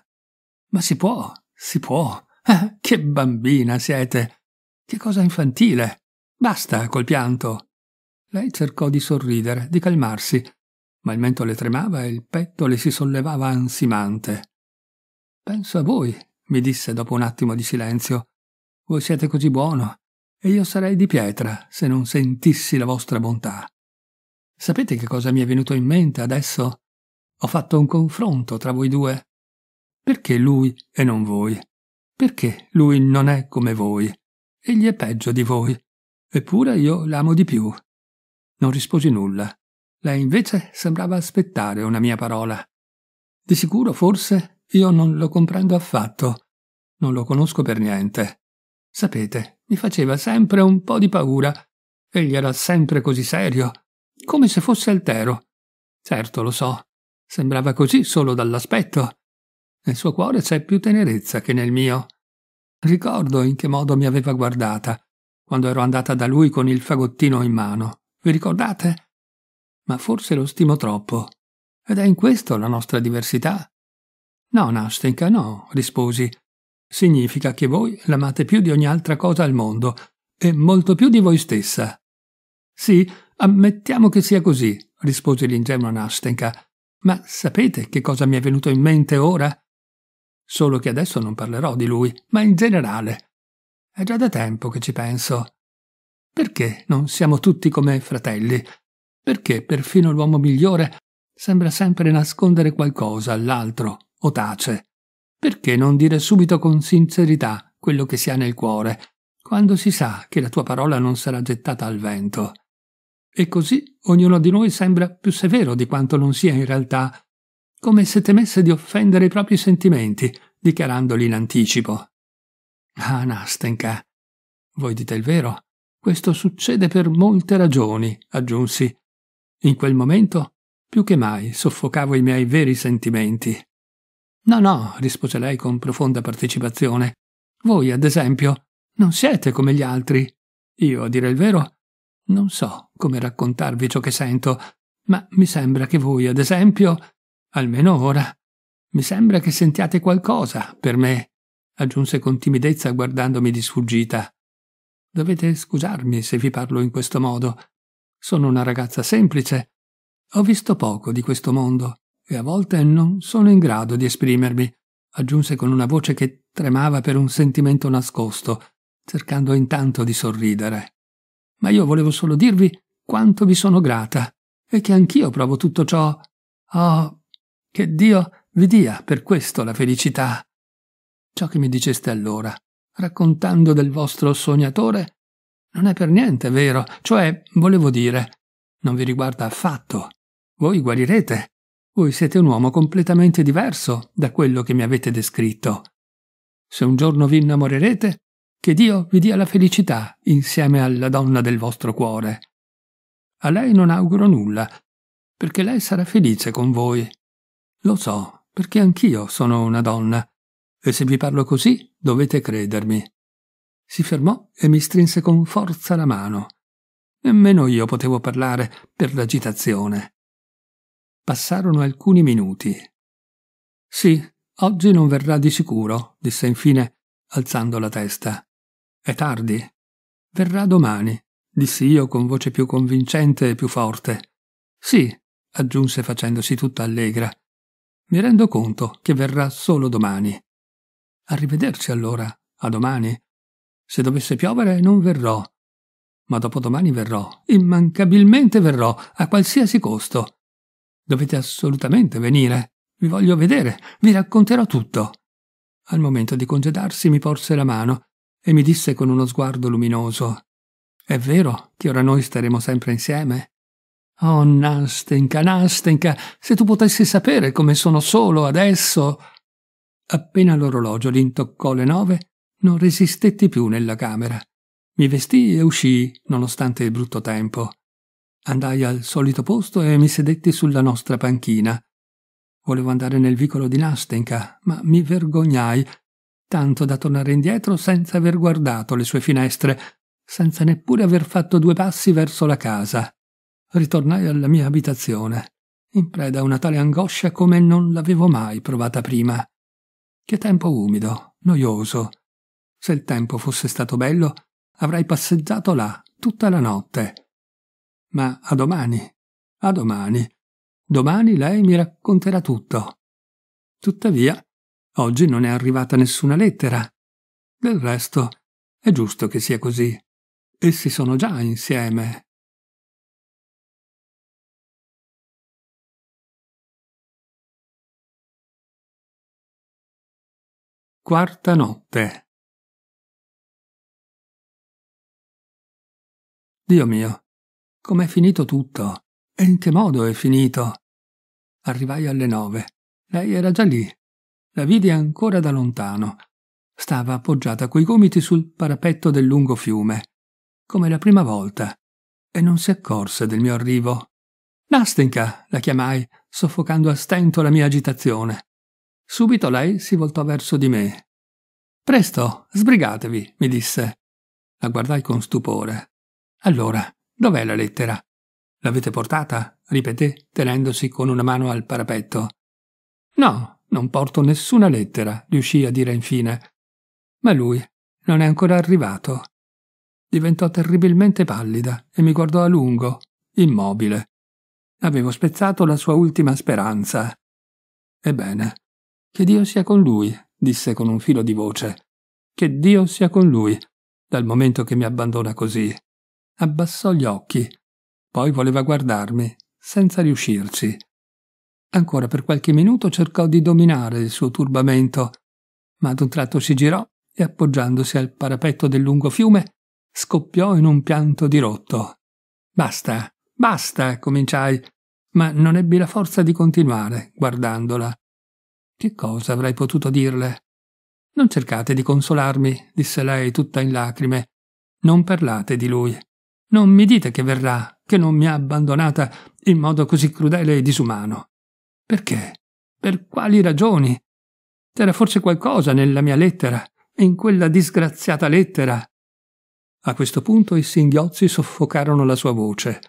Ma si può, si può. Ah, che bambina siete! Che cosa infantile! Basta col pianto! Lei cercò di sorridere, di calmarsi, ma il mento le tremava e il petto le si sollevava ansimante. Penso a voi, mi disse dopo un attimo di silenzio. Voi siete così buono, e io sarei di pietra se non sentissi la vostra bontà. Sapete che cosa mi è venuto in mente adesso? Ho fatto un confronto tra voi due. Perché lui e non voi? Perché lui non è come voi? Egli è peggio di voi. Eppure io l'amo di più. Non risposi nulla. Lei invece sembrava aspettare una mia parola. Di sicuro, forse, io non lo comprendo affatto. Non lo conosco per niente. Sapete, mi faceva sempre un po' di paura. Egli era sempre così serio, come se fosse altero. Certo, lo so. Sembrava così solo dall'aspetto. Nel suo cuore c'è più tenerezza che nel mio. Ricordo in che modo mi aveva guardata, quando ero andata da lui con il fagottino in mano. Vi ricordate? Ma forse lo stimo troppo. Ed è in questo la nostra diversità. No, Nastenka, no, risposi. Significa che voi l'amate più di ogni altra cosa al mondo, e molto più di voi stessa. Sì, ammettiamo che sia così, rispose l'ingenua Nastenka. Ma sapete che cosa mi è venuto in mente ora? Solo che adesso non parlerò di lui, ma in generale. È già da tempo che ci penso. Perché non siamo tutti come fratelli? Perché perfino l'uomo migliore sembra sempre nascondere qualcosa all'altro o tace? Perché non dire subito con sincerità quello che si ha nel cuore, quando si sa che la tua parola non sarà gettata al vento? E così ognuno di noi sembra più severo di quanto non sia in realtà, come se temesse di offendere i propri sentimenti, dichiarandoli in anticipo. Ah, Nastenka, voi dite il vero? Questo succede per molte ragioni, aggiunsi. In quel momento, più che mai, soffocavo i miei veri sentimenti. No, no, rispose lei con profonda partecipazione. Voi, ad esempio, non siete come gli altri. Io, a dire il vero, non so come raccontarvi ciò che sento, ma mi sembra che voi, ad esempio, almeno ora, mi sembra che sentiate qualcosa per me aggiunse con timidezza guardandomi di sfuggita. Dovete scusarmi se vi parlo in questo modo. Sono una ragazza semplice. Ho visto poco di questo mondo e a volte non sono in grado di esprimermi, aggiunse con una voce che tremava per un sentimento nascosto, cercando intanto di sorridere. Ma io volevo solo dirvi quanto vi sono grata e che anch'io provo tutto ciò. Oh, che Dio vi dia per questo la felicità. Ciò che mi diceste allora, raccontando del vostro sognatore, non è per niente vero, cioè, volevo dire, non vi riguarda affatto. Voi guarirete. Voi siete un uomo completamente diverso da quello che mi avete descritto. Se un giorno vi innamorerete, che Dio vi dia la felicità insieme alla donna del vostro cuore. A lei non auguro nulla, perché lei sarà felice con voi. Lo so, perché anch'io sono una donna e se vi parlo così dovete credermi. Si fermò e mi strinse con forza la mano. Nemmeno io potevo parlare per l'agitazione. Passarono alcuni minuti. Sì, oggi non verrà di sicuro, disse infine, alzando la testa. È tardi. Verrà domani, dissi io con voce più convincente e più forte. Sì, aggiunse facendosi tutta allegra. Mi rendo conto che verrà solo domani. Arrivederci allora, a domani. Se dovesse piovere non verrò. Ma dopodomani verrò, immancabilmente verrò, a qualsiasi costo. Dovete assolutamente venire. Vi voglio vedere, vi racconterò tutto. Al momento di congedarsi mi porse la mano e mi disse con uno sguardo luminoso È vero che ora noi staremo sempre insieme? Oh, Nastenka, Nastenka, se tu potessi sapere come sono solo adesso. Appena l'orologio rintoccò le nove, non resistetti più nella camera. Mi vestii e uscii, nonostante il brutto tempo. Andai al solito posto e mi sedetti sulla nostra panchina. Volevo andare nel vicolo di Nastenka, ma mi vergognai, tanto da tornare indietro senza aver guardato le sue finestre, senza neppure aver fatto due passi verso la casa. Ritornai alla mia abitazione, in preda a una tale angoscia come non l'avevo mai provata prima. Che tempo umido, noioso. Se il tempo fosse stato bello, avrei passeggiato là tutta la notte. Ma a domani, a domani. Domani lei mi racconterà tutto. Tuttavia, oggi non è arrivata nessuna lettera. Del resto, è giusto che sia così. Essi sono già insieme. Quarta notte. Dio mio, com'è finito tutto? E in che modo è finito? Arrivai alle nove. Lei era già lì. La vidi ancora da lontano. Stava appoggiata coi gomiti sul parapetto del lungo fiume, come la prima volta, e non si accorse del mio arrivo. Nastenka, la chiamai, soffocando a stento la mia agitazione. Subito lei si voltò verso di me. Presto, sbrigatevi, mi disse. La guardai con stupore. Allora, dov'è la lettera? L'avete portata? ripeté, tenendosi con una mano al parapetto. No, non porto nessuna lettera, riuscì a dire infine. Ma lui non è ancora arrivato. Diventò terribilmente pallida e mi guardò a lungo, immobile. Avevo spezzato la sua ultima speranza. Ebbene, che Dio sia con lui, disse con un filo di voce. Che Dio sia con lui, dal momento che mi abbandona così. Abbassò gli occhi, poi voleva guardarmi, senza riuscirci. Ancora per qualche minuto cercò di dominare il suo turbamento, ma ad un tratto si girò e appoggiandosi al parapetto del lungo fiume, scoppiò in un pianto dirotto. Basta, basta, cominciai, ma non ebbi la forza di continuare, guardandola. Che cosa avrei potuto dirle? Non cercate di consolarmi, disse lei tutta in lacrime. Non parlate di lui. Non mi dite che verrà, che non mi ha abbandonata in modo così crudele e disumano. Perché? Per quali ragioni? C'era forse qualcosa nella mia lettera, in quella disgraziata lettera. A questo punto i singhiozzi soffocarono la sua voce.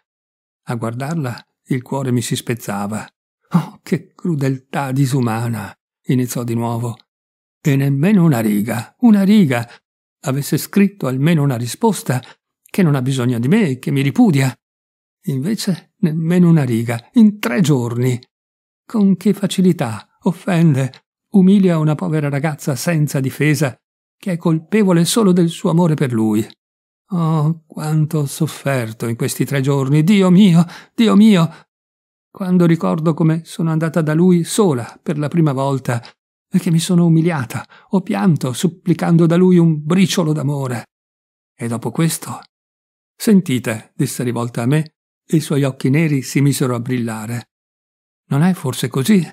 A guardarla il cuore mi si spezzava. Oh, che crudeltà disumana! Iniziò di nuovo. E nemmeno una riga, una riga. Avesse scritto almeno una risposta, che non ha bisogno di me, che mi ripudia. Invece nemmeno una riga, in tre giorni. Con che facilità offende, umilia una povera ragazza senza difesa, che è colpevole solo del suo amore per lui. Oh, quanto ho sofferto in questi tre giorni, Dio mio, Dio mio, quando ricordo come sono andata da lui sola per la prima volta e che mi sono umiliata, ho pianto supplicando da lui un briciolo d'amore. E dopo questo? Sentite, disse rivolta a me, e i suoi occhi neri si misero a brillare. Non è forse così?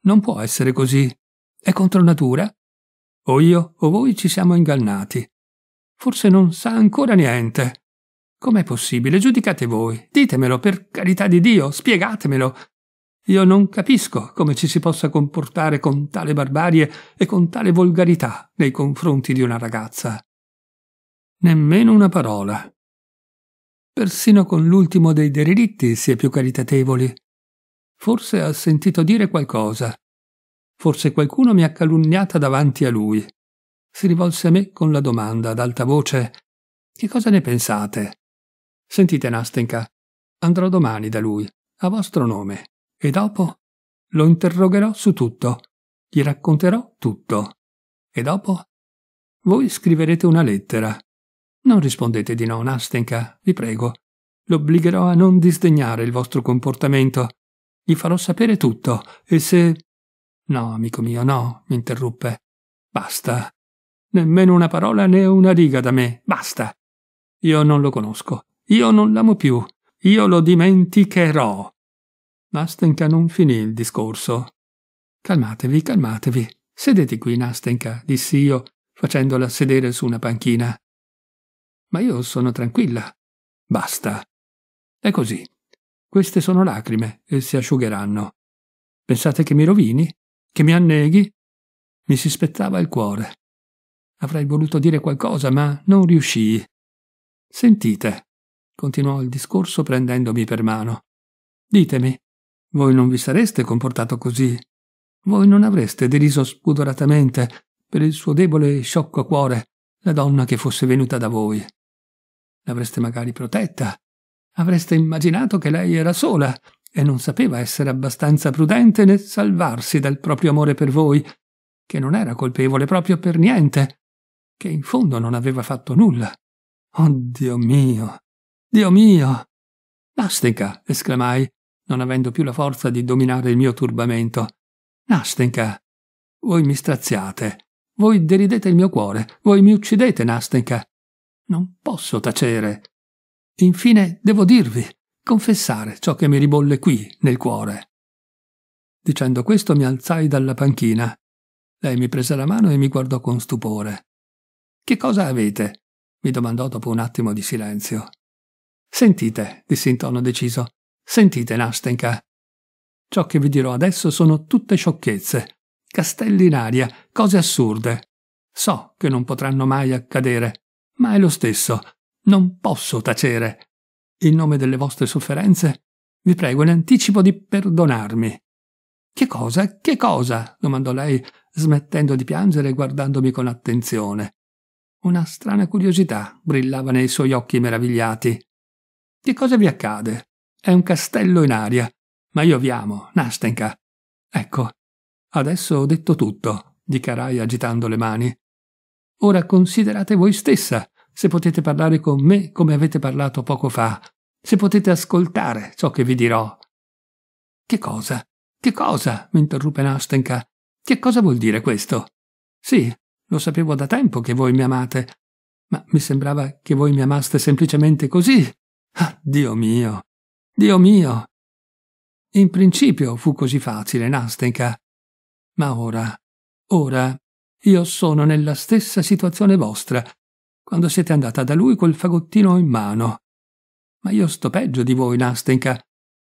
Non può essere così. È contro natura? O io o voi ci siamo ingannati. Forse non sa ancora niente. Com'è possibile? Giudicate voi. Ditemelo, per carità di Dio, spiegatemelo. Io non capisco come ci si possa comportare con tale barbarie e con tale volgarità nei confronti di una ragazza. Nemmeno una parola. Persino con l'ultimo dei derelitti si è più caritatevoli. Forse ha sentito dire qualcosa. Forse qualcuno mi ha calunniata davanti a lui. Si rivolse a me con la domanda ad alta voce: Che cosa ne pensate? Sentite, Nastenka, andrò domani da lui, a vostro nome, e dopo lo interrogherò su tutto, gli racconterò tutto. E dopo voi scriverete una lettera. Non rispondete di no, Nastenka, vi prego. L'obbligherò a non disdegnare il vostro comportamento. Gli farò sapere tutto, e se... No, amico mio, no, mi interruppe. Basta. Nemmeno una parola né una riga da me. Basta. Io non lo conosco. Io non l'amo più. Io lo dimenticherò. Nastenka non finì il discorso. Calmatevi, calmatevi. Sedete qui, Nastenka, dissi io, facendola sedere su una panchina. Ma io sono tranquilla. Basta. È così. Queste sono lacrime e si asciugheranno. Pensate che mi rovini? Che mi anneghi? Mi si spezzava il cuore. Avrei voluto dire qualcosa, ma non riuscii. Sentite, continuò il discorso prendendomi per mano. Ditemi, voi non vi sareste comportato così? Voi non avreste deriso spudoratamente, per il suo debole e sciocco cuore, la donna che fosse venuta da voi? L'avreste magari protetta? Avreste immaginato che lei era sola e non sapeva essere abbastanza prudente né salvarsi dal proprio amore per voi, che non era colpevole proprio per niente, che in fondo non aveva fatto nulla. Oh Dio mio, Dio mio! Nastenka! esclamai, non avendo più la forza di dominare il mio turbamento. Nastenka! Voi mi straziate. Voi deridete il mio cuore, voi mi uccidete, Nastenka. Non posso tacere. Infine devo dirvi, confessare ciò che mi ribolle qui, nel cuore. Dicendo questo mi alzai dalla panchina. Lei mi prese la mano e mi guardò con stupore. Che cosa avete? mi domandò dopo un attimo di silenzio. Sentite, dissi in tono deciso. Sentite, Nastenka. Ciò che vi dirò adesso sono tutte sciocchezze, castelli in aria, cose assurde. So che non potranno mai accadere, ma è lo stesso. Non posso tacere. In nome delle vostre sofferenze, vi prego in anticipo di perdonarmi. Che cosa? Che cosa? domandò lei, smettendo di piangere e guardandomi con attenzione. Una strana curiosità brillava nei suoi occhi meravigliati. Che cosa vi accade? È un castello in aria, ma io vi amo, Nastenka. Ecco, adesso ho detto tutto, dichiarai agitando le mani. Ora considerate voi stessa se potete parlare con me come avete parlato poco fa, se potete ascoltare ciò che vi dirò. Che cosa? Che cosa? mi interruppe Nastenka. Che cosa vuol dire questo? Sì, lo sapevo da tempo che voi mi amate, ma mi sembrava che voi mi amaste semplicemente così. Ah, Dio mio! Dio mio! In principio fu così facile, Nastenka. Ma ora, ora, io sono nella stessa situazione vostra, quando siete andata da lui col fagottino in mano. Ma io sto peggio di voi, Nastenka,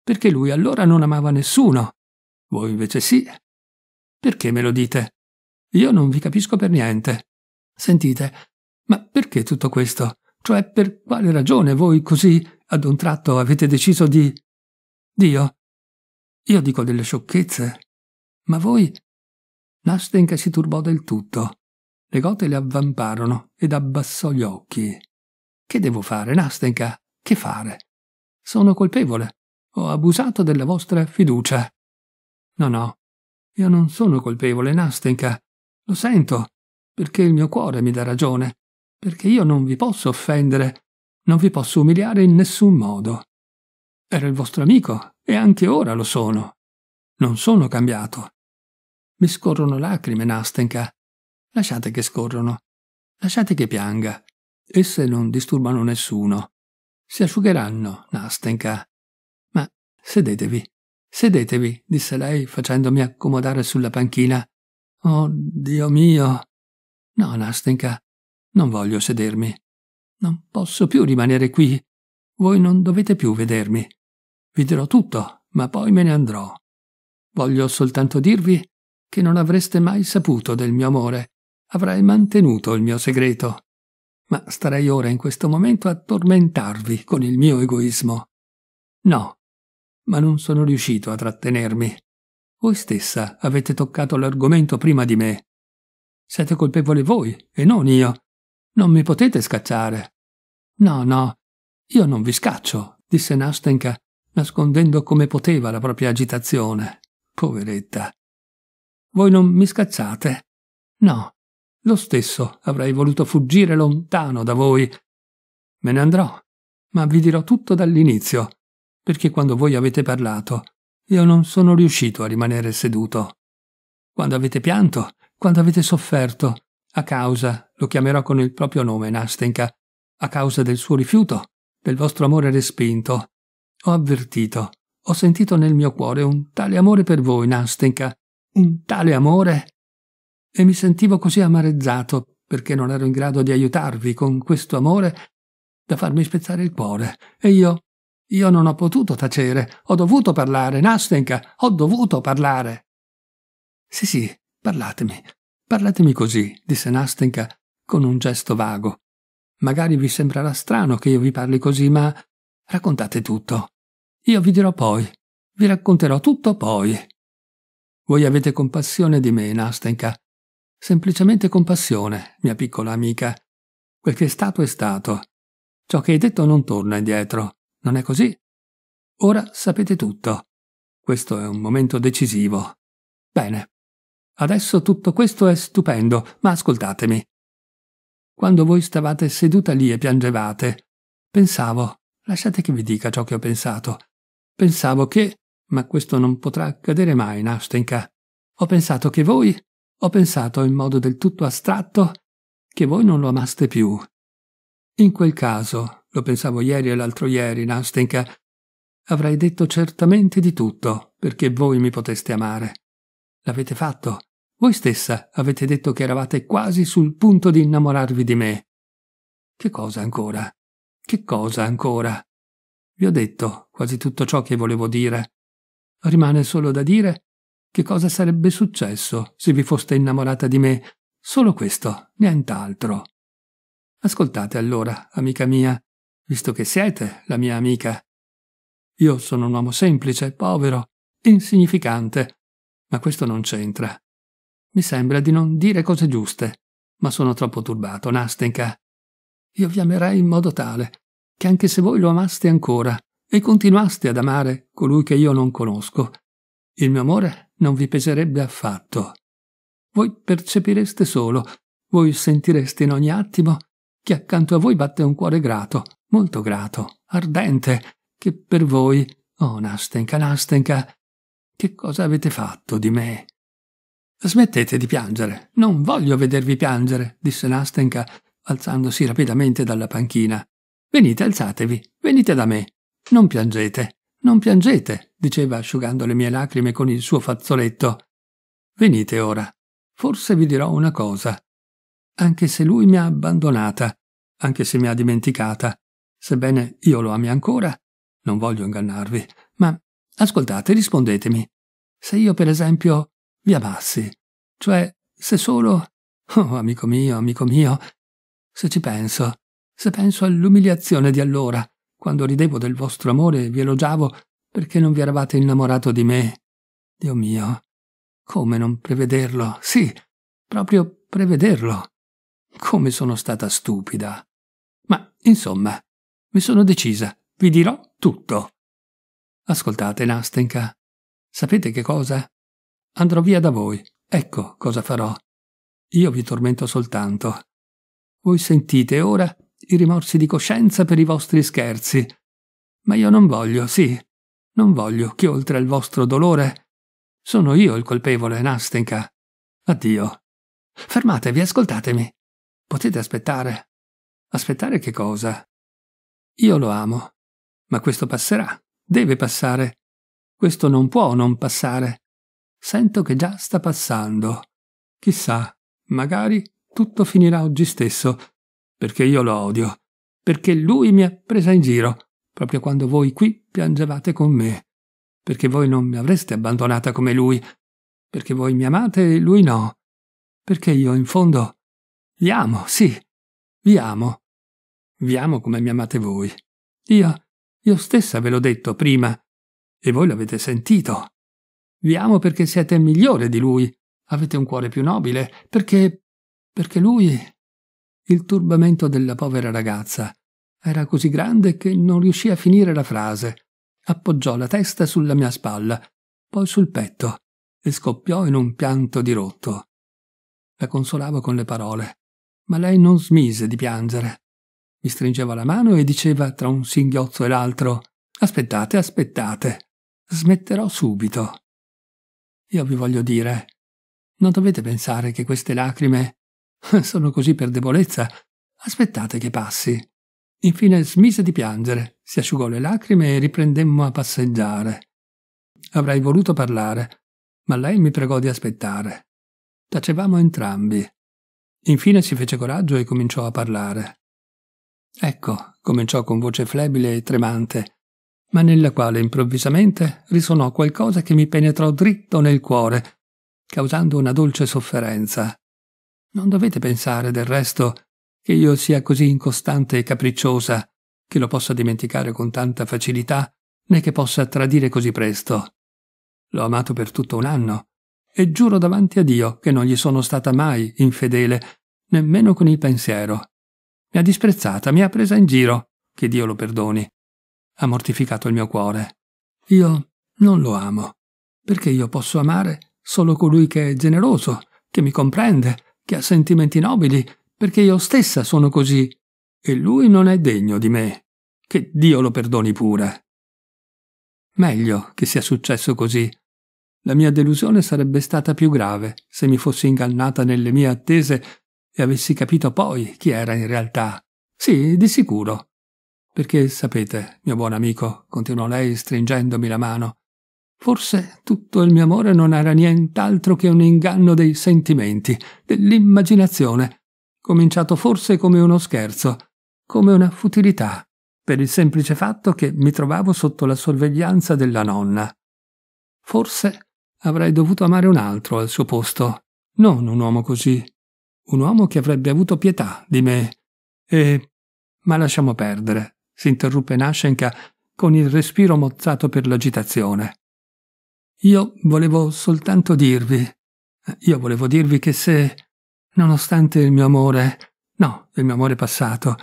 perché lui allora non amava nessuno. Voi invece sì. Perché me lo dite? Io non vi capisco per niente. Sentite, ma perché tutto questo? Cioè, per quale ragione voi così, ad un tratto, avete deciso di... Dio? Io dico delle sciocchezze. Ma voi... Nastenka si turbò del tutto. Le gote le avvamparono ed abbassò gli occhi. Che devo fare, Nastenka? Che fare? Sono colpevole. Ho abusato della vostra fiducia. No, no, io non sono colpevole, Nastenka. Lo sento, perché il mio cuore mi dà ragione, perché io non vi posso offendere, non vi posso umiliare in nessun modo. Ero il vostro amico e anche ora lo sono. Non sono cambiato. Mi scorrono lacrime, Nastenka. Lasciate che scorrono. Lasciate che pianga. Esse non disturbano nessuno. Si asciugheranno, Nastenka. Ma sedetevi. Sedetevi, disse lei, facendomi accomodare sulla panchina. Oh, Dio mio. No, Nastenka, non voglio sedermi. Non posso più rimanere qui. Voi non dovete più vedermi. Vi dirò tutto, ma poi me ne andrò. Voglio soltanto dirvi che non avreste mai saputo del mio amore. Avrei mantenuto il mio segreto. Ma starei ora in questo momento a tormentarvi con il mio egoismo. No, ma non sono riuscito a trattenermi. Voi stessa avete toccato l'argomento prima di me. Siete colpevole voi e non io. Non mi potete scacciare. No, no, io non vi scaccio, disse Nastenka, nascondendo come poteva la propria agitazione. Poveretta. Voi non mi scacciate? No, lo stesso avrei voluto fuggire lontano da voi. Me ne andrò, ma vi dirò tutto dall'inizio perché quando voi avete parlato io non sono riuscito a rimanere seduto. Quando avete pianto, quando avete sofferto, a causa, lo chiamerò con il proprio nome, Nastenka, a causa del suo rifiuto, del vostro amore respinto, ho avvertito, ho sentito nel mio cuore un tale amore per voi, Nastenka, un tale amore. E mi sentivo così amareggiato perché non ero in grado di aiutarvi con questo amore da farmi spezzare il cuore. E io io non ho potuto tacere, ho dovuto parlare, Nastenka, ho dovuto parlare. Sì, sì, parlatemi, parlatemi così, disse Nastenka con un gesto vago. Magari vi sembrerà strano che io vi parli così, ma raccontate tutto. Io vi dirò poi, vi racconterò tutto poi. Voi avete compassione di me, Nastenka. Semplicemente compassione, mia piccola amica. Quel che è stato è stato. Ciò che hai detto non torna indietro. Non è così? Ora sapete tutto. Questo è un momento decisivo. Bene. Adesso tutto questo è stupendo, ma ascoltatemi. Quando voi stavate seduta lì e piangevate, pensavo, lasciate che vi dica ciò che ho pensato. Pensavo che, ma questo non potrà accadere mai, Nastenka. Ho pensato che voi, ho pensato in modo del tutto astratto che voi non lo amaste più. In quel caso, lo pensavo ieri e l'altro ieri, Nastenka, avrei detto certamente di tutto perché voi mi poteste amare. L'avete fatto. Voi stessa avete detto che eravate quasi sul punto di innamorarvi di me. Che cosa ancora? Che cosa ancora? Vi ho detto quasi tutto ciò che volevo dire. Rimane solo da dire che cosa sarebbe successo se vi foste innamorata di me. Solo questo, nient'altro. Ascoltate allora, amica mia, visto che siete la mia amica. Io sono un uomo semplice, povero, insignificante, ma questo non c'entra. Mi sembra di non dire cose giuste, ma sono troppo turbato, Nastenka. Io vi amerei in modo tale che anche se voi lo amaste ancora e continuaste ad amare colui che io non conosco, il mio amore non vi peserebbe affatto. Voi percepireste solo, voi sentireste in ogni attimo che accanto a voi batte un cuore grato, molto grato, ardente, che per voi, oh Nastenka, Nastenka, che cosa avete fatto di me? Smettete di piangere, non voglio vedervi piangere, disse Nastenka, alzandosi rapidamente dalla panchina. Venite, alzatevi, venite da me. Non piangete, non piangete, diceva asciugando le mie lacrime con il suo fazzoletto. Venite ora. Forse vi dirò una cosa. Anche se lui mi ha abbandonata, anche se mi ha dimenticata, sebbene io lo ami ancora, non voglio ingannarvi, ma ascoltate, rispondetemi. Se io, per esempio, vi amassi, cioè se solo... Oh, amico mio, amico mio, se ci penso, se penso all'umiliazione di allora, quando ridevo del vostro amore e vi elogiavo perché non vi eravate innamorato di me. Dio mio, come non prevederlo? Sì, proprio prevederlo. Come sono stata stupida. Ma, insomma, mi sono decisa, vi dirò tutto. Ascoltate, Nastenka. Sapete che cosa? Andrò via da voi. Ecco cosa farò. Io vi tormento soltanto. Voi sentite ora i rimorsi di coscienza per i vostri scherzi. Ma io non voglio, sì, non voglio che oltre al vostro dolore sono io il colpevole, Nastenka. Addio. Fermatevi, ascoltatemi. Potete aspettare. Aspettare che cosa? Io lo amo. Ma questo passerà. Deve passare. Questo non può non passare. Sento che già sta passando. Chissà, magari tutto finirà oggi stesso perché io lo odio, perché lui mi ha presa in giro, proprio quando voi qui piangevate con me, perché voi non mi avreste abbandonata come lui, perché voi mi amate e lui no, perché io in fondo vi amo, sì, vi amo. Vi amo come mi amate voi. Io, io stessa ve l'ho detto prima, e voi l'avete sentito. Vi amo perché siete migliore di lui, avete un cuore più nobile, perché... perché lui il turbamento della povera ragazza era così grande che non riuscì a finire la frase. Appoggiò la testa sulla mia spalla, poi sul petto, e scoppiò in un pianto dirotto. La consolavo con le parole, ma lei non smise di piangere. Mi stringeva la mano e diceva tra un singhiozzo e l'altro Aspettate, aspettate. Smetterò subito. Io vi voglio dire, non dovete pensare che queste lacrime Sono così per debolezza. Aspettate che passi. Infine smise di piangere, si asciugò le lacrime e riprendemmo a passeggiare. Avrei voluto parlare, ma lei mi pregò di aspettare. Tacevamo entrambi. Infine si fece coraggio e cominciò a parlare. Ecco, cominciò con voce flebile e tremante, ma nella quale improvvisamente risuonò qualcosa che mi penetrò dritto nel cuore, causando una dolce sofferenza. Non dovete pensare, del resto, che io sia così incostante e capricciosa che lo possa dimenticare con tanta facilità, né che possa tradire così presto. L'ho amato per tutto un anno, e giuro davanti a Dio che non gli sono stata mai infedele, nemmeno con il pensiero. Mi ha disprezzata, mi ha presa in giro, che Dio lo perdoni. Ha mortificato il mio cuore. Io non lo amo, perché io posso amare solo colui che è generoso, che mi comprende, che ha sentimenti nobili, perché io stessa sono così, e lui non è degno di me. Che Dio lo perdoni pure. Meglio che sia successo così. La mia delusione sarebbe stata più grave se mi fossi ingannata nelle mie attese e avessi capito poi chi era in realtà. Sì, di sicuro. Perché, sapete, mio buon amico, continuò lei stringendomi la mano, forse tutto il mio amore non era nient'altro che un inganno dei sentimenti, dell'immaginazione, cominciato forse come uno scherzo, come una futilità, per il semplice fatto che mi trovavo sotto la sorveglianza della nonna. Forse avrei dovuto amare un altro al suo posto, non un uomo così, un uomo che avrebbe avuto pietà di me. E... ma lasciamo perdere si interruppe Nashenka con il respiro mozzato per l'agitazione. Io volevo soltanto dirvi, io volevo dirvi che se, nonostante il mio amore, no, il mio amore passato,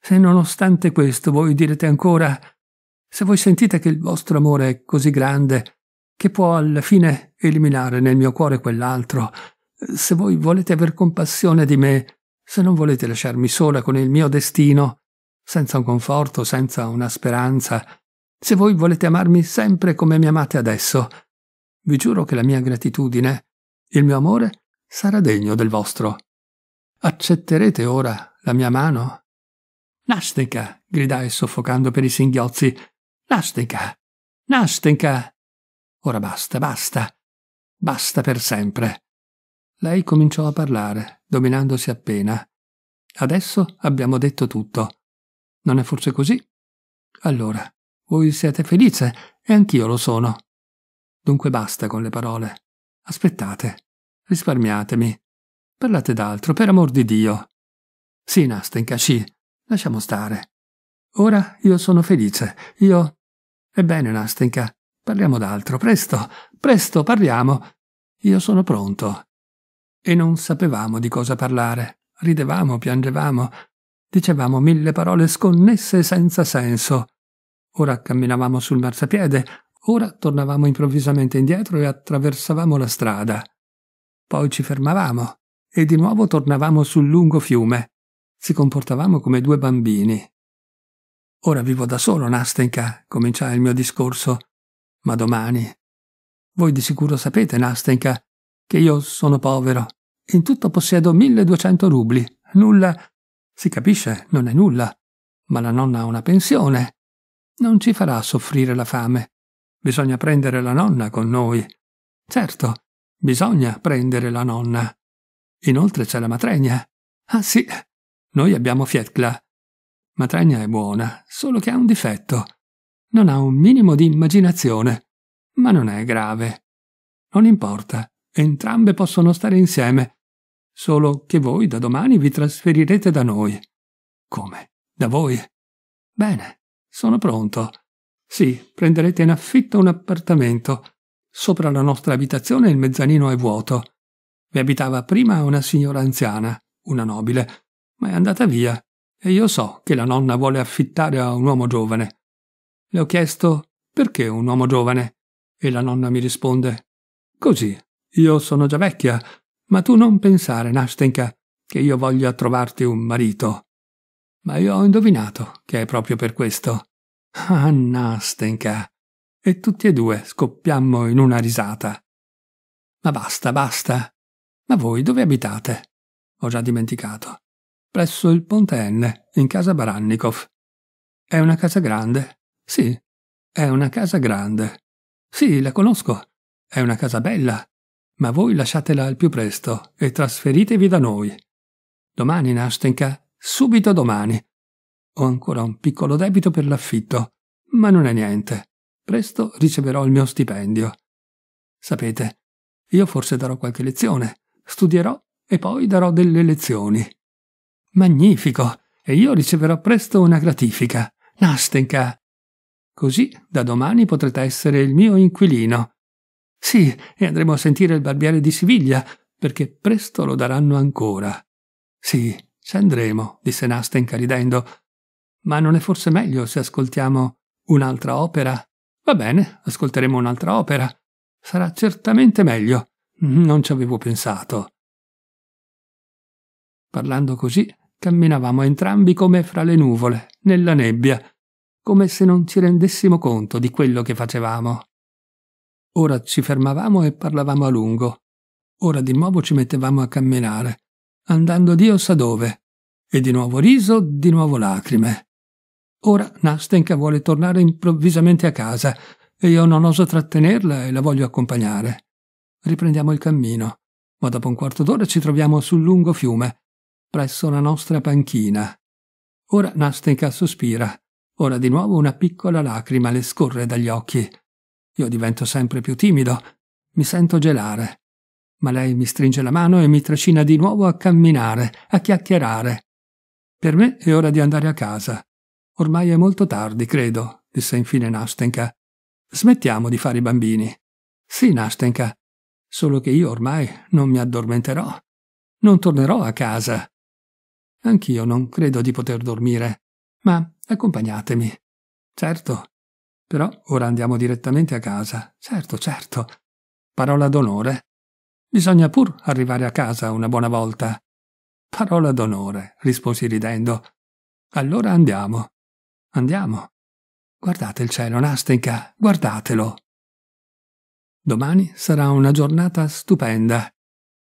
se nonostante questo voi direte ancora, se voi sentite che il vostro amore è così grande che può alla fine eliminare nel mio cuore quell'altro, se voi volete aver compassione di me, se non volete lasciarmi sola con il mio destino, senza un conforto, senza una speranza, se voi volete amarmi sempre come mi amate adesso, vi giuro che la mia gratitudine, il mio amore, sarà degno del vostro. Accetterete ora la mia mano? Nastenka! gridai soffocando per i singhiozzi. Nastenka! Nastenka! Ora basta, basta. Basta per sempre. Lei cominciò a parlare, dominandosi appena. Adesso abbiamo detto tutto. Non è forse così? Allora, voi siete felice e anch'io lo sono. Dunque basta con le parole. Aspettate. Risparmiatemi. Parlate d'altro, per amor di Dio. Sì, Nastenka, sì. Lasciamo stare. Ora io sono felice. Io... Ebbene, Nastenka, parliamo d'altro. Presto, presto, parliamo. Io sono pronto. E non sapevamo di cosa parlare. Ridevamo, piangevamo, Dicevamo mille parole sconnesse senza senso. Ora camminavamo sul marciapiede, ora tornavamo improvvisamente indietro e attraversavamo la strada. Poi ci fermavamo e di nuovo tornavamo sul lungo fiume. Si comportavamo come due bambini. Ora vivo da solo, Nastenka, cominciai il mio discorso. Ma domani. Voi di sicuro sapete, Nastenka, che io sono povero. In tutto possiedo 1200 rubli. Nulla si capisce, non è nulla, ma la nonna ha una pensione. Non ci farà soffrire la fame. Bisogna prendere la nonna con noi. Certo, bisogna prendere la nonna. Inoltre c'è la matrigna. Ah sì, noi abbiamo Fietkla. Matrigna è buona, solo che ha un difetto. Non ha un minimo di immaginazione, ma non è grave. Non importa, entrambe possono stare insieme Solo che voi da domani vi trasferirete da noi. Come? Da voi? Bene, sono pronto. Sì, prenderete in affitto un appartamento. Sopra la nostra abitazione il mezzanino è vuoto. Vi abitava prima una signora anziana, una nobile, ma è andata via e io so che la nonna vuole affittare a un uomo giovane. Le ho chiesto perché un uomo giovane e la nonna mi risponde così. Io sono già vecchia, ma tu non pensare, Nastenka, che io voglia trovarti un marito. Ma io ho indovinato che è proprio per questo. Ah, Nastenka. E tutti e due scoppiammo in una risata. Ma basta, basta. Ma voi dove abitate? Ho già dimenticato. Presso il Ponte N, in casa Barannikov. È una casa grande? Sì, è una casa grande. Sì, la conosco. È una casa bella ma voi lasciatela al più presto e trasferitevi da noi. Domani, Nastenka, subito domani. Ho ancora un piccolo debito per l'affitto, ma non è niente. Presto riceverò il mio stipendio. Sapete, io forse darò qualche lezione, studierò e poi darò delle lezioni. Magnifico! E io riceverò presto una gratifica. Nastenka! Così da domani potrete essere il mio inquilino sì, e andremo a sentire il barbiere di Siviglia, perché presto lo daranno ancora. Sì, ci andremo, disse Nastenka ridendo. Ma non è forse meglio se ascoltiamo un'altra opera? Va bene, ascolteremo un'altra opera. Sarà certamente meglio. Non ci avevo pensato. Parlando così, camminavamo entrambi come fra le nuvole, nella nebbia, come se non ci rendessimo conto di quello che facevamo. Ora ci fermavamo e parlavamo a lungo. Ora di nuovo ci mettevamo a camminare, andando Dio sa dove. E di nuovo riso, di nuovo lacrime. Ora Nastenka vuole tornare improvvisamente a casa e io non oso trattenerla e la voglio accompagnare. Riprendiamo il cammino, ma dopo un quarto d'ora ci troviamo sul lungo fiume, presso la nostra panchina. Ora Nastenka sospira, ora di nuovo una piccola lacrima le scorre dagli occhi. Io divento sempre più timido, mi sento gelare. Ma lei mi stringe la mano e mi trascina di nuovo a camminare, a chiacchierare. Per me è ora di andare a casa. Ormai è molto tardi, credo, disse infine Nastenka. Smettiamo di fare i bambini. Sì, Nastenka, solo che io ormai non mi addormenterò. Non tornerò a casa. Anch'io non credo di poter dormire, ma accompagnatemi. Certo. Però ora andiamo direttamente a casa. Certo, certo. Parola d'onore. Bisogna pur arrivare a casa una buona volta. Parola d'onore, risposi ridendo. Allora andiamo. Andiamo. Guardate il cielo, Nastenka, guardatelo. Domani sarà una giornata stupenda.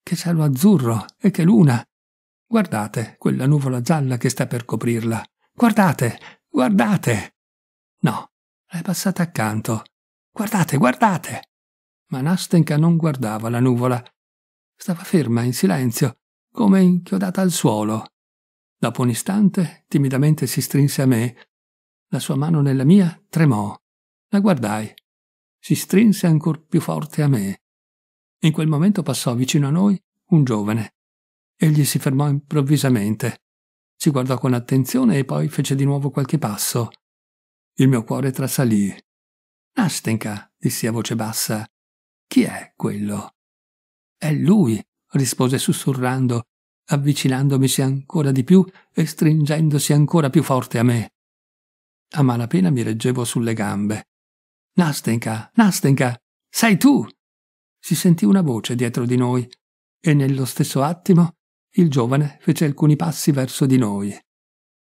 Che cielo azzurro e che luna. Guardate quella nuvola gialla che sta per coprirla. Guardate, guardate. No, è passata accanto. Guardate, guardate. Ma Nastenka non guardava la nuvola. Stava ferma in silenzio, come inchiodata al suolo. Dopo un istante, timidamente si strinse a me la sua mano nella mia tremò. La guardai. Si strinse ancor più forte a me. In quel momento passò vicino a noi un giovane. Egli si fermò improvvisamente. Ci guardò con attenzione e poi fece di nuovo qualche passo. Il mio cuore trasalì. Nastenka, dissi a voce bassa. Chi è quello? È lui, rispose sussurrando, avvicinandomisi ancora di più e stringendosi ancora più forte a me. A malapena mi reggevo sulle gambe. Nastenka, Nastenka, sei tu! Si sentì una voce dietro di noi e nello stesso attimo il giovane fece alcuni passi verso di noi.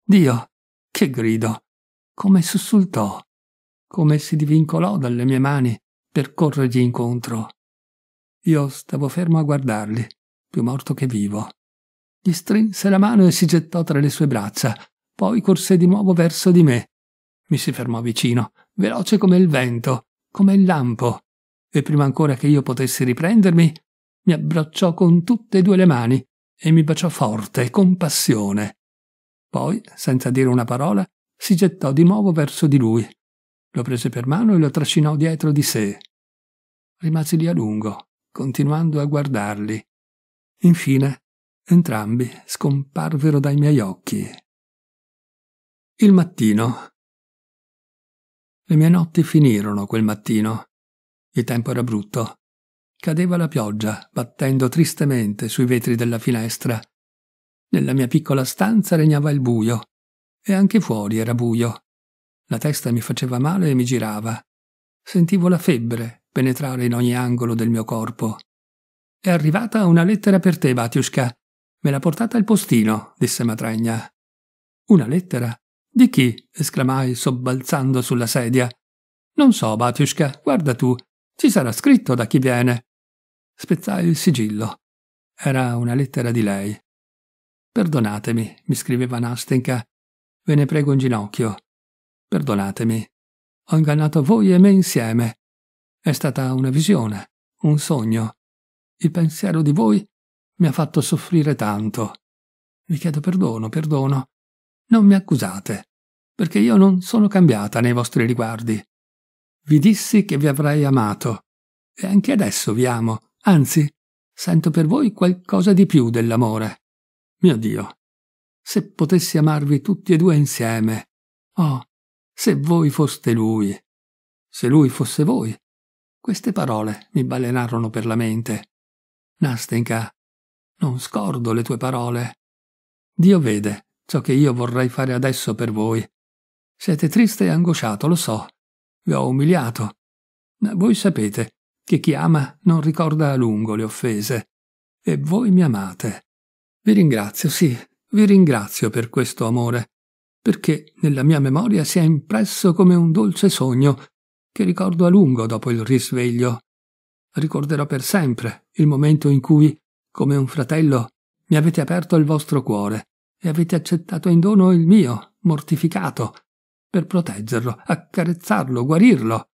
Dio, che grido! Come sussultò! Come si divincolò dalle mie mani per corrergli incontro. Io stavo fermo a guardarli, più morto che vivo. Gli strinse la mano e si gettò tra le sue braccia, poi corse di nuovo verso di me mi si fermò vicino, veloce come il vento, come il lampo, e prima ancora che io potessi riprendermi, mi abbracciò con tutte e due le mani e mi baciò forte, con passione. Poi, senza dire una parola, si gettò di nuovo verso di lui. Lo prese per mano e lo trascinò dietro di sé. Rimasi lì a lungo, continuando a guardarli. Infine, entrambi scomparvero dai miei occhi. Il mattino le mie notti finirono quel mattino. Il tempo era brutto. Cadeva la pioggia, battendo tristemente sui vetri della finestra. Nella mia piccola stanza regnava il buio, e anche fuori era buio. La testa mi faceva male e mi girava. Sentivo la febbre penetrare in ogni angolo del mio corpo. È arrivata una lettera per te, Batiushka. Me l'ha portata il postino, disse Matragna. Una lettera? Di chi? esclamai, sobbalzando sulla sedia. Non so, Batiushka, guarda tu. Ci sarà scritto da chi viene. Spezzai il sigillo. Era una lettera di lei. Perdonatemi, mi scriveva Nastenka. Ve ne prego in ginocchio. Perdonatemi. Ho ingannato voi e me insieme. È stata una visione, un sogno. Il pensiero di voi mi ha fatto soffrire tanto. Vi chiedo perdono, perdono. Non mi accusate, perché io non sono cambiata nei vostri riguardi. Vi dissi che vi avrei amato, e anche adesso vi amo, anzi, sento per voi qualcosa di più dell'amore. Mio Dio, se potessi amarvi tutti e due insieme. Oh, se voi foste lui. Se lui fosse voi. Queste parole mi balenarono per la mente. Nastenka, non scordo le tue parole. Dio vede ciò che io vorrei fare adesso per voi. Siete triste e angosciato, lo so. Vi ho umiliato. Ma voi sapete che chi ama non ricorda a lungo le offese. E voi mi amate. Vi ringrazio, sì, vi ringrazio per questo amore, perché nella mia memoria si è impresso come un dolce sogno che ricordo a lungo dopo il risveglio. Ricorderò per sempre il momento in cui, come un fratello, mi avete aperto il vostro cuore e avete accettato in dono il mio, mortificato, per proteggerlo, accarezzarlo, guarirlo.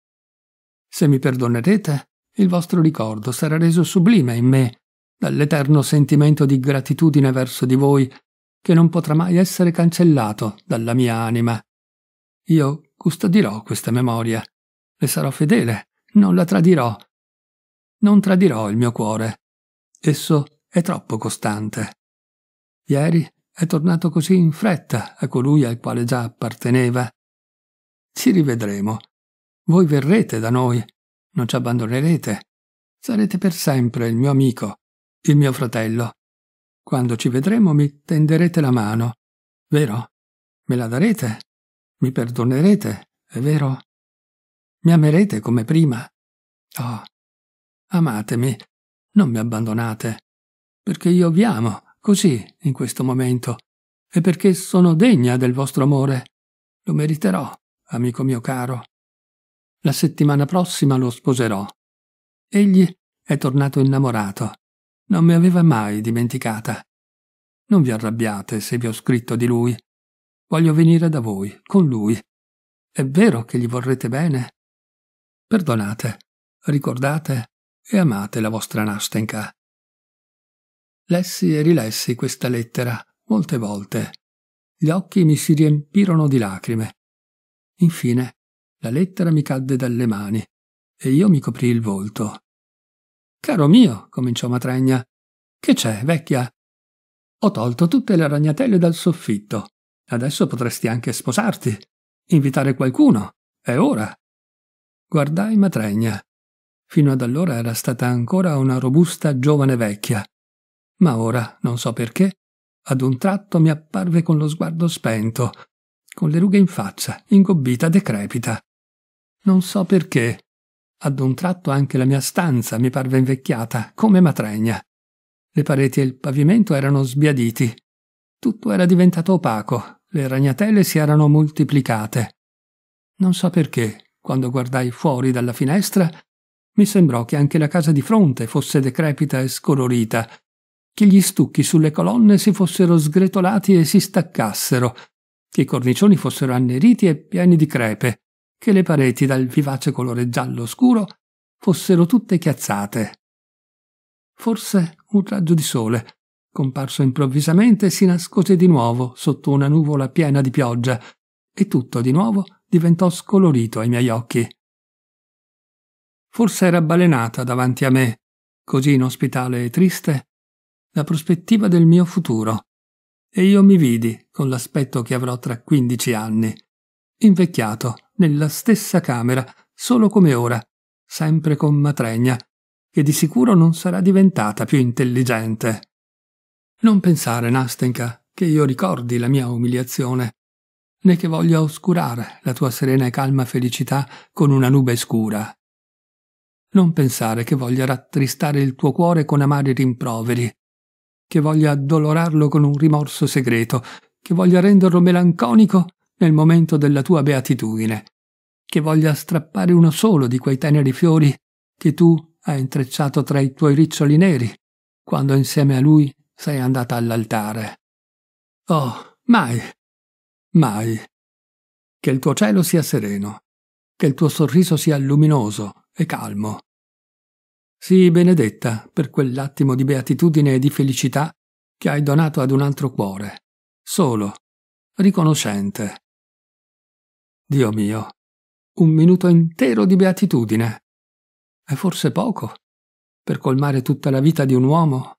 Se mi perdonerete, il vostro ricordo sarà reso sublime in me dall'eterno sentimento di gratitudine verso di voi che non potrà mai essere cancellato dalla mia anima. Io custodirò questa memoria, le sarò fedele, non la tradirò. Non tradirò il mio cuore. Esso è troppo costante. Ieri è tornato così in fretta a colui al quale già apparteneva. Ci rivedremo. Voi verrete da noi, non ci abbandonerete. Sarete per sempre il mio amico, il mio fratello. Quando ci vedremo mi tenderete la mano, vero? Me la darete? Mi perdonerete, è vero? Mi amerete come prima? Oh, amatemi, non mi abbandonate, perché io vi amo, così, in questo momento, e perché sono degna del vostro amore. Lo meriterò, amico mio caro. La settimana prossima lo sposerò. Egli è tornato innamorato. Non mi aveva mai dimenticata. Non vi arrabbiate se vi ho scritto di lui. Voglio venire da voi, con lui. È vero che gli vorrete bene? Perdonate, ricordate e amate la vostra Nastenka. Lessi e rilessi questa lettera molte volte. Gli occhi mi si riempirono di lacrime. Infine, la lettera mi cadde dalle mani e io mi coprì il volto. Caro mio, cominciò Matragna, che c'è, vecchia? Ho tolto tutte le ragnatele dal soffitto. Adesso potresti anche sposarti, invitare qualcuno. È ora. Guardai Matregna. Fino ad allora era stata ancora una robusta giovane vecchia. Ma ora, non so perché, ad un tratto mi apparve con lo sguardo spento, con le rughe in faccia, ingobbita, decrepita. Non so perché. Ad un tratto anche la mia stanza mi parve invecchiata, come Matregna. Le pareti e il pavimento erano sbiaditi. Tutto era diventato opaco, le ragnatele si erano moltiplicate. Non so perché, quando guardai fuori dalla finestra, mi sembrò che anche la casa di fronte fosse decrepita e scolorita, che gli stucchi sulle colonne si fossero sgretolati e si staccassero, che i cornicioni fossero anneriti e pieni di crepe, che le pareti dal vivace colore giallo scuro fossero tutte chiazzate. Forse un raggio di sole, comparso improvvisamente, si nascose di nuovo sotto una nuvola piena di pioggia e tutto di nuovo diventò scolorito ai miei occhi. Forse era balenata davanti a me, così inospitale e triste, la prospettiva del mio futuro, e io mi vidi con l'aspetto che avrò tra quindici anni, invecchiato nella stessa camera, solo come ora, sempre con Matregna, che di sicuro non sarà diventata più intelligente. Non pensare, Nastenka, che io ricordi la mia umiliazione, né che voglia oscurare la tua serena e calma felicità con una nube scura. Non pensare che voglia rattristare il tuo cuore con amari rimproveri, che voglia addolorarlo con un rimorso segreto, che voglia renderlo melanconico nel momento della tua beatitudine, che voglia strappare uno solo di quei teneri fiori che tu hai intrecciato tra i tuoi riccioli neri, quando insieme a lui sei andata all'altare. Oh, mai, mai. Che il tuo cielo sia sereno, che il tuo sorriso sia luminoso e calmo. Sii benedetta per quell'attimo di beatitudine e di felicità che hai donato ad un altro cuore, solo, riconoscente. Dio mio, un minuto intero di beatitudine. È forse poco per colmare tutta la vita di un uomo